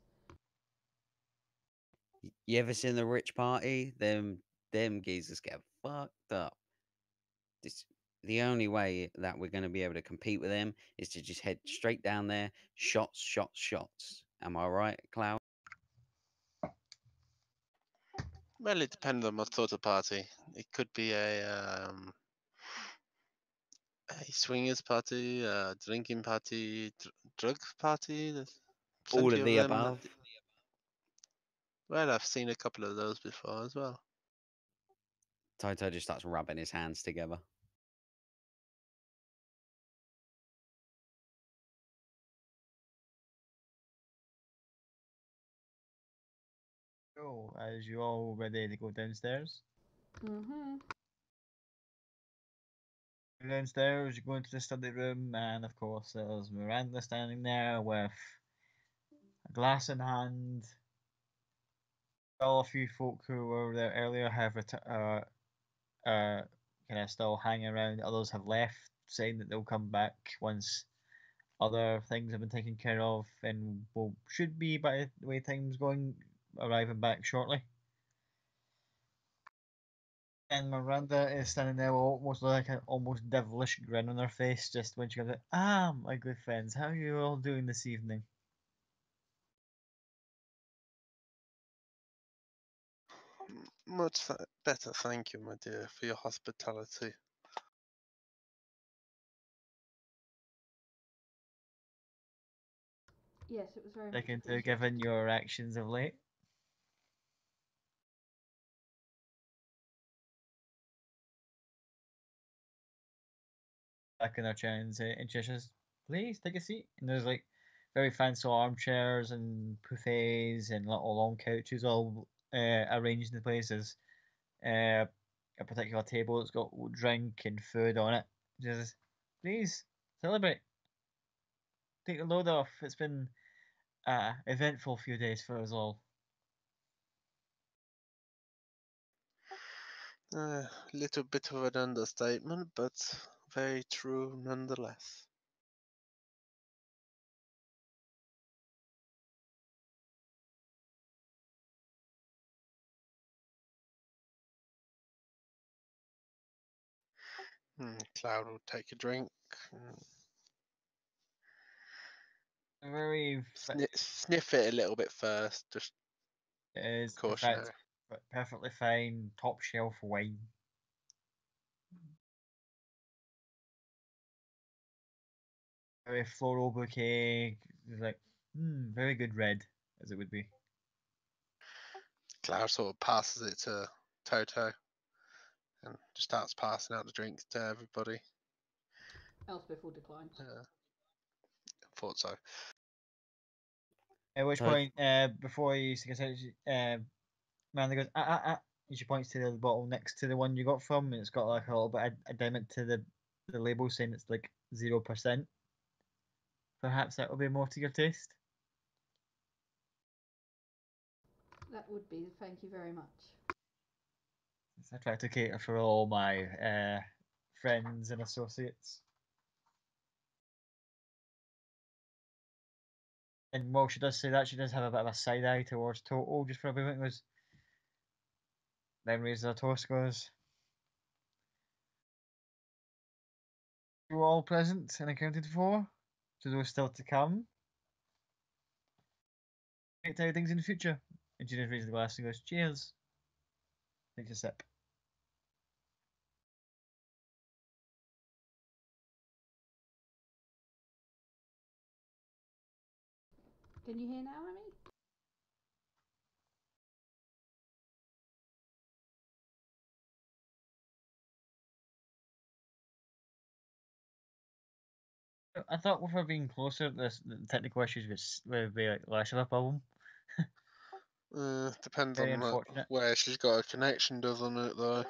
You ever seen the rich party? Them them geezers get fucked up. This, the only way that we're going to be able to compete with them is to just head straight down there, shots, shots, shots. Am I right, Cloud? Well, it depends on what sort of party. It could be a um, a swingers party, a drinking party, dr- drug party. All plenty of the above. Well, I've seen a couple of those before as well. Toto just starts rubbing his hands together. So, as you all ready to go downstairs, Mm-hmm. Downstairs, you go into the study room, and of course, there's Miranda standing there with a glass in hand. All a few folk who were there earlier have ret- uh, uh, kind of still hanging around. Others have left, saying that they'll come back once other things have been taken care of, and will should be by the way time's going, arriving back shortly. And Miranda is standing there with almost like an almost devilish grin on her face just when she comes out. Ah, my good friends, how are you all doing this evening? Much th- better, thank you, my dear, for your hospitality. Yes, it was very much Taken to given your actions of late. Back in our chair and, eh, say, and she says, please take a seat. And there's like very fancy armchairs and buffets and little long couches all uh, arranged in places. Uh, a particular table that's got drink and food on it. Says, please celebrate. Take the load off. It's been uh, eventful few days for us all. A Uh, little bit of an understatement, but very true nonetheless. Hmm, Cloud will take a drink. mm, Very Sni- sniff it a little bit first, just it is cautionary. but perfectly fine top shelf wine. Very floral bouquet, it's like hmm, very good red as it would be. Cloud sort of passes it to Toto and just starts passing out the drinks to everybody. Elspeth will decline. Uh, thought so. At which point, uh, before you can say, uh, Amanda goes ah ah ah, and she points to the bottle next to the one you got from, and it's got like a little bit of addendum to the the label saying it's like zero percent. Perhaps that will be more to your taste. That would be. Thank you very much. I try to cater for all my uh, friends and associates. And while she does say that, she does have a bit of a side eye towards Toto just for a moment. Goes, then raises her toast, goes, You all present and accounted for? To those still to come? Great tidings in the future. And she just raises the glass and goes, Cheers. Takes a sip. Can you hear now, Emmy? I thought with her being closer, this the technical issues would, would be like less of a problem. Uh, depends Very on uh, where she's got a connection, doesn't it? Though.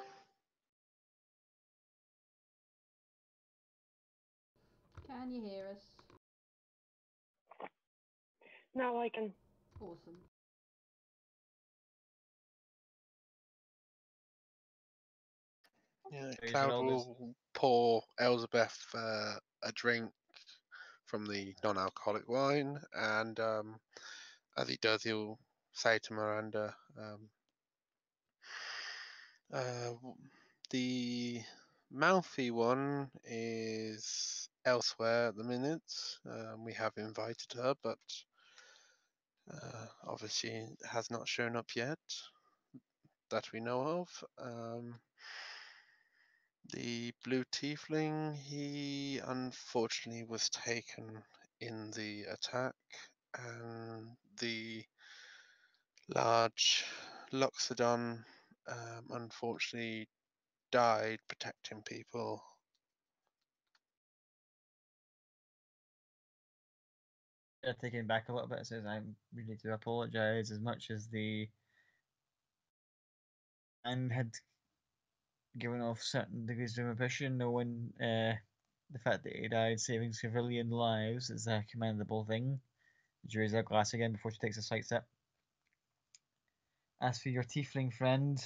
Can you hear us? Now I can. Awesome. Yeah, So you Cloud said all this- will pour Elizabeth uh, a drink from the non-alcoholic wine, and um, as he does, he'll say to Miranda, um, uh, "The mouthy one is elsewhere at the minute. Um, we have invited her, but uh, obviously has not shown up yet that we know of." Um, the blue tiefling, he unfortunately was taken in the attack, and the large Loxodon um, unfortunately died protecting people. Taking back a little bit, says I really to apologise as much as the and had given off certain degrees of ambition, knowing uh, the fact that he died saving civilian lives is a commendable thing. She raises her glass again before she takes a slight sip. As for your tiefling friend,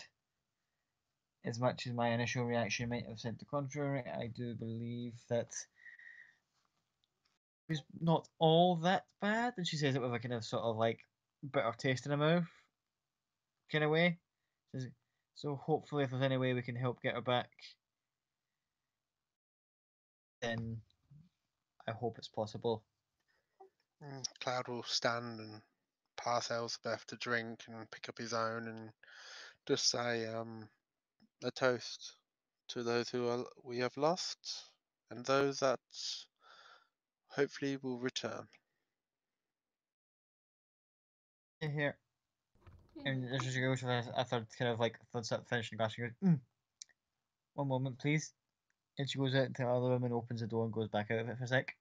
as much as my initial reaction might have said the contrary, I do believe that it's not all that bad. And she says it with a kind of sort of like bitter taste in her mouth kind of way. So hopefully, if there's any way we can help get her back, then I hope it's possible. Mm, Cloud will stand and pass Elspeth to drink and pick up his own and just say um, a toast to those who are, we have lost and those that hopefully will return. Yeah, here. And Yeah. as she goes for a, a third kind of like third step finishing glass, she goes, mm. One moment, please. And she goes out to the other room and opens the door and goes back out of it for a sec.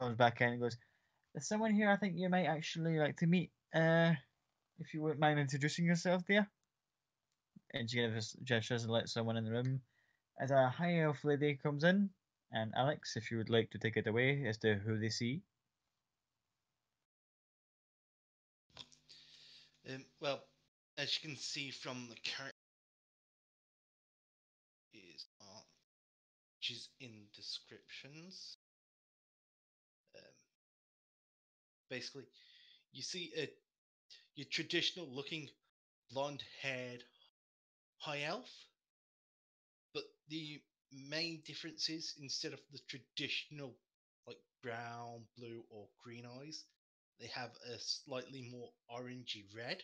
Comes back in and goes, There's someone here I think you might actually like to meet. Uh, if you wouldn't mind introducing yourself, dear. And she kind of just gestures and lets someone in the room. As a high elf lady comes in, and Alex, if you would like to take it away as to who they see. Um, well, as you can see from the character is which is in descriptions. Um, basically, you see a your traditional looking blonde haired high elf, the main differences instead of the traditional like brown, blue, or green eyes, they have a slightly more orangey red.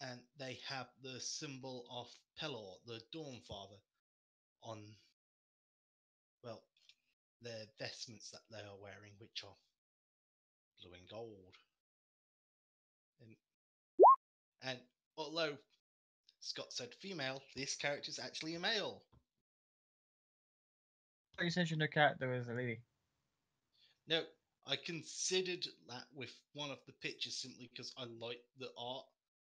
And they have the symbol of Pelor, the Dawn Father, on well, their vestments that they are wearing, which are blue and gold. And, and although Scott said female, this character is actually a male. thought you said your new character was a lady. No, I considered that with one of the pictures simply because I liked the art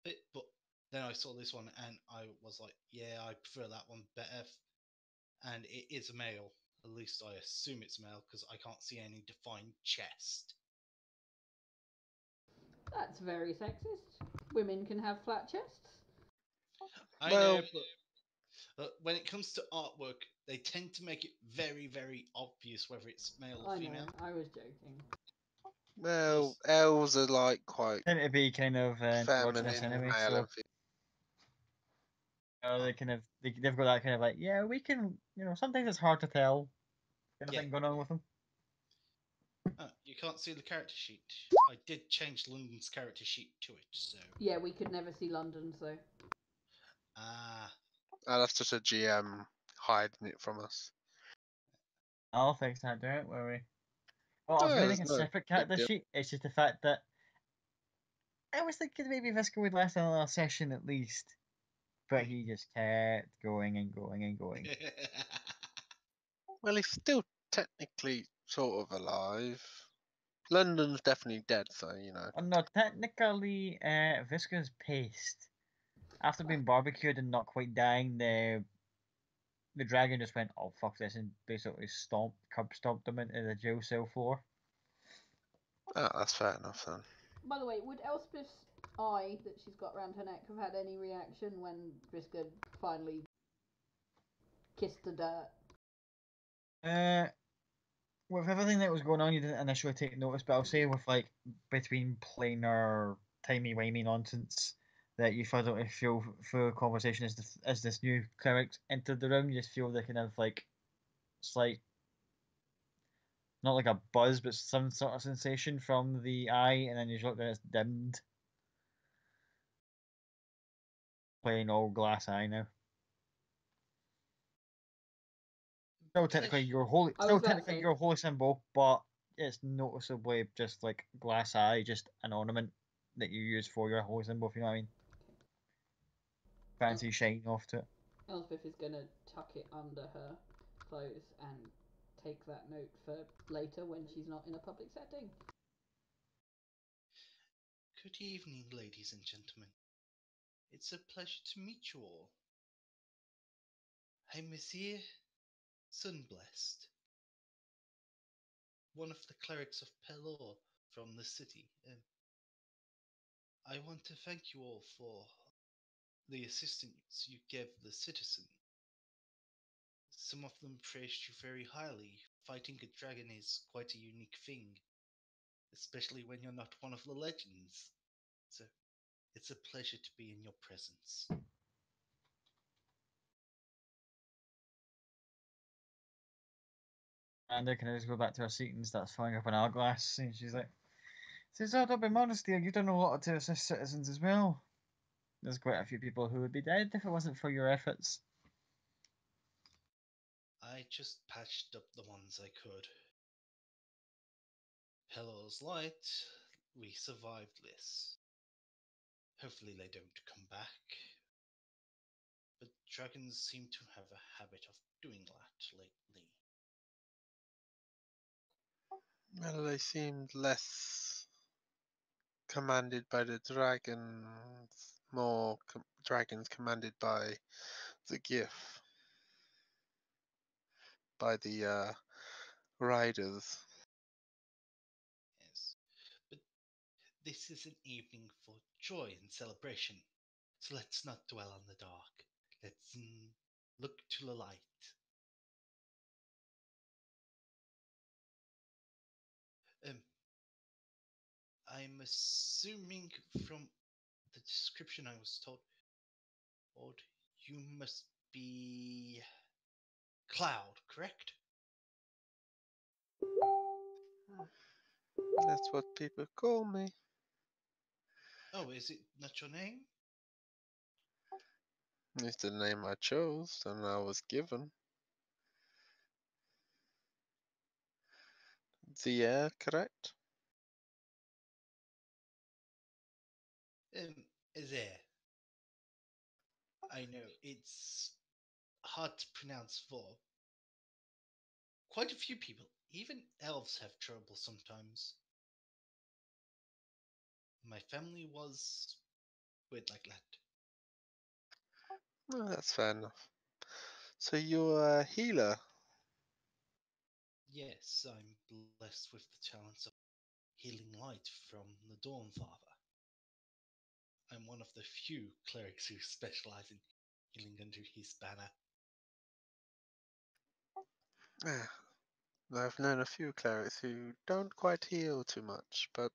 bit, but then I saw this one and I was like, yeah, I prefer that one better. And it is a male. At least I assume it's male because I can't see any defined chest. That's very sexist. Women can have flat chests. I Well- know, but, but when it comes to artwork, they tend to make it very, very obvious whether it's male or I know. female. I was joking. Well, elves are like quite Tend to be kind of uh, feminine, anyway, male so and uh, they kind of they, they've got that kind of like yeah we can you know sometimes it's hard to tell kind of Yeah. thing going on with them. Oh, you can't see the character sheet. I did change London's character sheet to it, so Yeah, we could never see London, so ah, Ah, that's just a GM hiding it from us. I'll fix that. Don't worry. Well, I was Yeah, reading a no separate character deal. sheet. It's just the fact that I was thinking maybe Visca would last another session at least but he just kept going and going and going. Well, he's still technically sort of alive. London's definitely dead, so you know. Oh, no, technically, uh, Visca's paste. After being barbecued and not quite dying, the the dragon just went, "Oh fuck this," and basically stomped, curb stomped him into the jail cell floor. Oh, that's fair enough then. By the way, would Elspeth's eye that she's got around her neck have had any reaction when Vriska finally kissed the dirt? Uh, with everything that was going on, you didn't initially take notice, but I'll say with like between planar timey wimey nonsense that you suddenly feel through a conversation as the, as this new cleric entered the room, you just feel the kind of like slight, not like a buzz, but some sort of sensation from the eye, and then you look and it's dimmed. Plain old glass eye now. Still technically your holy, still was about to technically your holy symbol, but it's noticeably just like glass eye, just an ornament that you use for your holy symbol. If you know what I mean. Fancy shine off to it. Elspeth is gonna tuck it under her clothes and take that note for later when she's not in a public setting. Good evening, ladies and gentlemen. It's a pleasure to meet you all. I'm Monsieur Sunblessed, one of the clerics of Pelor from the city. Um, I want to thank you all for the assistance you gave the citizen. Some of them praised you very highly. Fighting a dragon is quite a unique thing, especially when you're not one of the legends. So it's a pleasure to be in your presence. And can just go back to her seat and starts filling up an hourglass. And she's like, Since I've been modest here, you've done a lot to assist citizens as well. There's quite a few people who would be dead if it wasn't for your efforts. I just patched up the ones I could. Pelor's light, we survived this. Hopefully they don't come back. But dragons seem to have a habit of doing that lately. Well, they seemed less commanded by the dragons, more com- dragons commanded by the gift, by the uh, riders. Yes. But this is an evening for joy and celebration. So let's not dwell on the dark. Let's mm, look to the light. Um, I'm assuming from the description I was told, Lord, you must be Cloud, correct? That's what people call me. Oh, is it not your name? It's the name I chose and I was given. The air, correct? Um, there. I know it's hard to pronounce for quite a few people. Even elves have trouble sometimes. My family was weird like that. Well, that's fair enough. So you're a healer. Yes, I'm blessed with the talents of healing light from the Dawn Father. I'm one of the few clerics who specialize in healing under his banner. Ah, I've known a few clerics who don't quite heal too much, but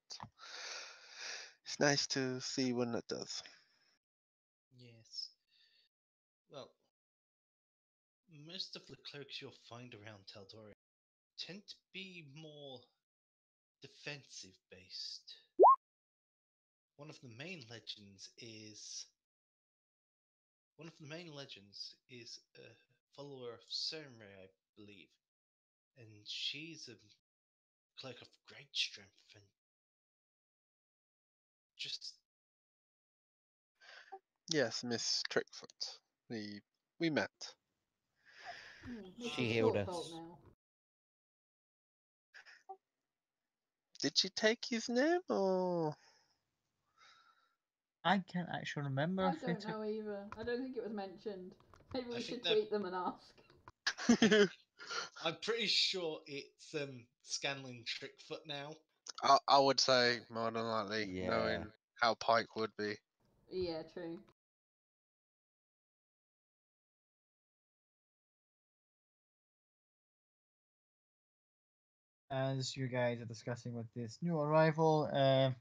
it's nice to see one that does. Yes. Well, most of the clerics you'll find around Tal'Dorei tend to be more defensive based. One of the main legends is one of the main legends is a follower of Sarenrae, I believe, and she's a cleric of great strength and just Yes, Miss Trickfoot. We we met. Hmm, She healed us. now. Did she take his name or? I can't actually remember I if don't took. know either. I don't think it was mentioned. Maybe I we think should tweet them and ask. I'm pretty sure it's um Scanlan Trickfoot now. I, I would say more than likely, Yeah. knowing how Pike would be. Yeah, true. As you guys are discussing with this new arrival, uh,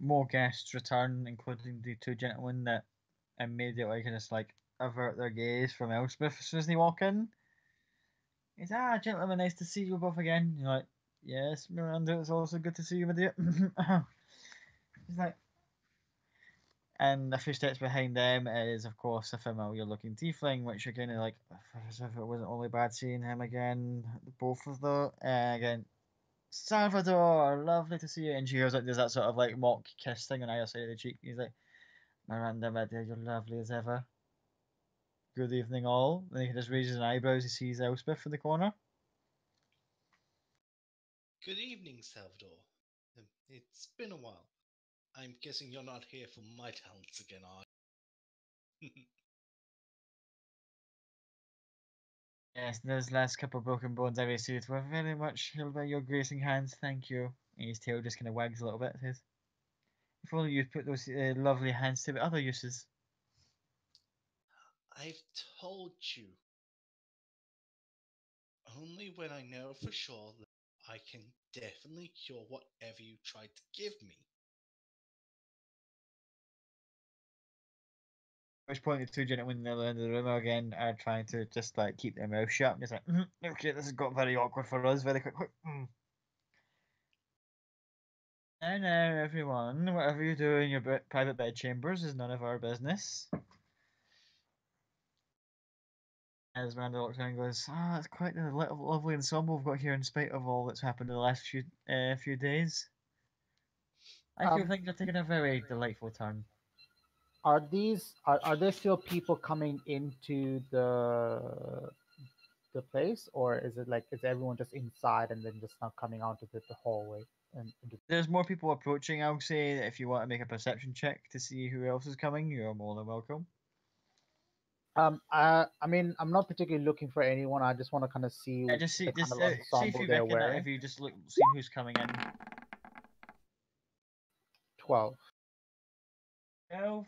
more guests return, including the two gentlemen that immediately can just like avert their gaze from Elspeth as soon as they walk in. He's ah, gentlemen, nice to see you both again. You're like, yes, Miranda, it's also good to see you, my dear. He's like, and a few steps behind them is, of course, a familiar-looking tiefling, which again like, as if it wasn't only bad seeing him again. Both of them, uh, again, Salvador, lovely to see you. And she goes like, there's that sort of like mock kiss thing on either side of the cheek. He's like, Miranda, my dear, you're lovely as ever. Good evening, all. Then he just raises an eyebrows. He sees Elspeth in the corner. Good evening, Salvador. Um, it's been a while. I'm guessing you're not here for my talents again, are you? Yes, those last couple of broken bones I received were very much healed by your gracing hands. Thank you. And his tail just kind of wags a little bit. Says, "If only you'd put those uh, lovely hands to other uses." I've told you. Only when I know for sure that I can definitely cure whatever you tried to give me. Which point the two gentlemen in the other end of the room again are trying to just like keep their mouth shut. Just like, "Mhm, okay, this has got very awkward for us very quickly. Mm. Now, now, everyone, whatever you do in your private bed chambers is none of our business. As Miranda looks around and goes, ah, it's quite a lo- lovely ensemble we've got here in spite of all that's happened in the last few uh, few days. I feel Um, things are taking a very delightful turn. Are these are, are there still people coming into the the place, or is it like is everyone just inside and then just not coming out of the, the hallway? And into There's more people approaching, i would say. that If you want to make a perception check to see who else is coming, you're more than welcome. um, I I mean, I'm not particularly looking for anyone. I just want to kind of see Yeah, just see, the just kind uh, of see if you they're wearing. if you just look, see who's coming in. Twelve. Twelve.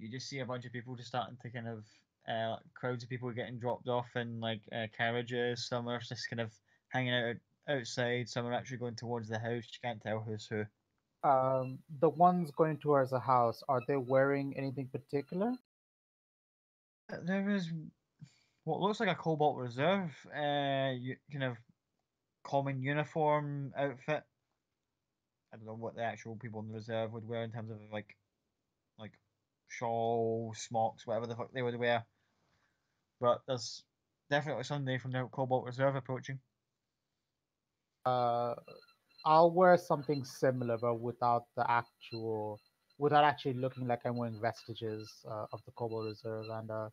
You just see a bunch of people just starting to kind of uh, crowds of people getting dropped off in like uh, carriages. Some are just kind of hanging out outside. Some are actually going towards the house. You can't tell who's who. Um, the ones going towards the house, are they wearing anything particular? Uh, There is what looks like a Cobalt Reserve, uh, you, kind of common uniform outfit. I don't know what the actual people in the reserve would wear in terms of like, like shawl, smocks, whatever the fuck they would wear. But there's definitely somebody from the Cobalt Reserve approaching. Uh, I'll wear something similar, but without the actual, without actually looking like I'm wearing vestiges uh, of the Cobalt Reserve, and uh,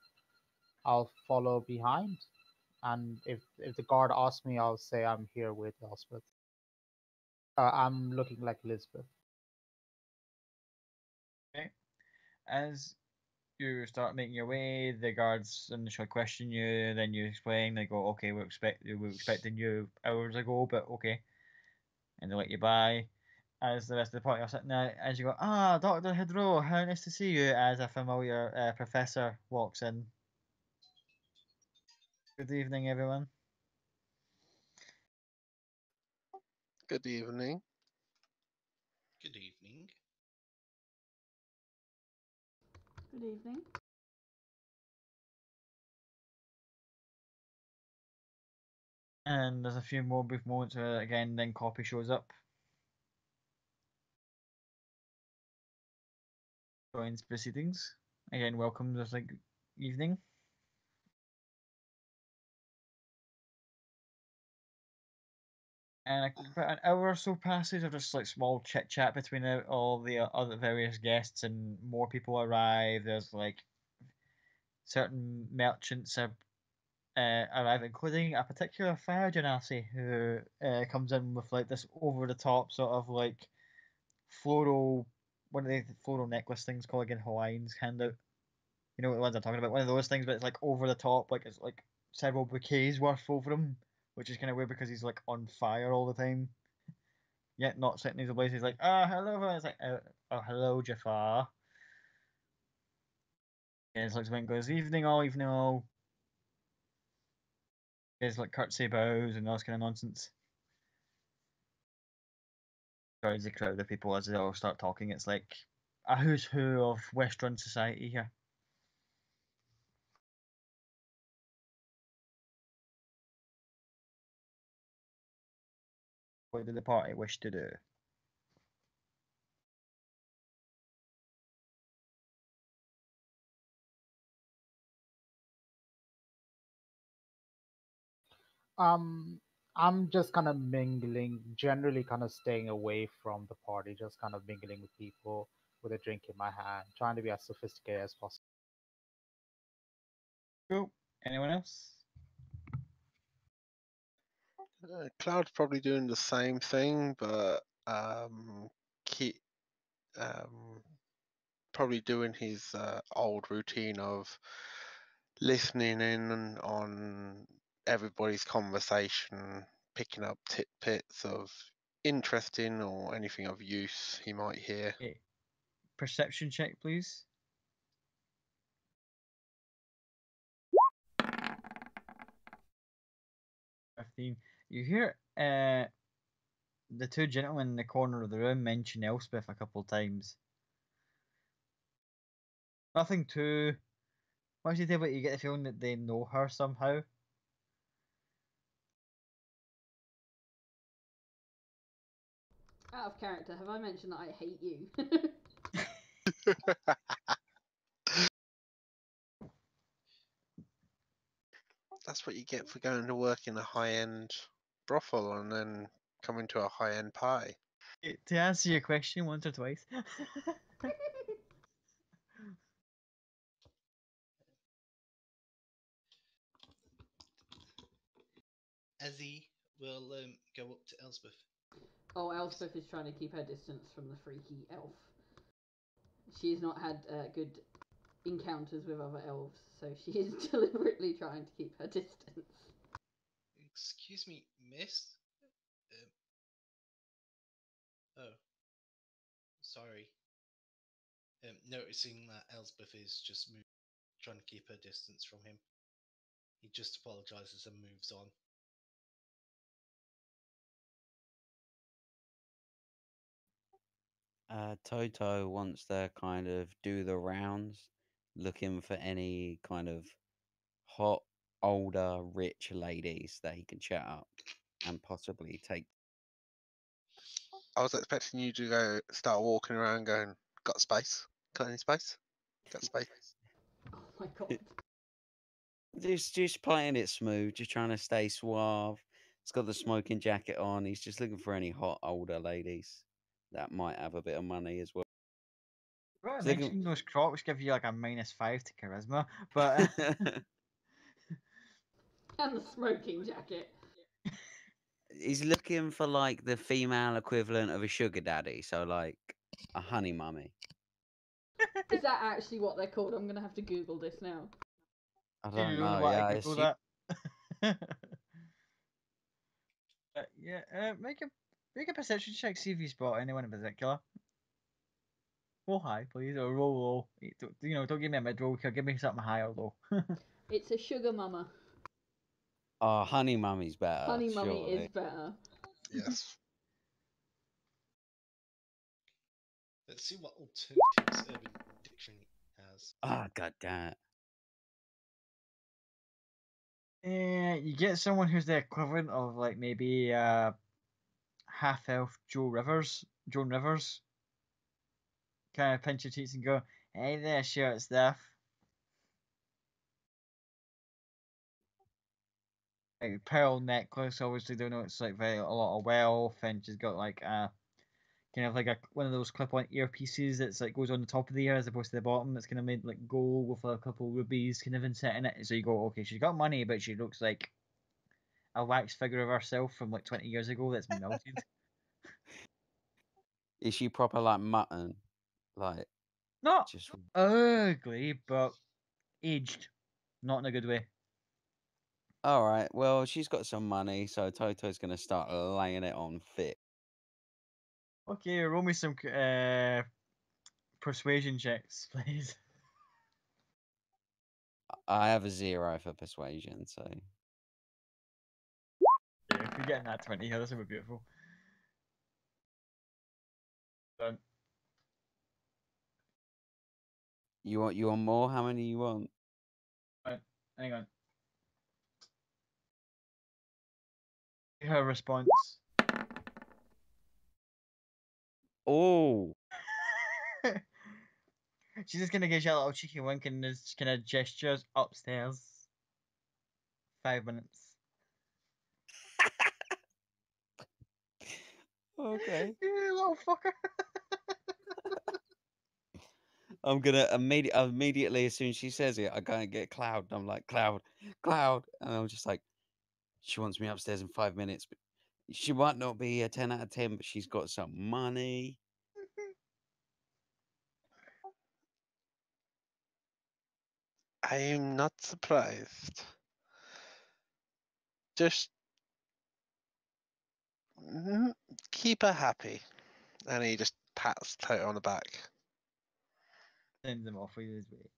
I'll follow behind. And if if the guard asks me, I'll say I'm here with Elspeth. Uh, I'm looking like Elizabeth. As you start making your way, the guards initially question you, then you explain. They go, "Okay, we expect we were expecting you hours ago, but okay," and they let you by. As the rest of the party are sitting there, as you go, "Ah, Doctor Hydro, how nice to see you!" As a familiar uh, professor walks in. Good evening, everyone. Good evening. Good evening. Good evening. And there's a few more brief moments where again, then copy shows up. Joins proceedings. Again, welcome. There's like evening. And about an hour or so passes of just like small chit chat between all the uh, other various guests, and more people arrive. There's like certain merchants are, uh, arrive, including a particular fire genasi who uh, comes in with like this over the top sort of like floral, one of the floral necklace things called again Hawaiians hand out. You know what the ones I'm talking about? One of those things, but it's like over the top, like it's like several bouquets worth over him, which is kind of weird because he's like on fire all the time. Yet not setting his ablaze. He's like, ah, hello, everyone." It's like, oh, oh hello, Jafar. Yeah, it's like goes evening all, evening all. There's like curtsy bows and all this kind of nonsense. Joins the crowd of people as they all start talking. It's like a who's who of Western society here. What did the party wish to do? Um, I'm just kind of mingling, generally kind of staying away from the party, just kind of mingling with people with a drink in my hand, trying to be as sophisticated as possible. Cool. Anyone else? Uh, Cloud's probably doing the same thing, but um, keep um, probably doing his uh, old routine of listening in on everybody's conversation, picking up tidbits of interesting or anything of use he might hear. Okay. Perception check, please. Fifteen. You hear uh, the two gentlemen in the corner of the room mention Elspeth a couple of times. Nothing too. Once you do but you get the feeling that they know her somehow. Out of character, have I mentioned that I hate you? That's what you get for going to work in a high-end brothel and then coming to a high-end pie. Eh, To answer your question once or twice. Ezzy will um, go up to Elspeth. oh, Elspeth is trying to keep her distance from the freaky elf. She has not had uh, good encounters with other elves, so she is deliberately trying to keep her distance. Excuse me, miss? Um, oh. Sorry. Um, noticing that Elspeth is just trying to keep her distance from him. He just apologizes and moves on. Uh, Toto wants to kind of do the rounds, looking for any kind of hot, older, rich ladies that he can chat up and possibly take. I was expecting you to go start walking around going, got space? Got any space? Got space? Oh my god. Just, just playing it smooth, just trying to stay suave. He's got the smoking jacket on. He's just looking for any hot, older ladies that might have a bit of money as well. Right, So they those crocs give you like a minus five to charisma, but uh, And the smoking jacket. He's looking for like the female equivalent of a sugar daddy, so like a honey mummy. Is that actually what they're called? I'm gonna have to Google this now. I don't know know. Yeah, I I assume- that. But yeah, uh, make a make a perception check. See if you spot anyone in particular. Roll high, please, or roll low. You know, don't give me a mid roll. Give me something high or low. It's a sugar mama. Oh, honey mummy's better. Honey mummy surely. is better. Yes. Let's see what alternatives Urban Dictionary has. Oh god damn it. Eh, you get someone who's the equivalent of like maybe uh half elf Joe Rivers, Joan Rivers. Kind of pinch your cheeks and go, "Hey there, short stuff." Like pearl necklace. Obviously, don't know it's like very a lot of wealth, and she's got like a kind of like a one of those clip-on earpieces that's like goes on the top of the ear as opposed to the bottom. That's kind of made like gold with a couple rubies kind of inset in it. So you go, okay, she's got money, but she looks like a wax figure of herself from like twenty years ago that's melted. Is she proper like mutton? Like Not just ugly, but aged, not in a good way. All right. Well, she's got some money, so Toto's gonna start laying it on thick. Okay, roll me some uh, persuasion checks, please. I have a zero for persuasion, so Yeah, if you're getting that 20 here, this would be beautiful. Done. you want you want more? How many you want? Hang on. Her response. Oh, She's just gonna give you a little cheeky wink and just kind of gestures upstairs. Five minutes. okay. You little fucker. I'm gonna immediately, immediately as soon as she says it, I go and get Cloud. And I'm like, Cloud, Cloud, and I'm just like, she wants me upstairs in five minutes. But she might not be a ten out of ten, but she's got some money. I am not surprised. Just mm, keep her happy. And he just pats Toto on the back. Sends him off with his way.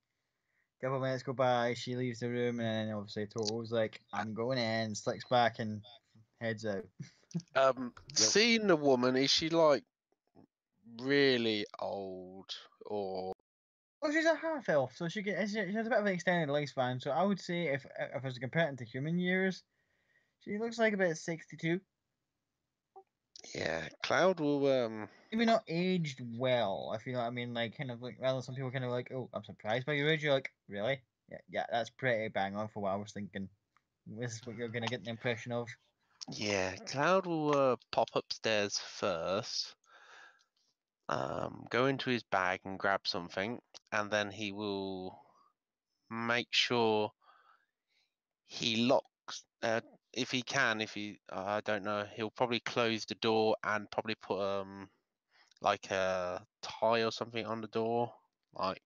Couple of minutes go by, she leaves the room, and then obviously Toto's like, I'm going in, slicks back and heads out. Um, seeing the woman, is she like really old or Well, she's a half elf, so she, get, she she has a bit of an extended lifespan. So I would say, if if I was to to human years, she looks like about 62. Yeah? Cloud will um Maybe not aged well, if you know what I mean. Like, kind of like, rather some people kind of like, oh, I'm surprised by your age. You're like, really? Yeah, yeah, that's pretty bang on for what I was thinking. This is what you're gonna get the impression of. Yeah, Cloud will uh, pop upstairs first, um, go into his bag and grab something, and then he will make sure he locks. Uh, if he can, if he, uh, I don't know, he'll probably close the door and probably put um like a tie or something on the door, like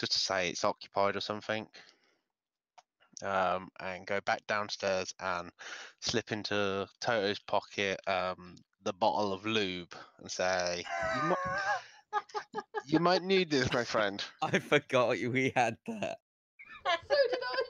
just to say it's occupied or something um, and go back downstairs and slip into Toto's pocket um, the bottle of lube and say, you might, you might need this, my friend. I forgot we had that. so did I.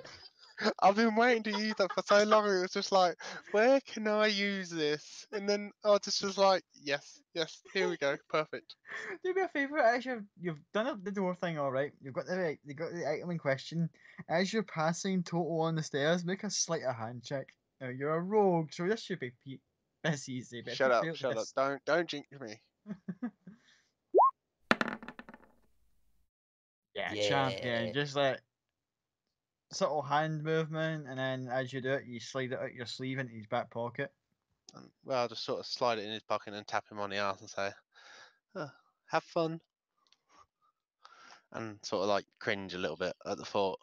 I've been waiting to use that for so long. It was just like, where can I use this? And then I just was like, yes, yes, here we go, perfect. Do me a favour, as you've you've done the door thing all right. You've got the i- you got the item in question. As you're passing Toto on the stairs, make a sleight of hand check. Now you're a rogue, so this should be pe- this easy. But Shut up, fail shut up! Don't don't jinx me. Yeah, champion. Yeah. Just like subtle hand movement, and then as you do it, you slide it out your sleeve into his back pocket. And, well, I'll just sort of slide it in his pocket and tap him on the arse and say, "Huh, "Have fun," and sort of like cringe a little bit at the thought.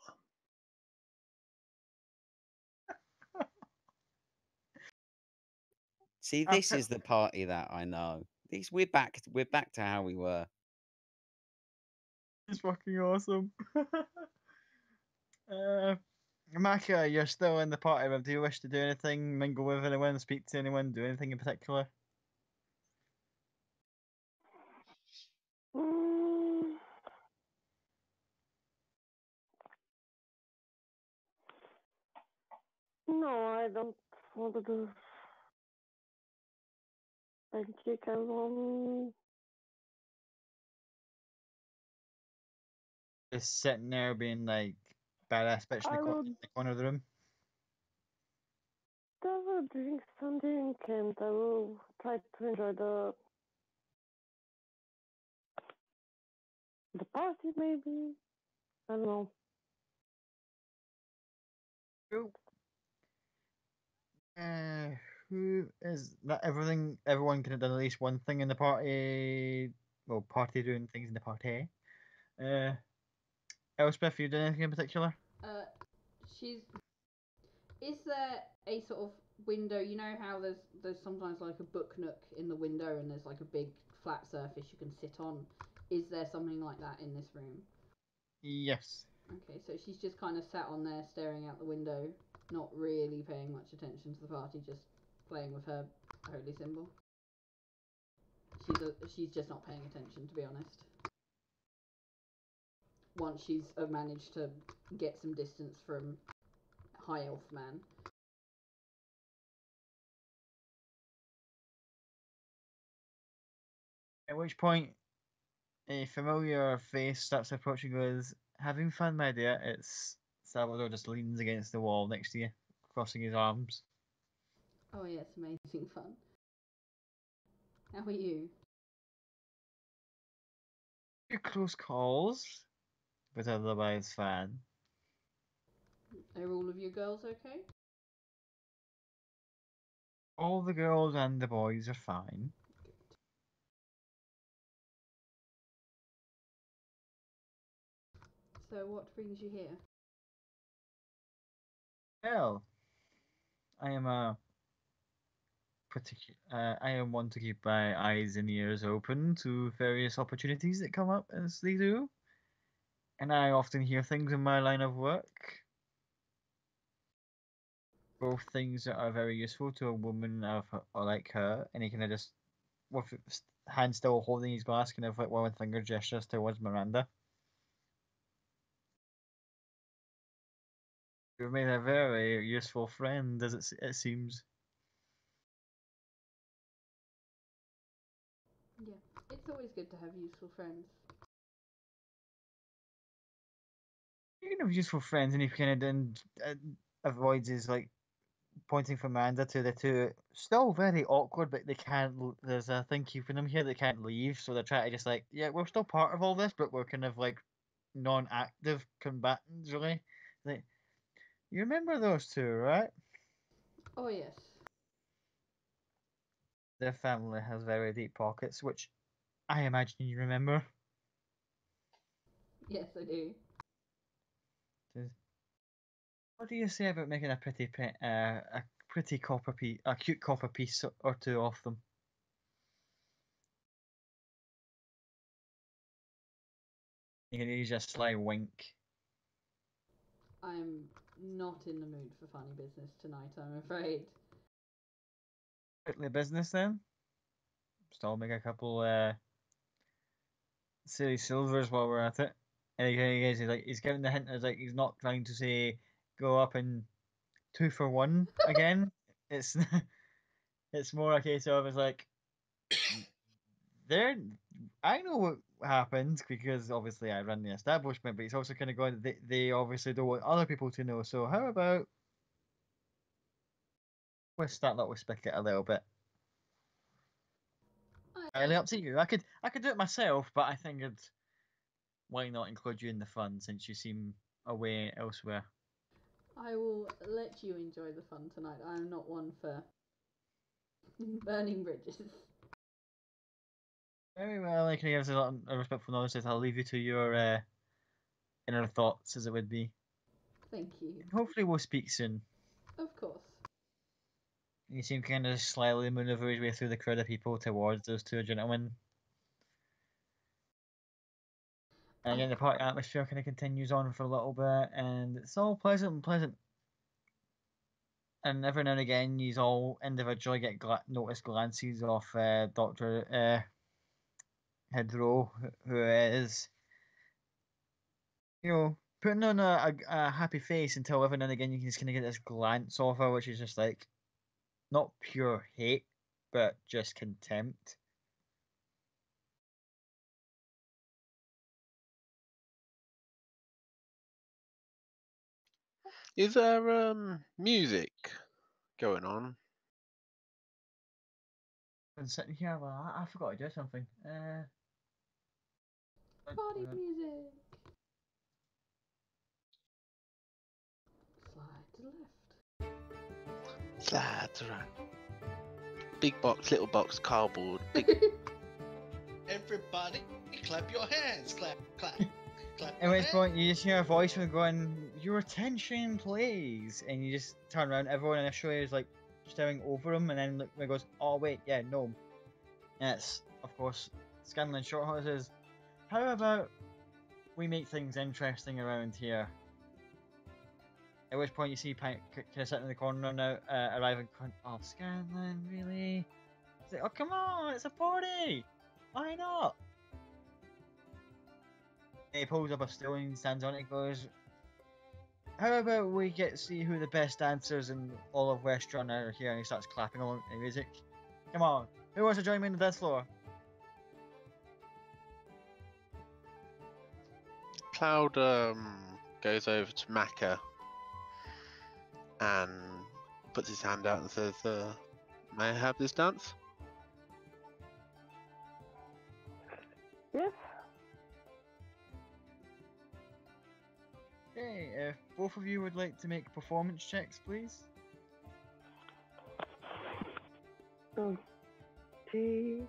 See, this is the party that I know. This we're back. We're back to how we were. It's fucking awesome. uh, Maka, you're still in the party room. Do you wish to do anything, mingle with anyone, speak to anyone, do anything in particular? Mm. No, I don't want to do. Thank you, Calvin. Just sitting there being like badass bitch in the, I in the corner of the room. I will drink something and I will try to enjoy the the party maybe. I don't know. Cool. Uh, who is that? Everything, everyone can have done at least one thing in the party. Well, party doing things in the party. Uh, Elspeth, you done anything in particular? Uh, she's. Is there a sort of window? You know how there's there's sometimes like a book nook in the window, and there's like a big flat surface you can sit on. Is there something like that in this room? Yes. Okay, so she's just kind of sat on there staring out the window, not really paying much attention to the party, just playing with her holy symbol. She's a, she's just not paying attention, to be honest. Once she's uh, managed to get some distance from High Elf Man. At which point, a familiar face starts approaching goes, Having fun, my dear. It's Salvador just leans against the wall next to you, crossing his arms. Oh yes, amazing fun. How are you? Close calls, but otherwise fine. Are all of you girls okay? All the girls and the boys are fine. So what brings you here? Well, I am a particular. Uh, I am one to keep my eyes and ears open to various opportunities that come up as they do, and I often hear things in my line of work. Both things that are very useful to a woman of or like her, and he kind of just, with hand still holding his glass, kind of like one finger gestures towards Miranda. You've made a very useful friend, as it, it seems. Yeah, it's always good to have useful friends. Speaking of useful friends, and he kind of then uh, avoids his like pointing from Miranda to the two, still very awkward, but they can't. There's a thing keeping them here. They can't leave, so they're trying to just like, yeah, we're still part of all this, but we're kind of like non-active combatants, really. Like, you remember those two, right? Oh yes. Their family has very deep pockets, which I imagine you remember. Yes, I do. What do you say about making a pretty pe- uh, a pretty copper piece, a cute copper piece or- or two off them? You can use a sly wink. I'm not in the mood for funny business tonight, I'm afraid. Quickly business then. Just I'll make a couple uh silly silvers while we're at it. And he he's like he's giving the hint as like he's not trying to say go up and two for one again. it's it's more a case of it's like there I know what happened because obviously I run the establishment, but it's also kind of going they they obviously don't want other people to know. So how about twist that little spigot a little bit? I, Entirely up to you. I could I could do it myself, but I think I'd why not include you in the fun since you seem away elsewhere. I will let you enjoy the fun tonight. I am not one for burning bridges. Very well. I can give us a, lot, a respectful nod. I'll leave you to your uh, inner thoughts, as it would be. Thank you. Hopefully, we'll speak soon. Of course. You seem kind of slyly maneuver his way through the crowd of people towards those two gentlemen. And again, the party atmosphere kind of continues on for a little bit, and it's all pleasant and pleasant. And every now and again, you all individually get gla- notice glances off uh, Doctor uh, Hedro, who is, you know, putting on a, a, a happy face until every now and again you can just kind of get this glance off her, which is just like not pure hate, but just contempt. Is there um music going on? And sitting here, well, I, I forgot to do something. Uh, Party uh, music. Slide to the left. Slides right. Big box, little box, cardboard. Big Everybody, clap your hands. Clap, clap, clap. At which point you just hear a voice from going, "Your attention, please," and you just turn around. Everyone initially is like staring over him, and then look, it goes, "Oh wait, yeah, no." And it's of course Scanlan Shorthalt says, "How about we make things interesting around here?" At which point you see Pike kind of sitting in the corner now, uh, arriving. Oh, Scanlan, really? It's like, oh come on, it's a party. Why not? He pulls up a stool and stands on it and goes, How about we get to see who the best dancers in all of Westruun are here? And he starts clapping along to the music. Come on, who wants to join me on the dance floor? Cloud um, goes over to Maka and puts his hand out and says, uh, May I have this dance? Okay, if both of you would like to make performance checks, please. Okay.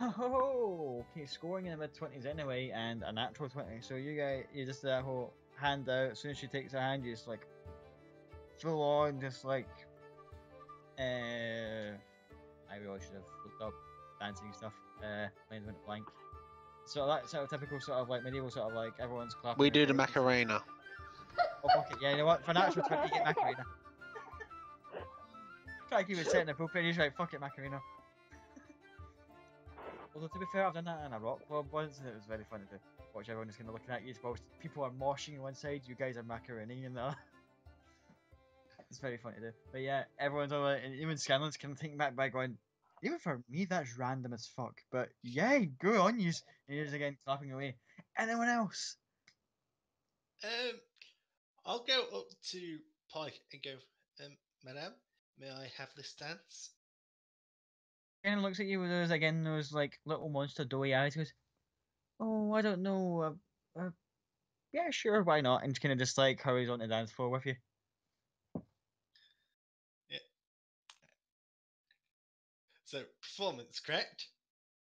Oh, okay, scoring in the mid twenties anyway, and a natural twenty. So you guys, you just that whole hand out. As soon as she takes her hand, you just like full on, just like. Uh, I really should have looked up dancing stuff. Uh, mind went blank. So that sort of typical sort of like medieval sort of like everyone's clapping. We do the. Macarena. Oh fuck it, yeah, you know what? For natural twenty, you get Macarena. Try to keep it set in the pulpit. He's right. Fuck it, Macarena. Although to be fair, I've done that in a rock club once, and it was very funny to watch everyone just kind of looking at you. Whilst people are moshing on one side, you guys are macaroni in the other. It's very funny to do. But yeah, everyone's all like, and even Scanlan's kind of thinking back by going, even for me, that's random as fuck. But yeah, go on, you. And just again clapping away. Anyone else? Um, I'll go up to Pike and go, um, Madame, may I have this dance? Of looks at you with those again, those like little monster doughy eyes. Goes, "Oh, I don't know. Uh, uh, yeah, sure, why not?" And kind of just like hurries on the dance floor with you. So, performance, correct?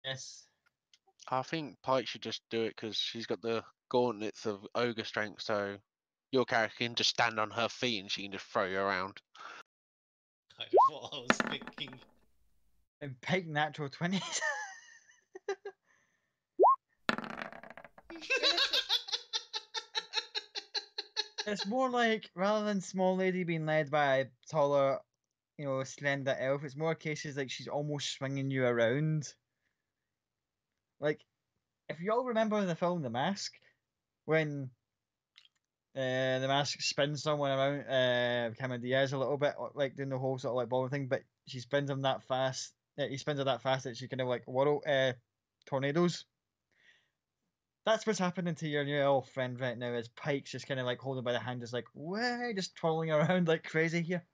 Yes. I think Pike should just do it because she's got the gauntlets of ogre strength, so your character can just stand on her feet and she can just throw you around. Kind of what I was thinking. And pig natural twenties. it's more like rather than small lady being led by a taller, you know, slender elf. It's more cases like she's almost swinging you around. Like, if you all remember the film The Mask, when uh, the mask spins someone around uh, Cameron Diaz a little bit, like doing the whole sort of like ball thing, but she spins him that fast. Uh, he spins her that fast that she kind of like whirl uh, tornadoes. That's what's happening to your new elf friend right now. Is Pike's just kind of like holding by the hand, just like way, just twirling around like crazy here.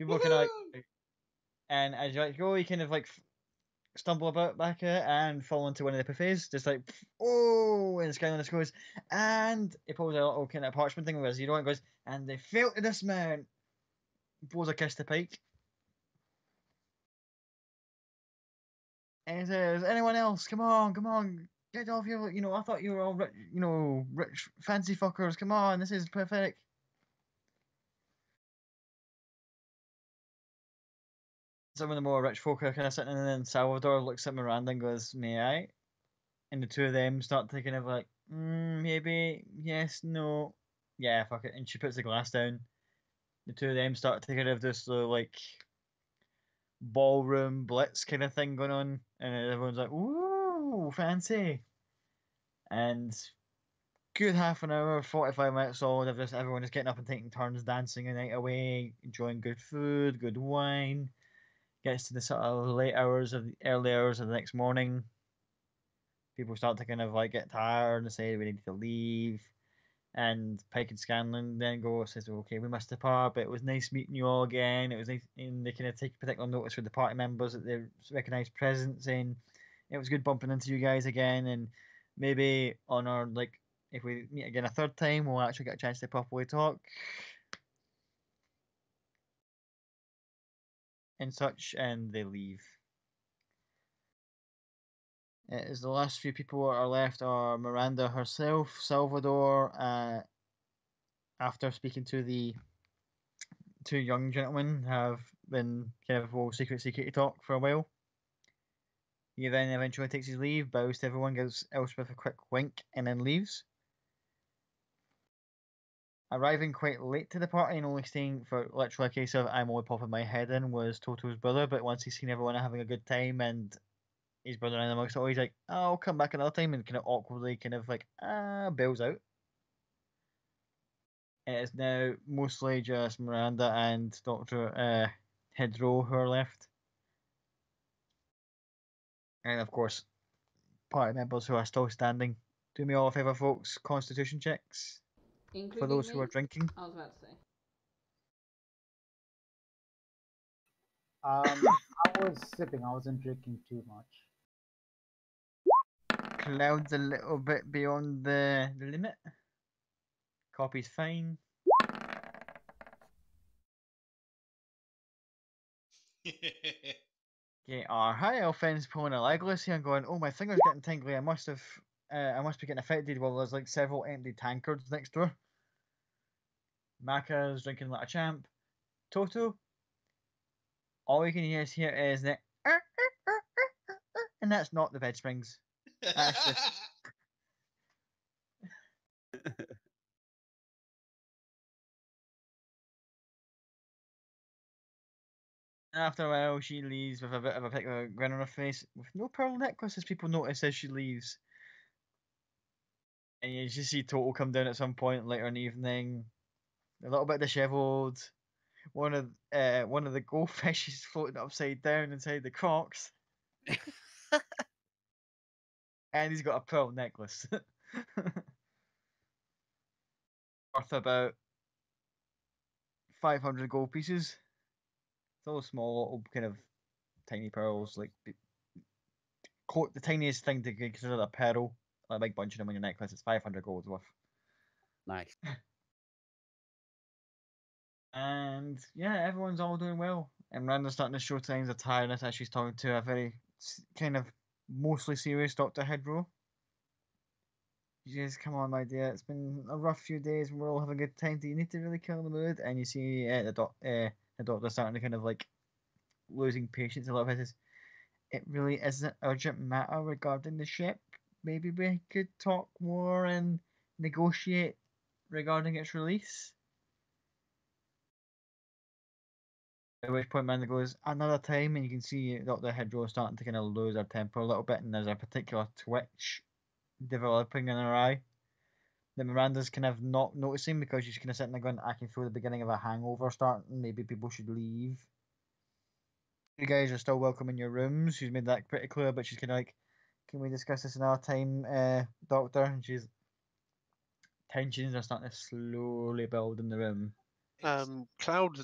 People kind of like, and as you like go, you kind of like stumble about back here and fall into one of the buffets, just like oh, and the Scanlan just goes, and it pulls a little kind of parchment thing with hero and goes, and they fail to dismount. Blows a kiss to Pike. And says, anyone else? Come on, come on, get off your, you know, I thought you were all, rich, you know, rich fancy fuckers. Come on, this is pathetic. Some of the more rich folk are kind of sitting, and then Salvador looks at Miranda and goes, "May I?" And the two of them start thinking of like, mm, maybe, yes, no, yeah, fuck it. And she puts the glass down. The two of them start thinking of this uh, like ballroom blitz kind of thing going on, and everyone's like, "Ooh, fancy!" And good half an hour, forty-five minutes solid of just everyone is getting up and taking turns dancing a night away, enjoying good food, good wine. Gets to the sort of late hours of the early hours of the next morning. People start to kind of like get tired and say we need to leave. And Pike and Scanlan then go says, "Okay, we must depart, but it was nice meeting you all again. It was nice." And they kind of take particular notice with the party members that they recognise presence in, it was good bumping into you guys again, and maybe on our like if we meet again a third time, we'll actually get a chance to properly talk and such, and they leave. It is the last few people that are left are Miranda herself, Salvador, uh, after speaking to the two young gentlemen, have been kind of all secret secret talk for a while. He then eventually takes his leave, bows to everyone, gives Elspeth a quick wink, and then leaves. Arriving quite late to the party and only staying for literally a case of I'm only popping my head in was Toto's brother, but once he's seen everyone having a good time and his brother in amongst it all, he's like, oh, I'll come back another time and kind of awkwardly kind of like, ah, bails out. It is now mostly just Miranda and Dr. Uh, Hedro who are left. And of course, party members who are still standing. Do me all a favour, folks. Constitution checks Including for those who are drinking. I was about to say. Um, I was sipping. I wasn't drinking too much. Cloud's a little bit beyond the, the limit. Copy's fine. Okay, our high elfin's pulling a Legolas here and going, "Oh, my finger's getting tingly. I must have, uh, I must be getting affected." While there's like several empty tankards next door. Maka's drinking like a champ. Toto. All you can hear is here is the, and that's not the bed springs. After a while, she leaves with a bit of a, a grin on her face, with no pearl necklace, as people notice as she leaves. And you just see Toto come down at some point later in the evening, a little bit dishevelled. One of uh, one of the goldfish is floating upside down inside the Crocs, and he's got a pearl necklace worth about five hundred gold pieces. It's all small, little kind of tiny pearls, like the tiniest thing to consider a pearl, like a big bunch of them on your necklace. It's five hundred gold worth. Nice. And yeah, everyone's all doing well. And Miranda's starting to show signs of tiredness as she's talking to a very kind of mostly serious Dr. Hedro. She says, Come on, my dear, it's been a rough few days and we're all having a good time. Do you need to really kill the mood? And you see uh, the, doc- uh, the doctor starting to kind of like losing patience a little bit. Says, It really isn't an urgent matter regarding the ship. Maybe we could talk more and negotiate regarding its release. At which point Amanda goes, another time, and you can see Dr. Hedro starting to kind of lose her temper a little bit, and there's a particular twitch developing in her eye that Miranda's kind of not noticing because she's kind of sitting there going, I can feel the beginning of a hangover starting, maybe people should leave. You guys are still welcome in your rooms. She's made that pretty clear, but she's kind of like, can we discuss this another time, uh, Doctor? And she's, tensions are starting to slowly build in the room. Um, Cloud,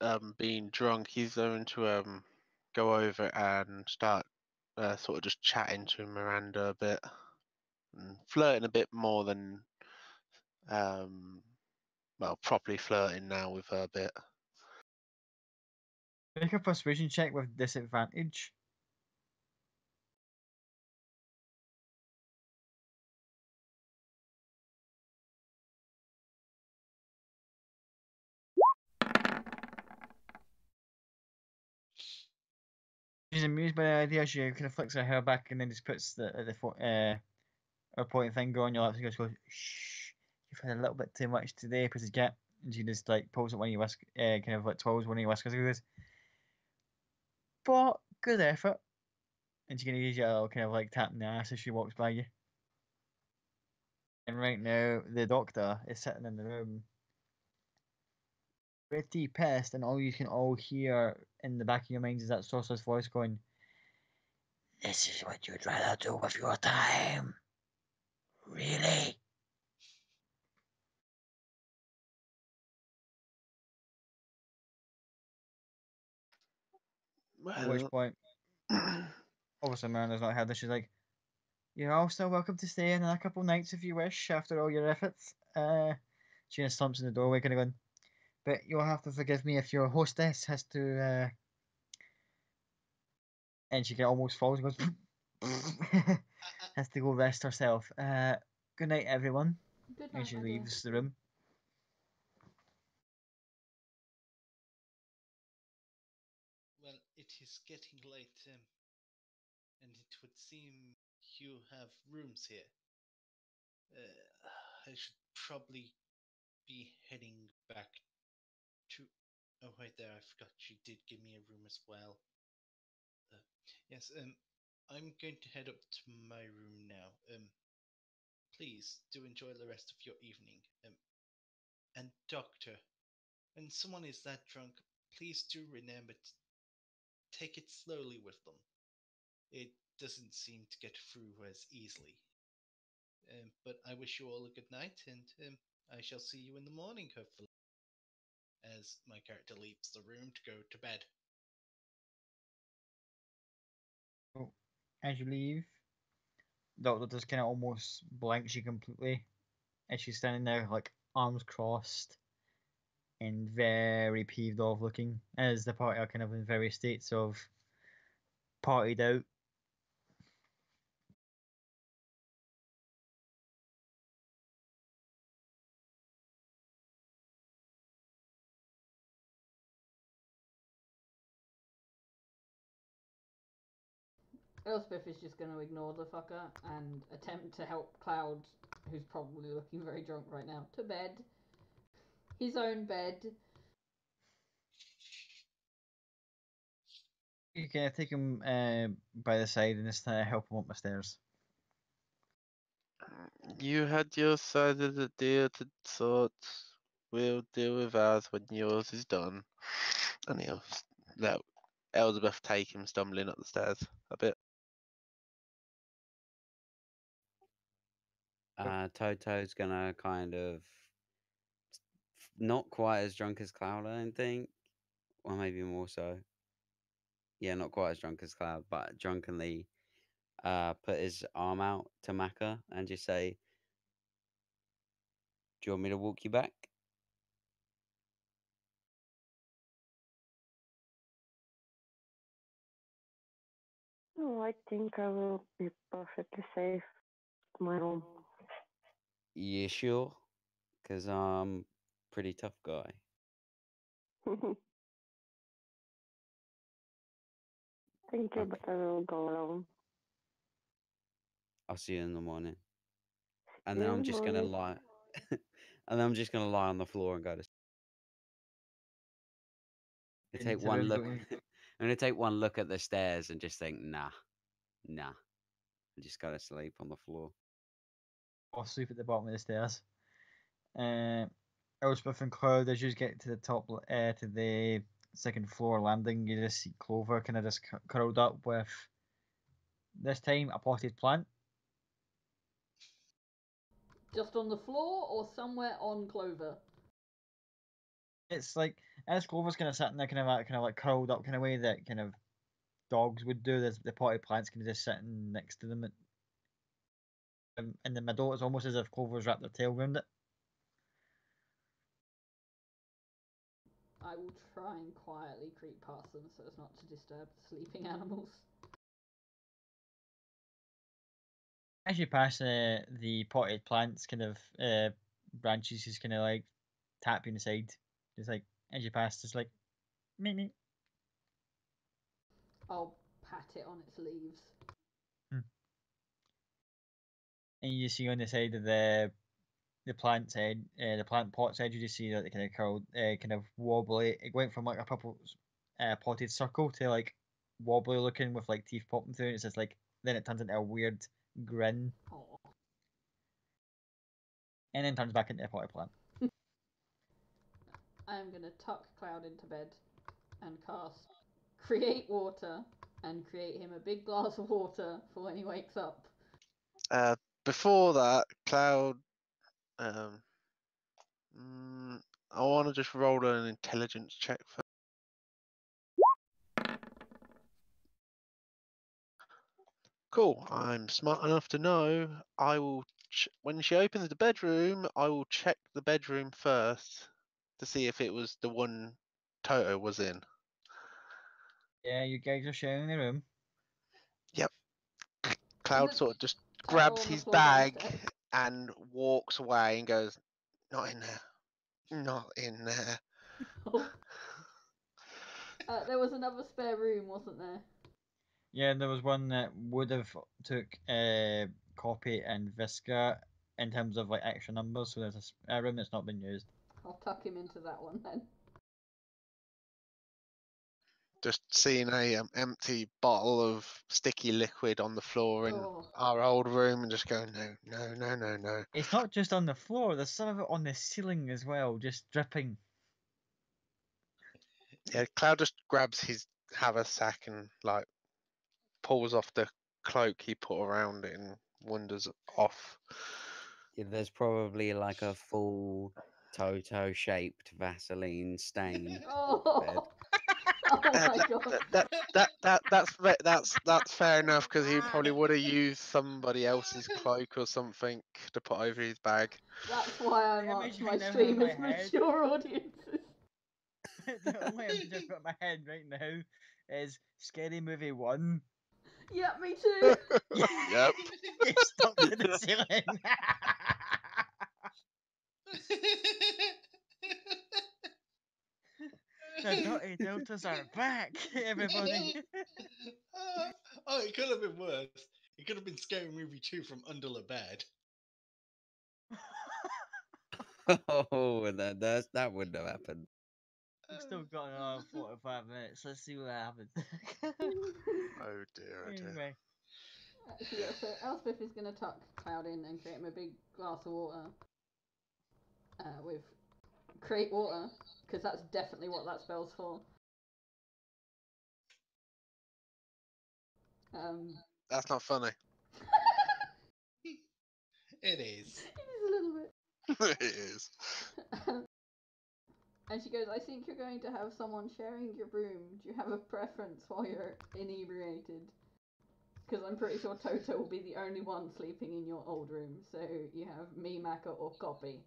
um, being drunk, he's going to um go over and start uh, sort of just chatting to Miranda a bit, and flirting a bit more than um, well, properly flirting now with her a bit. Make a persuasion check with disadvantage. She's amused by the idea. She kind of flicks her hair back and then just puts the the uh, her pointing finger on your lips and goes, goes, "Shh, you've had a little bit too much today, pussycat." And she just like pulls at one of your whisk, uh, kind of like twirls one of your whiskers and goes, "But good effort." And she's gonna you a little kind of like tap in the ass as she walks by you. And right now, the doctor is sitting in the room, pretty pissed, and all you can all hear in the back of your minds is that sorcerer's voice going, This is what you'd rather do with your time. Really? At which point, obviously Miranda's not heard this. She's like, "You're all still welcome to stay in a couple nights if you wish. After all your efforts." Uh, she just stumps in the doorway, kind of going, "But you'll have to forgive me if your hostess has to." Uh... And she kind of almost falls and goes, has to go rest herself. Uh, good night, everyone. Good And night, she my leaves the room. Well, it is getting late, um, and it would seem you have rooms here. Uh, I should probably be heading back to. Oh wait, there I forgot. You did give me a room as well. Uh, yes, um, I'm going to head up to my room now. Um, please do enjoy the rest of your evening. Um, and doctor, when someone is that drunk, please do remember to take it slowly with them. It doesn't seem to get through as easily. Um, but I wish you all a good night, and um, I shall see you in the morning, hopefully. As my character leaves the room to go to bed. As you leave, Doctor just kind of almost blanks you completely, and she's standing there like arms crossed and very peeved off looking, as the party are kind of in various states of partied out. Elspeth is just going to ignore the fucker and attempt to help Cloud, who's probably looking very drunk right now, to bed. His own bed. You kind of take him uh, by the side and just uh, help him up the stairs. You had your side of the deal to sort. We'll deal with ours when yours is done. And he'll let Elizabeth take him stumbling up the stairs a bit. Uh, Toto's gonna kind of not quite as drunk as Cloud, I don't think. Or maybe more so. Yeah, not quite as drunk as Cloud, but drunkenly uh put his arm out to Maka and just say, Do you want me to walk you back? No, I think I will be perfectly safe at my room. You sure? Because I'm pretty tough guy. Thank you, but I will go alone. I'll see you in the morning. And then I'm just gonna lie and then I'm just gonna lie on the floor and go to I take one look? I'm gonna take one look at the stairs and just think, nah, nah. And just go to sleep on the floor. Or sleep at the bottom of the stairs. Uh, Elspeth and Cloud, as you get to the top, uh, to the second floor landing, you just see Clover kind of just curled up with this time a potted plant. Just on the floor or somewhere on Clover? It's like as Clover's kind of sitting there, kind of like, kind of like curled up, kind of way that kind of dogs would do. There's the potted plant's kind of just sitting next to them um, in the middle. It's almost as if Clover's wrapped their tail around it. I will try and quietly creep past them so as not to disturb the sleeping animals. as you pass uh, the potted plants, kind of uh, branches just kind of like tap you in the side. Just like as you pass, just like me me. I'll pat it on its leaves. And you see on the side of the the plant side, uh, the plant pot side, you just see that they kind of curled, uh, kind of wobbly. It went from like a purple uh, potted circle to like wobbly looking with like teeth popping through. And it's just like then it turns into a weird grin, Oh, and then turns back into a potted plant. I am gonna tuck Cloud into bed and cast create water and create him a big glass of water for when he wakes up. Uh, before that, Cloud. Um, mm, I want to just roll an intelligence check for. Cool. I'm smart enough to know I will. Ch- when she opens the bedroom, I will check the bedroom first to see if it was the one Toto was in. Yeah, you guys are sharing the room. Yep. Cloud sort of just Toto grabs his bag and walks away and goes, "Not in there. Not in there." Uh, there was another spare room, wasn't there? Yeah, there was one that would have took uh, copy and Visca in terms of like extra numbers, so there's a room that's not been used. I'll tuck him into that one then. Just seeing a um, empty bottle of sticky liquid on the floor in Oh. our old room and just going, "No, no, no, no, no." It's not just on the floor, there's some of it on the ceiling as well, just dripping. Yeah, Cloud just grabs his haversack and like pulls off the cloak he put around it and wanders off. Yeah, there's probably like a full Toto shaped Vaseline stain. Oh, Bed. oh Uh, my that, god. that, that, that, that, that's that's that's fair enough because he probably would have used somebody else's cloak or something to put over his bag. That's why I The marked my right now in stream as mature audiences. the only I've just got my head right now is Scary Movie 1. Yeah, me too. Yep. It's stuck to the ceiling. The naughty Deltas are back, everybody. Uh, oh, it could have been worse. It could have been Scary Movie 2 from Under the Bed. oh, and that that's, that wouldn't have happened. We've still got another 45 minutes. Let's see what happens. Oh dear, oh dear. anyway, Uh, so, yeah, so Elspeth is going to tuck Cloud in and create him a big glass of water. Uh, with create water, because that's definitely what that spell's for. Um, That's not funny. It is. it is a little bit. it is. and she goes, I think you're going to have someone sharing your room. Do you have a preference while you're inebriated? Because I'm pretty sure Toto will be the only one sleeping in your old room. So you have me, Maka, or Copy.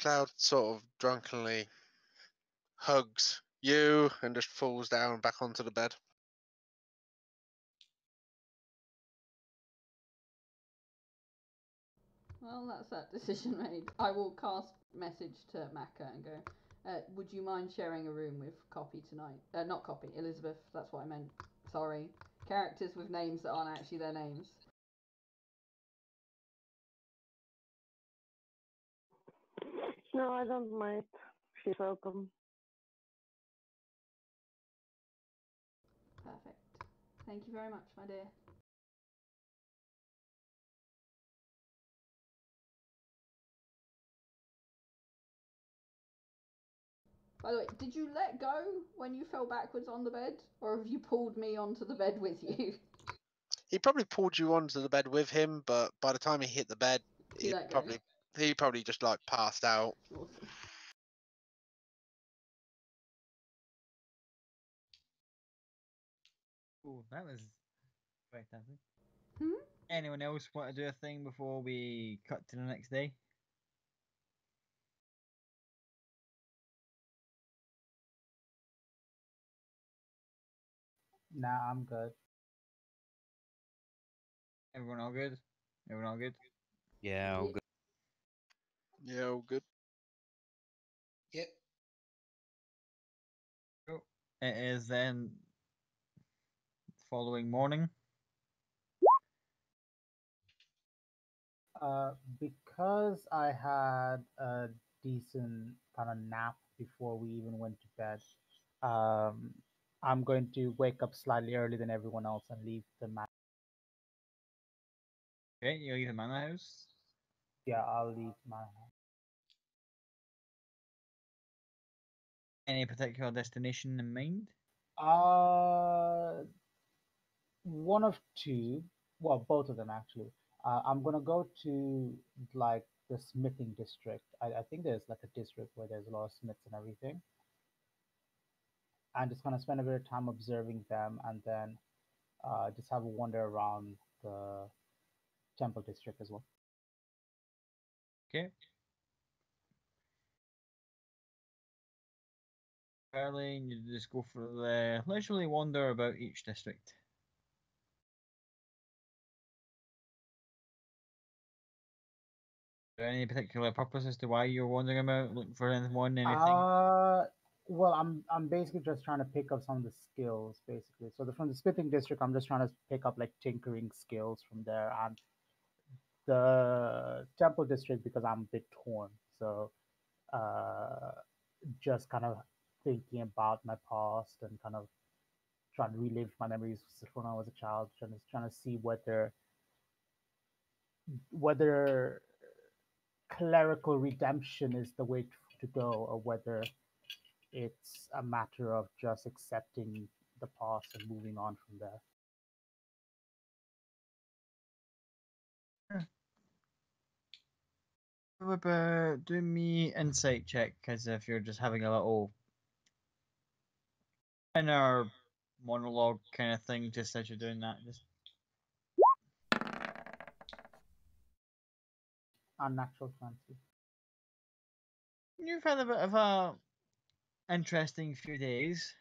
Cloud sort of drunkenly hugs you and just falls down back onto the bed. Well, that's that decision made. I will cast message to Maka and go, uh, would you mind sharing a room with Copy tonight? Uh, not Copy, Elizabeth, that's what I meant. Sorry. Characters with names that aren't actually their names. No, I don't mind. She's welcome. Perfect. Thank you very much, my dear. By the way, did you let go when you fell backwards on the bed? Or have you pulled me onto the bed with you? He probably pulled you onto the bed with him, but by the time he hit the bed, He he let go. probably he probably just like passed out. Oh, that was very tempting. Hmm? Anyone else want to do a thing before we cut to the next day? Nah, I'm good. Everyone all good? Everyone all good? Yeah, all good. Yeah, all good. Yep. It is then following morning. Uh, because I had a decent kind of nap before we even went to bed, um, I'm going to wake up slightly earlier than everyone else and leave the mat. Okay, you leave the manor house. Yeah, I'll leave my Any particular destination in mind? Uh, one of two. Well, both of them actually. Uh, I'm gonna go to like the smithing district. I, I think there's like a district where there's a lot of smiths and everything. And just gonna spend a bit of time observing them, and then uh, just have a wander around the temple district as well. Okay. Early, and you just go for the leisurely wander about each district. Any particular purpose as to why you're wandering about, looking for anyone, anything? Uh, well, I'm I'm basically just trying to pick up some of the skills, basically. So the, from the smithing district, I'm just trying to pick up like tinkering skills from there, and the temple district because I'm a bit torn. So, uh, just kind of thinking about my past and kind of trying to relive my memories when I was a child, trying to trying to see whether whether clerical redemption is the way to, go, or whether it's a matter of just accepting the past and moving on from there. Hmm. How about do me insight check, as if you're just having a little inner monologue kind of thing, just as you're doing that. Just Unnatural fancy. you've had a bit of a interesting few days,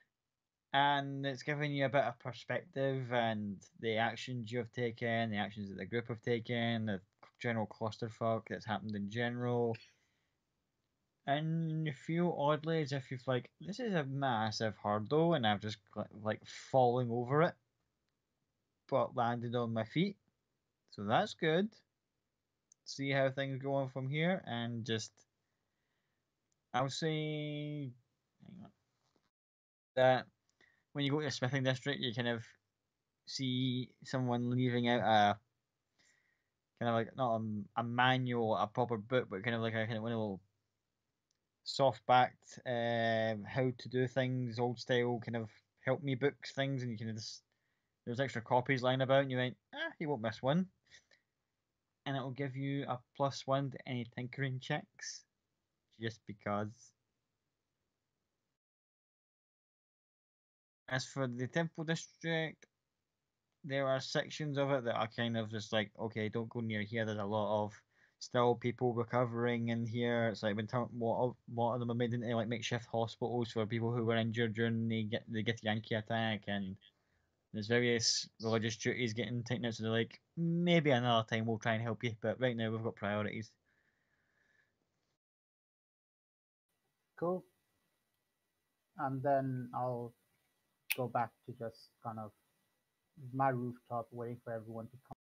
and it's given you a bit of perspective and the actions you have taken, the actions that the group have taken, the general clusterfuck that's happened in general. And you feel oddly as if you've like this is a massive hurdle, and I've just like falling over it, but landed on my feet, so that's good. See how things go on from here, and just I'll say, hang on, that when you go to the smithing district, you kind of see someone leaving out a kind of like not a, a manual, a proper book, but kind of like a kind of one of soft backed um, how to do things, old style kind of help me books things, and you can just there's extra copies lying about, and you went ah you won't miss one, and it will give you a plus one to any tinkering checks, just because. As for the temple district, there are sections of it that are kind of just like, okay, don't go near here. There's a lot of still people recovering in here. It's like when turn, what of what of them are made into like makeshift hospitals for people who were injured during the get the Githyanki attack, and there's various religious duties getting taken out. So they're like, maybe another time we'll try and help you, but right now we've got priorities. Cool. And then I'll go back to just kind of my rooftop, waiting for everyone to come.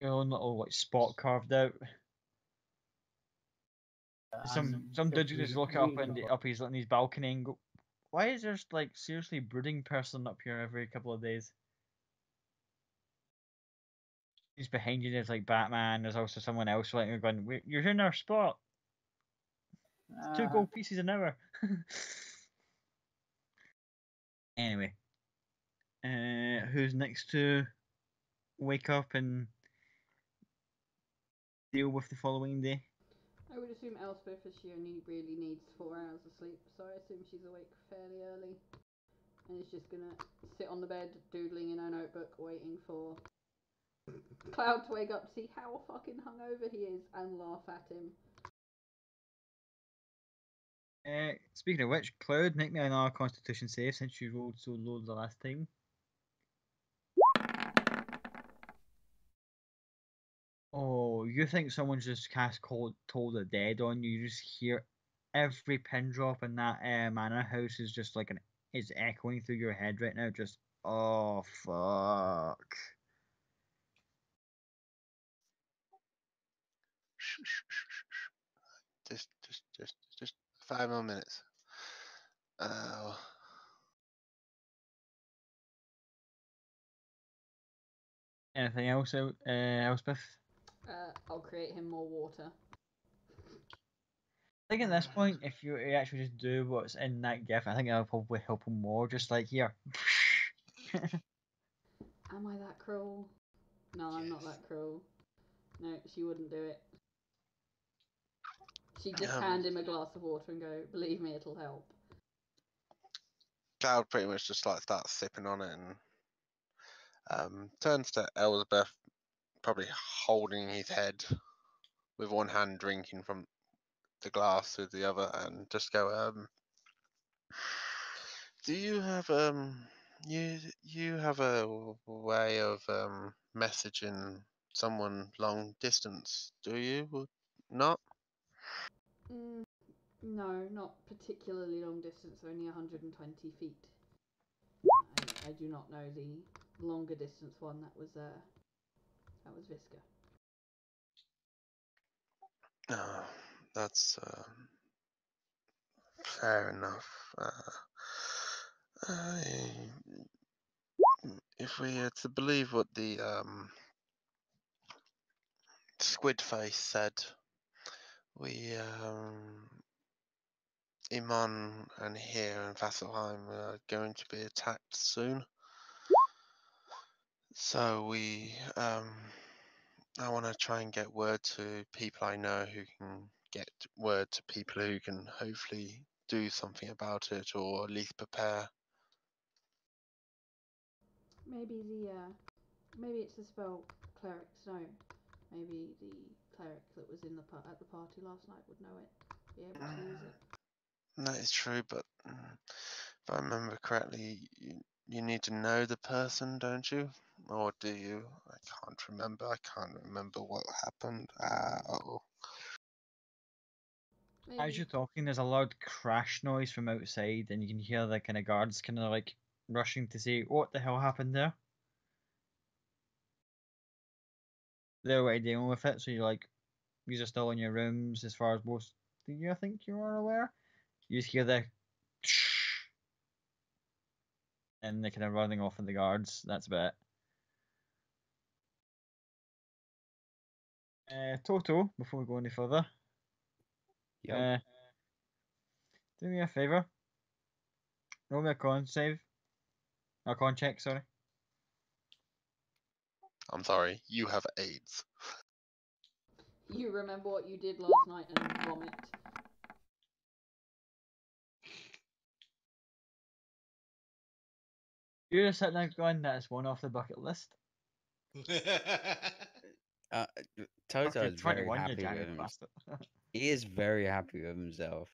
Your own little like spot carved out. Some some dude just look up and up his on his balcony and go, "Why is there like seriously brooding person up here every couple of days?" He's behind you. There's like Batman. There's also someone else like you're going, "You're in our spot. Two Uh, gold pieces an hour." anyway, uh, who's next to wake up and deal with the following day? I would assume Elspeth, as she only really needs four hours of sleep, so I assume she's awake fairly early. And is just gonna sit on the bed, doodling in her notebook, waiting for Cloud to wake up to see how fucking hungover he is and laugh at him. Uh, speaking of which, Cloud, make me another Constitution save since you rolled so low the last time. You think someone's just cast cold, toll the dead on you? You just hear every pin drop in that uh, manor house is just like an is echoing through your head right now. Just oh fuck. Just, just, just, just five more minutes. Uh, Anything else out, uh, Elspeth? Uh, I'll create him more water. I think at this point, if you actually just do what's in that gif, I think that'll probably help him more. Just like here. Am I that cruel? No, I'm not that cruel. No, she wouldn't do it. She'd just Um, hand him a glass of water and go, believe me, it'll help. Cloud pretty much just like starts sipping on it and Um, turns to Elspeth, probably holding his head with one hand, drinking from the glass with the other, and just go, um, do you have um you you have a way of um messaging someone long distance, do you? Not? Mm, no, not particularly long distance, only 120 feet. I, I do not know the longer distance one. That was uh, that was Visca. No, that's uh, fair enough. Uh, I, if we are to believe what the um, squid face said, we um, Emon and here and Vasselheim are going to be attacked soon. So we um, I want to try and get word to people I know who can get word to people who can hopefully do something about it or at least prepare. Maybe the uh, maybe it's the spell clerics know. Maybe the cleric that was in the at the party last night would know it. Be able to use it. That is true, but mm, if I remember correctly, you, you need to know the person, don't you? Or do you? I can't remember. I can't remember what happened. Oh. As you're talking, there's a loud crash noise from outside, and you can hear the kind of guards kind of like rushing to see "What the hell happened there?" They're already dealing with it, so you're like, you're still in your rooms as far as most of you, I think you are aware. You just hear the, and they're kind of running off in the guards. That's about it. Uh, Toto, before we go any further, yeah, uh, do me a favor. Roll me a con save. A con check, sorry. I'm sorry. You have AIDS. You remember what you did last night and vomit. You're just sitting there going, that's one off the bucket list. Uh, Toto is very happy with giant him. He is very happy with himself.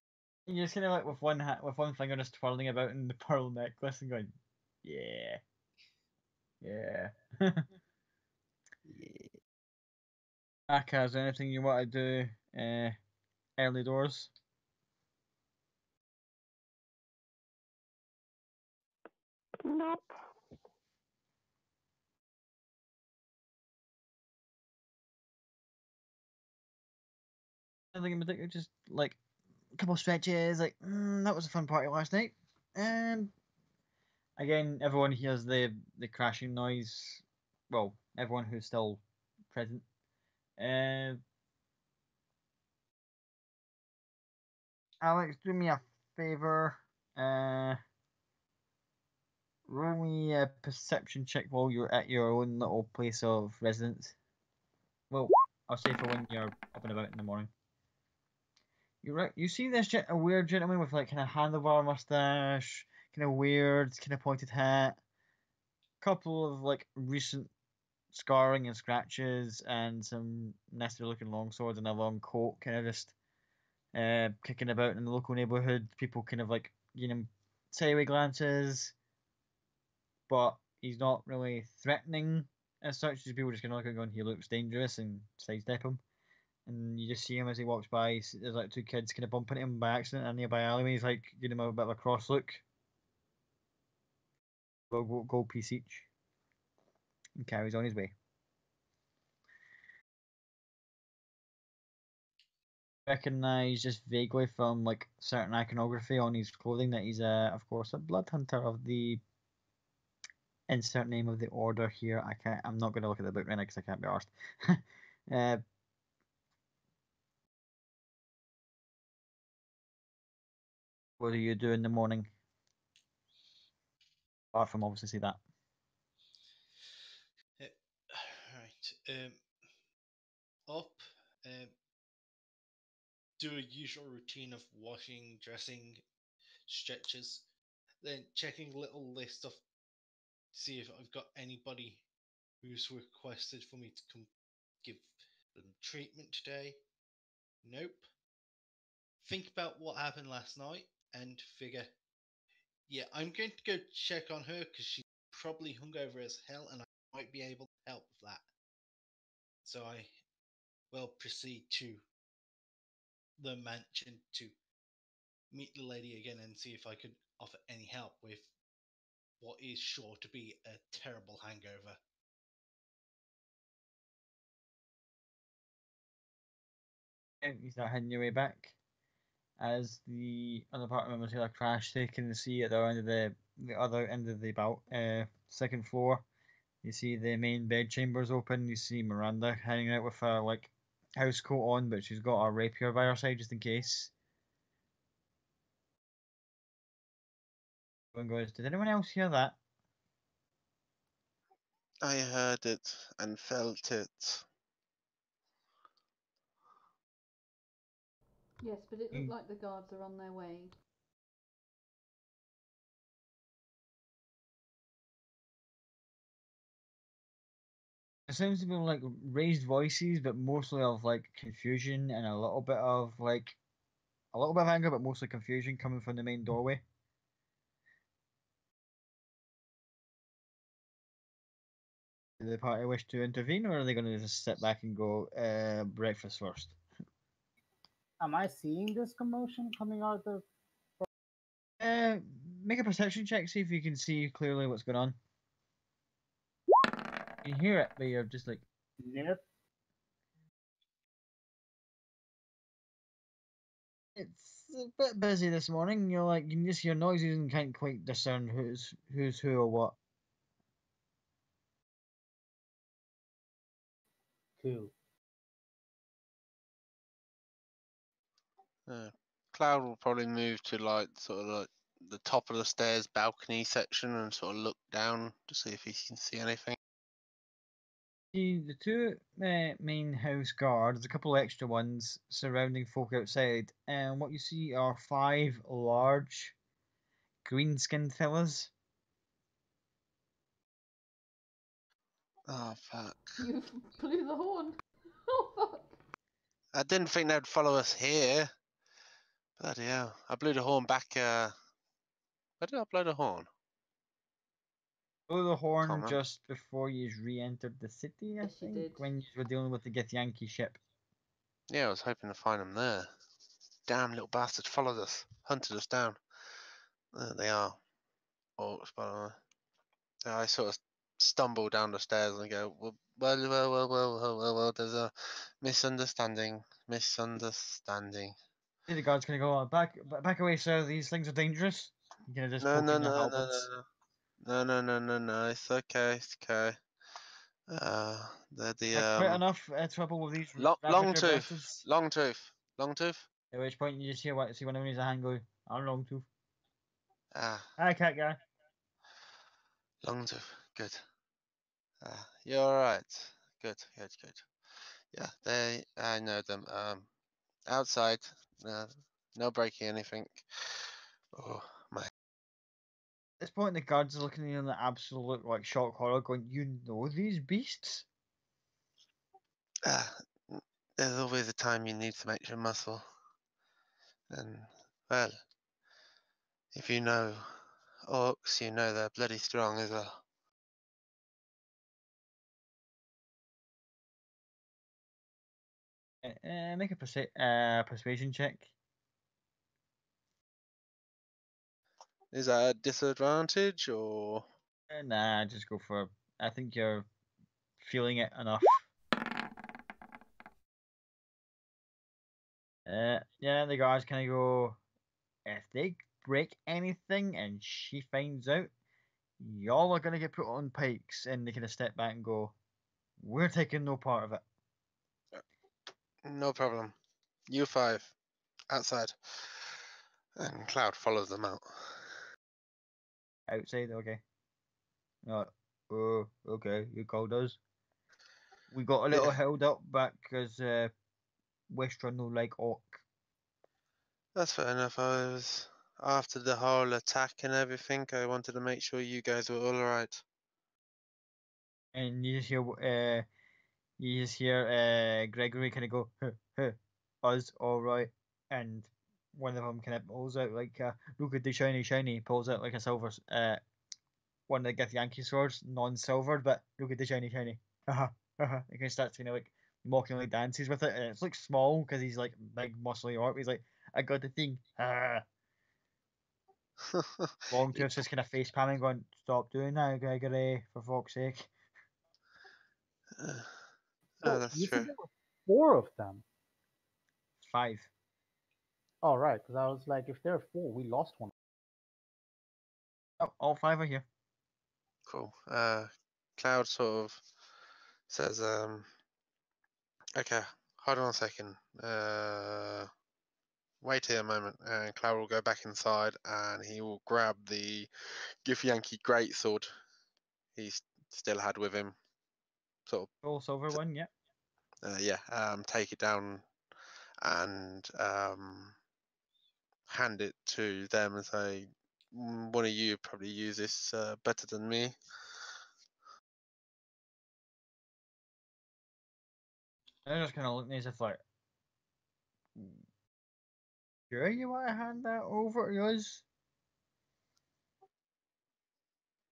You're just kind of like with one hat, with one finger just twirling about in the pearl necklace and going, yeah, yeah. Yeah. Aka, is there anything you want to do uh, early doors? Nope. Nothing in particular, just like a couple stretches, like, mm, that was a fun party last night. And again, everyone hears the, the crashing noise. Well, everyone who's still present. Uh, Alex, do me a favor. Uh, roll me a perception check while you're at your own little place of residence. Well, I'll say for when you're up and about in the morning. You right? You see this gen- a weird gentleman with like kind of handlebar mustache, kind of weird, kind of pointed hat, couple of like recent scarring and scratches, and some nasty looking long swords and a long coat, kind of just uh, kicking about in the local neighborhood. People kind of like giving him sideway glances, but he's not really threatening as such. People just kind of look at him going, he looks dangerous and sidestep him. And you just see him as he walks by. There's like two kids kind of bumping him by accident in a nearby alleyway. He's like giving him a bit of a cross look. Gold, gold, piece each. And carries on his way. Recognize just vaguely from like certain iconography on his clothing that he's uh, of course a blood hunter of the insert name of the order here. I can't. I'm not going to look at the book right now because I can't be arsed. uh, what do you do in the morning? Apart from obviously see that. Uh, right. Um, up. Um, do a usual routine of washing, dressing, stretches, then checking little list of see if I've got anybody who's requested for me to come give them treatment today. Nope. Think about what happened last night and figure, yeah, I'm going to go check on her because she's probably hungover as hell and I might be able to help with that. So I will proceed to the mansion to meet the lady again and see if I could offer any help with what is sure to be a terrible hangover. And you start heading your way back as the other part of Matilda crash they can see at the end of the the other end of the bout uh second floor you see the main bed chambers open you see Miranda hanging out with her like house coat on but she's got a rapier by her side just in case Everyone goes did anyone else hear that I heard it and felt it. Yes, but it Mm. looked like the guards are on their way. It sounds to be like raised voices, but mostly of like confusion and a little bit of like a little bit of anger, but mostly confusion coming from the main doorway. Do the party wish to intervene, or are they going to just sit back and go uh, breakfast first? Am I seeing this commotion coming out of the? Uh, make a perception check, see if you can see clearly what's going on. You hear it, but you're just like, Nope. it's a bit busy this morning. You're like, you can just hear noises and can't quite discern who's who's who or what. Two. Uh, Cloud will probably move to like sort of like the top of the stairs balcony section and sort of look down to see if he can see anything. The two uh, main house guards, a couple extra ones surrounding folk outside, and what you see are five large green skinned fellas. Oh fuck! You blew the horn. Oh fuck. I didn't think they'd follow us here. Bloody hell! I blew the horn back. Uh, where did I blow the horn? Blow the horn remember. just before you re-entered the city, I Yes, you think, did. when you were dealing with the Githyanki ship. Yeah, I was hoping to find them there. Damn little bastard followed us, hunted us down. There they are. Orcs, by the way. I sort of stumble down the stairs and go, well, well, well, well, well, well, well, well there's a misunderstanding. Misunderstanding. The guards gonna go, "Oh, back, back away, sir. These things are dangerous. You kind of just No, no, no, no, no, no. No, no, no, no, no. It's okay. It's okay. Uh, they're the Had quite um, enough uh, trouble with these Lo- long tooth. bastards. long tooth, long tooth. At which point you just hear what see one of them needs a hand go, I'm long tooth. Ah, Hi cat guy. long tooth. Good. Ah, you're all right. Good, good, good. Yeah, they. I know them. Um, outside. Uh, no breaking anything. Oh my. At this point the guards are looking at you in the absolute like shock horror going, You know these beasts? Ah, there's always a time you need some extra muscle. And well, if you know orcs, you know they're bloody strong as well. Uh, uh, make a persu- uh, persuasion check. Is that a disadvantage or? Uh, nah, just go for I think you're feeling it enough. Uh, yeah, the guards kind of go, if they break anything and she finds out, y'all are gonna get put on pikes, and they kind of step back and go, we're taking no part of it. No problem. You five, outside. And Cloud follows them out. Outside, okay. Uh, oh, okay, you called us. We got a little Yeah. held up back because uh, Westruun no like orc. That's fair enough. I was after the whole attack and everything. I wanted to make sure you guys were alright. and you just hear uh, you just hear uh, Gregory kind of go, huh, huh, "Us, all right," and one of them kind of pulls out like, uh, "Look at the shiny, shiny," pulls out like a silver, uh, one of the Githyanki swords, non-silvered, but look at the shiny, shiny. Haha, haha. He kind of starts kind of like mockingly dances with it, and it's like small because he's like big, muscly orc. He's like, "I got the thing." Ah. Long Tooth's just kind of face palming, going, "Stop doing that, Gregory, for fuck's sake." oh, So that's you said true. there were four of them. Five. Oh, right. Because I was like, if there are four, we lost one. Oh, all five are here. Cool. Uh, Cloud sort of says, um, okay, hold on a second. Uh, wait here a moment. And Cloud will go back inside and he will grab the Githyanki greatsword he s- still had with him. Sort Full silver one, yeah. uh, yeah, um, take it down and um, hand it to them and say, "Mm, one of you probably use this uh, better than me. They're just kind of looking as if like, sure you want to hand that over to us?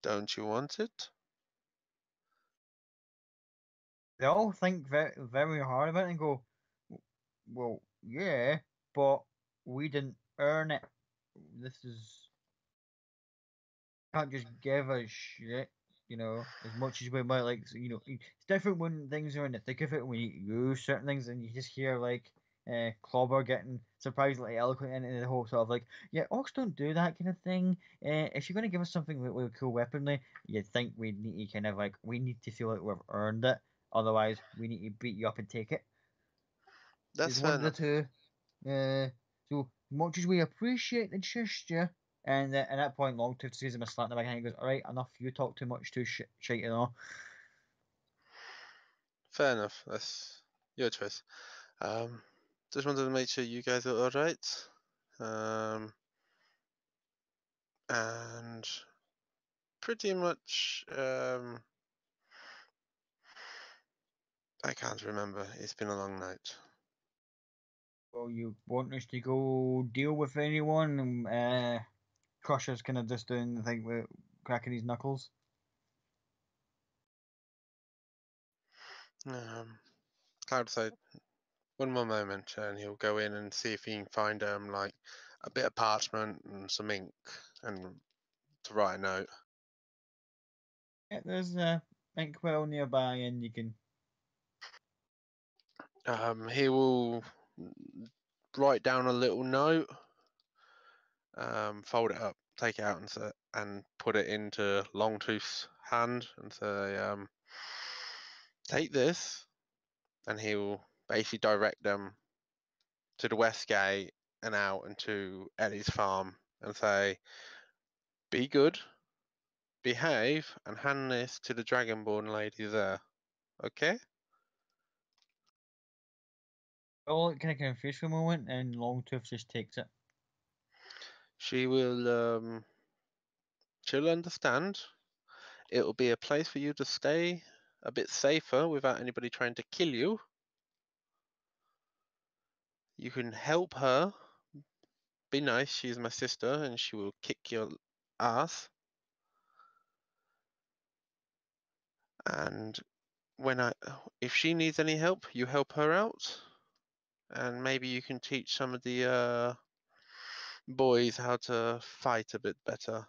Don't you want it? They all think very, very hard about it and go, well, yeah, but we didn't earn it. This is can't just give a shit, you know, as much as we might like, you know, it's different when things are in the thick of it, when you use certain things and you just hear like uh, Clobber getting surprisingly eloquent into the whole sort of like, yeah, orcs don't do that kind of thing. Uh, if you're going to give us something with, with cool weaponry, you think we need to kind of like, we need to feel like we've earned it. Otherwise, we need to beat you up and take it. That's fair one of the two. Uh, so much as we appreciate the gesture, and uh, at that point, Longtooth sees him a slap in the back and he goes, "All right, enough. You talk too much, too shit, shite, you know." Fair enough. That's your choice. Um, just wanted to make sure you guys are all right. Um, and pretty much, um, I can't remember. It's been a long night. Well, you want us to go deal with anyone? And, uh, Crusher's kind of just doing the thing with cracking his knuckles. Um, Cloud said, one more moment, and he'll go in and see if he can find um like a bit of parchment and some ink and to write a note. Yeah, there's a ink well nearby, and you can. Um, he will write down a little note, um, fold it up, take it out, and say, and put it into Longtooth's hand, and say, um, "Take this," and he will basically direct them to the west gate and out into Ellie's farm, and say, "Be good, behave, and hand this to the Dragonborn lady there." Okay? All kind of confused for a moment, and Longtooth just takes it. She will um she'll understand. It'll be a place for you to stay a bit safer without anybody trying to kill you. You can help her. Be nice, she's my sister and she will kick your ass. And when I if she needs any help, you help her out. And maybe you can teach some of the uh boys how to fight a bit better.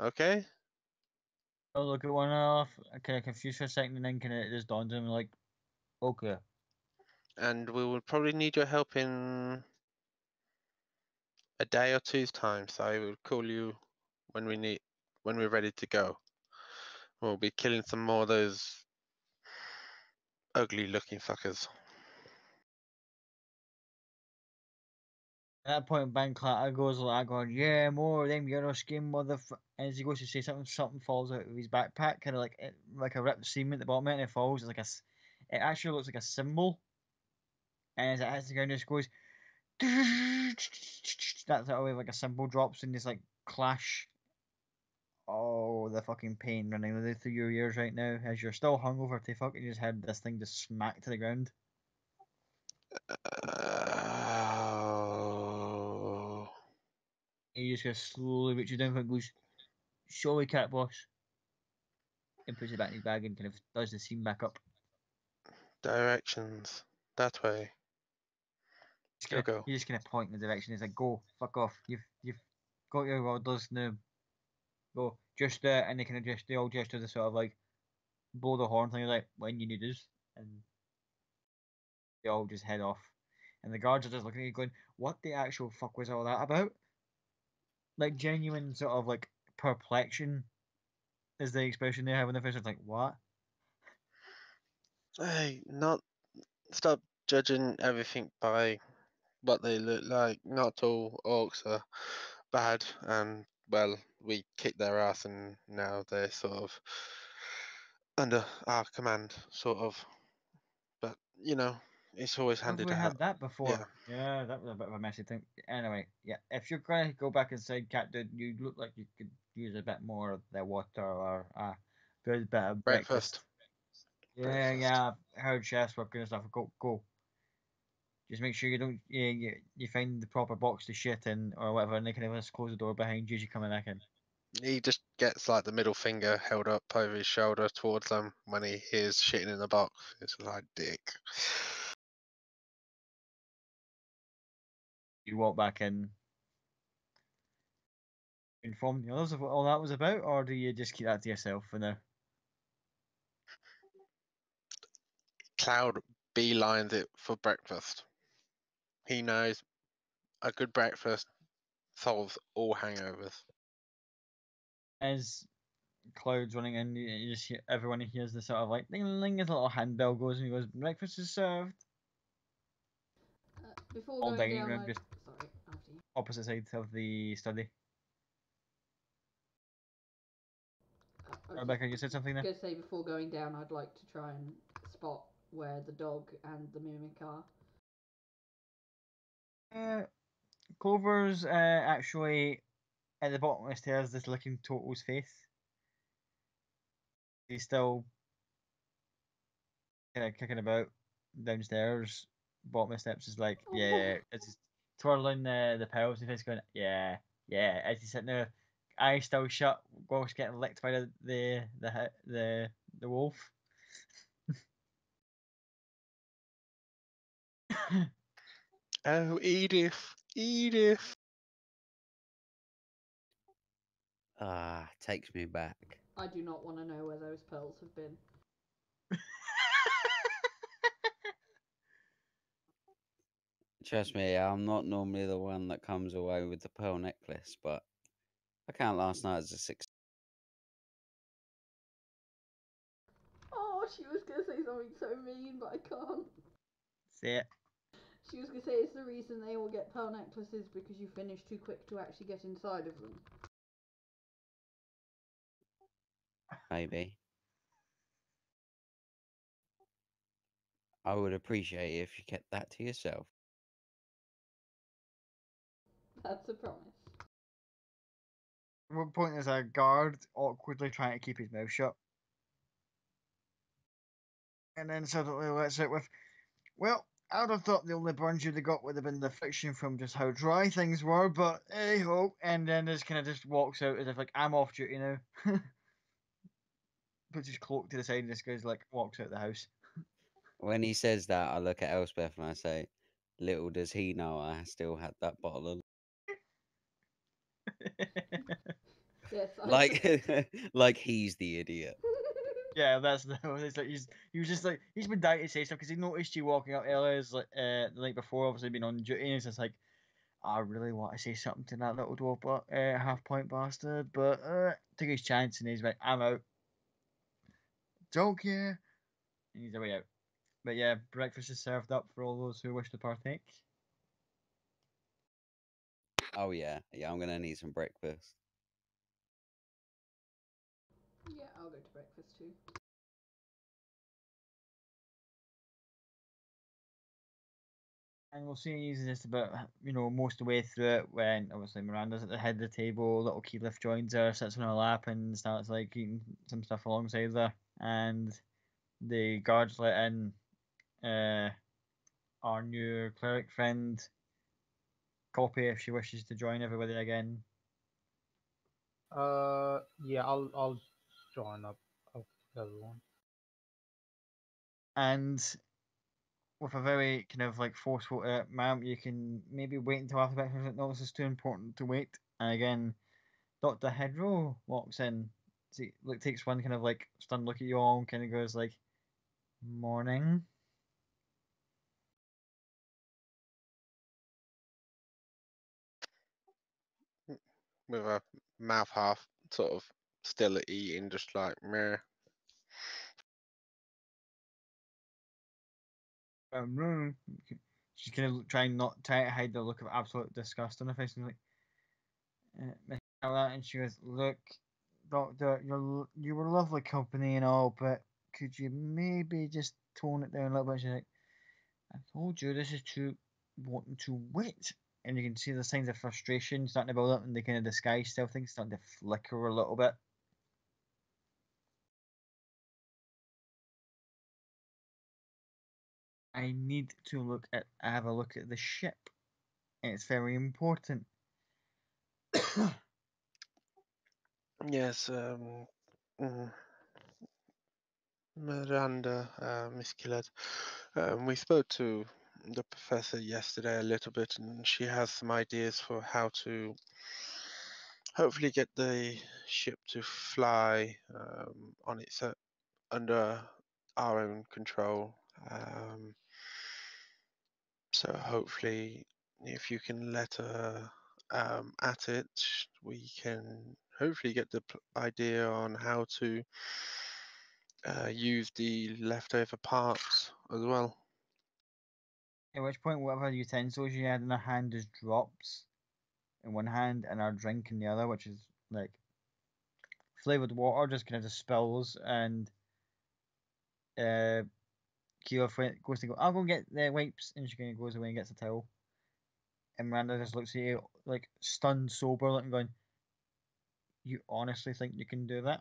Okay? I'll look at one off, kind of confused for a second, and then kind of just dawns on him like, okay. and we will probably need your help in a day or two's time. So I will call you when we need when we're ready to go. We'll be killing some more of those ugly looking fuckers. At that point, Ben Clatter goes like going, "Yeah, more of them yellow skin motherfucker." As he goes to say something, something falls out of his backpack, kind of like it, like a ripped seam at the bottom, and it falls. It's like a, it actually looks like a symbol. And as it hits the ground, it just goes. That's how like a symbol drops in this like clash Oh, the fucking pain running through your ears right now as you're still hungover to fucking just heard this thing just smack to the ground. Uh, You just gonna slowly reach it down and goes, Sorry, cat boss. And puts it back in his bag and kind of does the seam back up. Directions. That way. Just Go, gonna, go. You just gonna point in the direction. He's like, go, fuck off. You've you've got your orders now. Go. Just uh, and they kind of just they all gesture the sort of like blow the horn thing like when you need us and they all just head off. And the guards are just looking at you going, What the actual fuck was all that about? Like genuine sort of like perplexion is the expression they have when the fish is like, What? Hey, not stop judging everything by what they look like. Not all orcs are bad, and well, we kicked their ass, and now they're sort of under our command, sort of. But you know, it's always handy we to have. had that before? Yeah. that was a bit of a messy thing. Anyway, yeah, if you're going to go back inside, Cat Dude, you look like you could use a bit more of the water or a good bit of breakfast. Breakfast. Yeah, Breakfast. yeah, I've heard chefs working and stuff. Go, go. Just make sure you don't, yeah, you, you find the proper box to shit in or whatever, and they can just close the door behind you as you coming back in. He just gets like the middle finger held up over his shoulder towards them when he hears shitting in the box. It's like dick. You walk back in. Inform the others of what all that was about, or do you just keep that to yourself for now? Cloud beelines it for breakfast. He knows a good breakfast solves all hangovers. as clouds running in, you, just hear everyone hears the sort of like ding ding a little handbell goes and he goes, breakfast is served. Uh, before All going dining down, room, I... just- sorry. Opposite side of the study. Uh, I Rebecca, you said something there. Gonna say before going down, I'd like to try and spot where the dog and the mimic are. Uh, Clover's uh, actually at the bottom of the stairs, just looking Toto's face. He's still kind of kicking about downstairs. Bottom of the steps is like, Oh. yeah, it's just twirling the the pearls and face going, yeah, yeah. As he's sitting there, eyes still shut, whilst getting licked by the the the the, the wolf. Oh, Edith, Edith. Ah, takes me back. I do not want to know where those pearls have been. Trust me, I'm not normally the one that comes away with the pearl necklace, but I can't last night as a six. Oh, she was gonna say something so mean, but I can't. Say it. She was gonna say it's the reason they all get pearl necklaces because you finish too quick to actually get inside of them. maybe. I would appreciate it if you kept that to yourself. That's a promise. At one point, is a guard awkwardly trying to keep his mouth shut. And then suddenly lets out with, Well, I'd have thought the only burns you'd have got would have been the friction from just how dry things were, but hey ho. And then this kind of just walks out as if, like, I'm off duty now. Puts his cloak to the side and just goes, like, walks out the house. When he says that, I look at Elspeth and I say, "Little does he know I still had that bottle of Yes. Like, like he's the idiot." Yeah, that's the. It's like he's he was just like he's been dying to say stuff because he noticed you walking up earlier as, like uh, the night before, obviously been on duty, and he's just like, I really want to say something to that little dwarf, but uh, half point bastard, but uh, took his chance and he's like, I'm out. Don't care, and he's away out. But yeah, breakfast is served up for all those who wish to partake. Oh yeah, yeah. I'm gonna need some breakfast. Yeah, I'll go to breakfast too. And we'll see he's just about you know most of the way through it when obviously Miranda's at the head of the table, little Keyleth joins her, sits on her lap and starts like eating some stuff alongside her, and the guards let in uh, our new cleric friend copy if she wishes to join everybody again. Uh, yeah, I'll I'll join up everyone. And with a very kind of like forceful, uh, ma'am, you can maybe wait until after breakfast. No, this is too important to wait. And again, Doctor Hedro walks in. See, look, takes one kind of like stunned look at you all, and kind of goes like, "Morning." With her mouth half sort of still eating, just like meh. Um. She's kind of trying not try to hide the look of absolute disgust on her face, and like, uh, and she goes, "Look, Doctor, you're you were lovely company and all, but could you maybe just tone it down a little bit?" She's like, "I told you this is too wanting to wait." And you can see the signs of frustration starting to build up, and the kind of disguise still things starting to flicker a little bit. I need to look at have a look at the ship. It's very important. Yes, um, mm, Miranda, uh, Miss Killard. Um, we spoke to the professor yesterday a little bit, and she has some ideas for how to hopefully get the ship to fly um, on its o- under our own control. Um, so hopefully, if you can let her um, at it, we can hopefully get the idea on how to uh, use the leftover parts as well. At which point, whatever utensils you had in her hand just drops in one hand, and our drink in the other, which is like flavored water, just kind of just spills. And uh, fri- goes to go, I'll go get the wipes, and she kind of goes away and gets a towel. And Miranda just looks at you like stunned, sober, looking, going, "You honestly think you can do that?"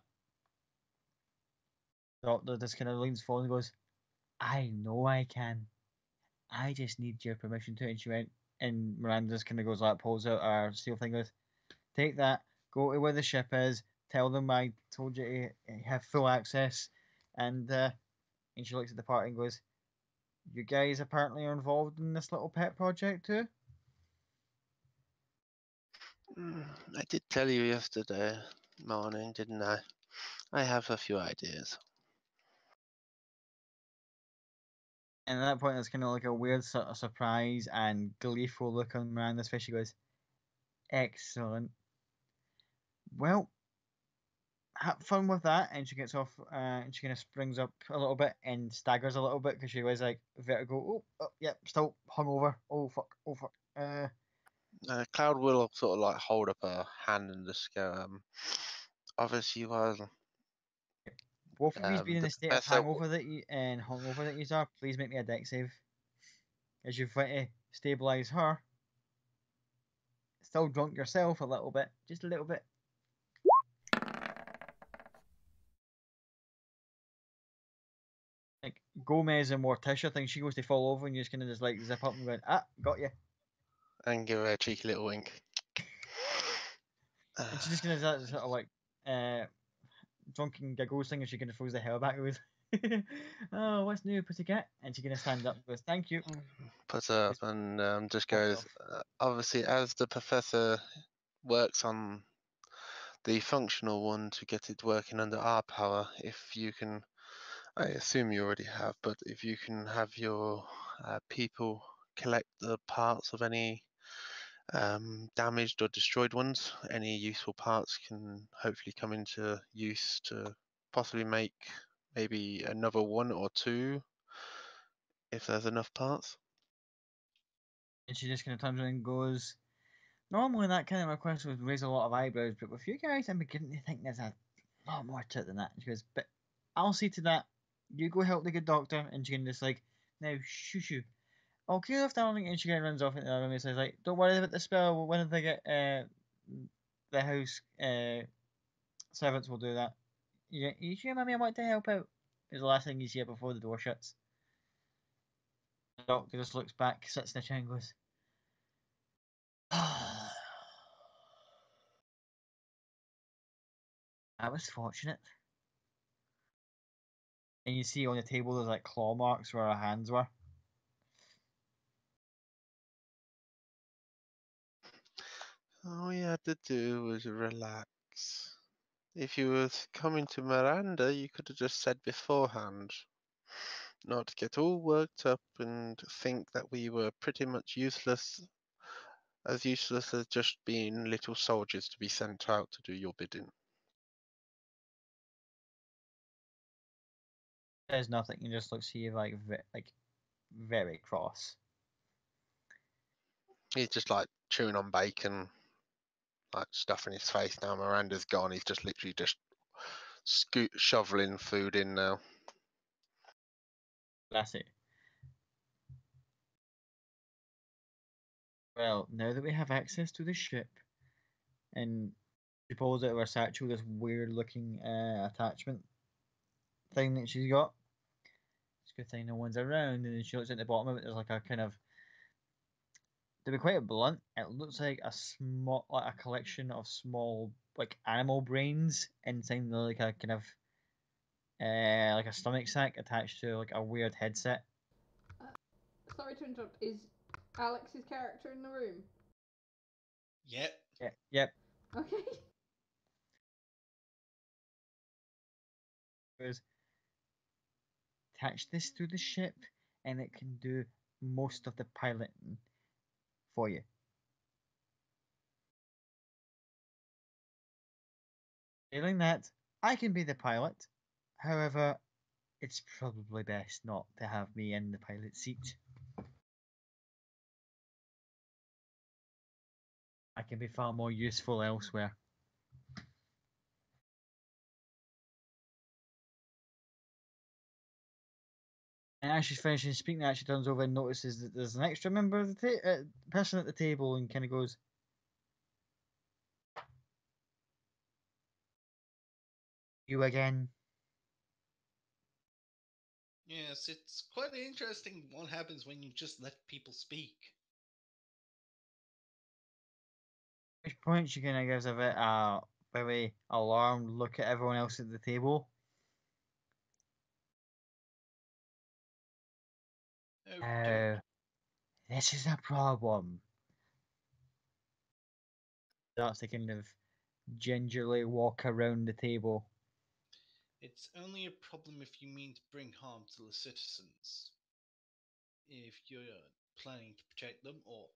Doctor just kind of leans forward and goes, "I know I can. I just need your permission to." And she went, and Miranda's kind of goes like, pulls out her seal thing, goes, "Take that, go to where the ship is, tell them I told you to eh, have full access." And uh, and she looks at the party and goes, "You guys apparently are involved in this little pet project too." Mm, I did tell you yesterday morning, didn't I? I have a few ideas. And at that point, there's kind of like a weird sort of surprise and gleeful look on Miranda's face. She goes, "Excellent. Well, have fun with that." And she gets off, uh, and she kind of springs up a little bit and staggers a little bit because she was like vertigo. Oh, oh, yep, still hungover. Oh fuck, oh fuck. Uh, Uh, Cloud will sort of like hold up a hand and just go, um, obviously, you well, both of you Um, being in the state of hangover that you and hungover that you are, please make me a dex save. As you've tried to stabilize her. Still drunk yourself a little bit, just a little bit. Like Gomez and Morticia thing, she goes to fall over and you just kind of just like zip up and going, ah, got you. and give her a cheeky little wink. And she's just gonna sort of like uh drunken giggles thing and she kind of throws the hair back goes, oh, what's new, pussycat? And she gonna stand up and goes, thank you. puts up and um, just goes. Uh, obviously, as the professor works on the functional one to get it working under our power, if you can, I assume you already have, but if you can have your uh, people collect the parts of any um, damaged or destroyed ones, any useful parts can hopefully come into use to possibly make maybe another one or two if there's enough parts. And she just kind of turns around and goes, Normally that kind of request would raise a lot of eyebrows, but with you guys, I'm beginning to think there's a lot more to it than that. And she goes, But I'll see to that. You go help the good doctor. And she can just like, Now, shoo shoo. Kill off Darling, and she runs off into the other says, like, don't worry about the spell. When they get uh, the house uh, servants will do that. You, you sure, Mummy, I want to help out? Is the last thing you see before the door shuts. The doctor just looks back, sits in a chair and goes, I was fortunate. And you see on the table there's like claw marks where her hands were. All you had to do was relax. If you were coming to Miranda, you could have just said beforehand. Not get all worked up and think that we were pretty much useless, as useless as just being little soldiers to be sent out to do your bidding. There's nothing. He just looks at you like like very cross. He's just like chewing on bacon, like stuffing his face now. Miranda's gone. He's just literally just scoot shoveling food in now. That's it. Well, now that we have access to the ship, and she pulls out of her satchel this weird looking uh, attachment thing that she's got. It's a good thing no one's around, and then she looks at the bottom of it. There's like a kind of, to be quite blunt, it looks like a small, like a collection of small, like animal brains inside like a kind of, uh, like a stomach sack attached to like a weird headset. Uh, Sorry to interrupt. Is Alex's character in the room? Yep. Yeah, yep. Okay. goes, attach this to the ship and it can do most of the piloting for you. Failing that, I can be the pilot. However, it's probably best not to have me in the pilot seat. I can be far more useful elsewhere. And as she's finishing speaking, that she turns over and notices that there's an extra member of the ta- uh, person at the table, and kind of goes, "You again?" Yes, it's quite interesting what happens when you just let people speak. At which point she kind of gives a bit uh, very alarmed look at everyone else at the table. Oh, don't- this is a problem. Starts to kind of gingerly walk around the table. It's only a problem if you mean to bring harm to the citizens. If you're planning to protect them, or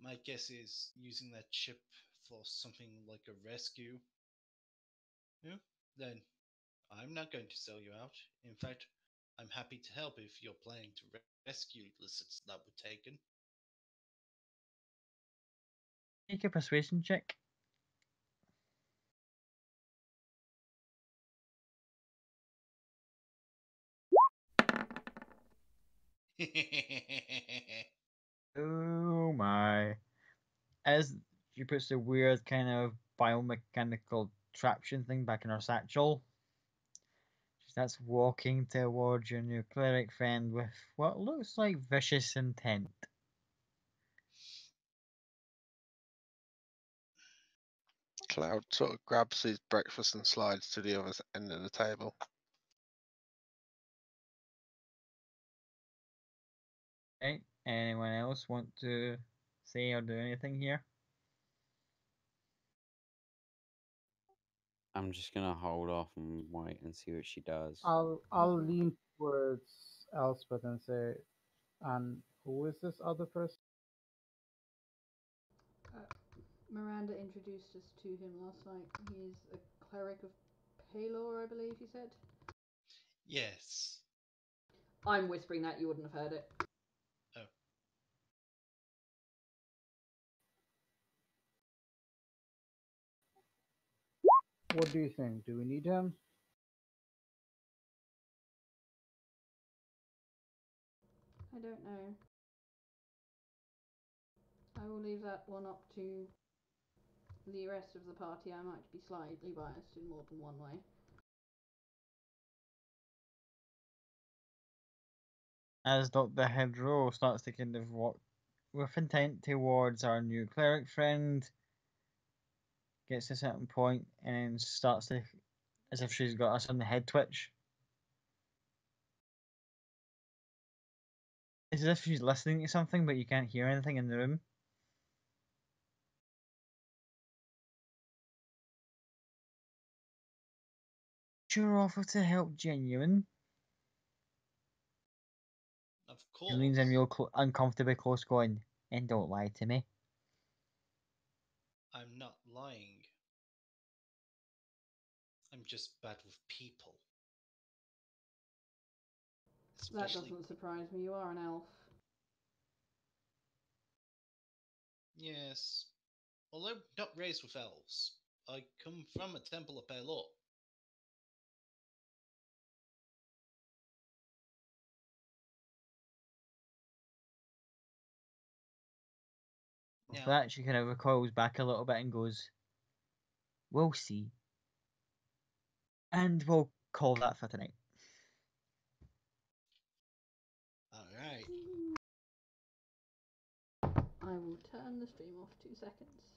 my guess is using that ship for something like a rescue. Yeah, then I'm not going to sell you out. In fact, I'm happy to help if you're planning to re- rescue the citizens that were taken. Make a persuasion check. Oh my. As she puts the weird kind of biomechanical traction thing back in her satchel, starts walking towards your new cleric friend with what looks like vicious intent. Cloud sort of grabs his breakfast and slides to the other end of the table. Okay, anyone else want to say or do anything here? I'm just gonna hold off and wait and see what she does. I'll I'll lean towards Elspeth and say, and who is this other person? Uh, Miranda introduced us to him last night. He's a cleric of Pelor, I believe you said. yes. I'm whispering that, you wouldn't have heard it. What do you think? Do we need him? I don't know. I will leave that one up to the rest of the party. I might be slightly biased in more than one way. As Dr. Hedro starts to kind of walk with intent towards our new cleric friend, gets to a certain point and starts to, as if she's got a sudden head twitch. It's as if she's listening to something, but you can't hear anything in the room. Your offer to help genuine. Of It course. leans in real cl- uncomfortably close, going, and don't lie to me. I'm not lying. I'm just bad with people. That doesn't surprise me. You are an elf. yes. Although not raised with elves, I come from a temple of Pelor. Now, that, she kind of recoils back a little bit and goes, We'll see. And we'll call that for tonight. alright. I will turn the stream off two seconds.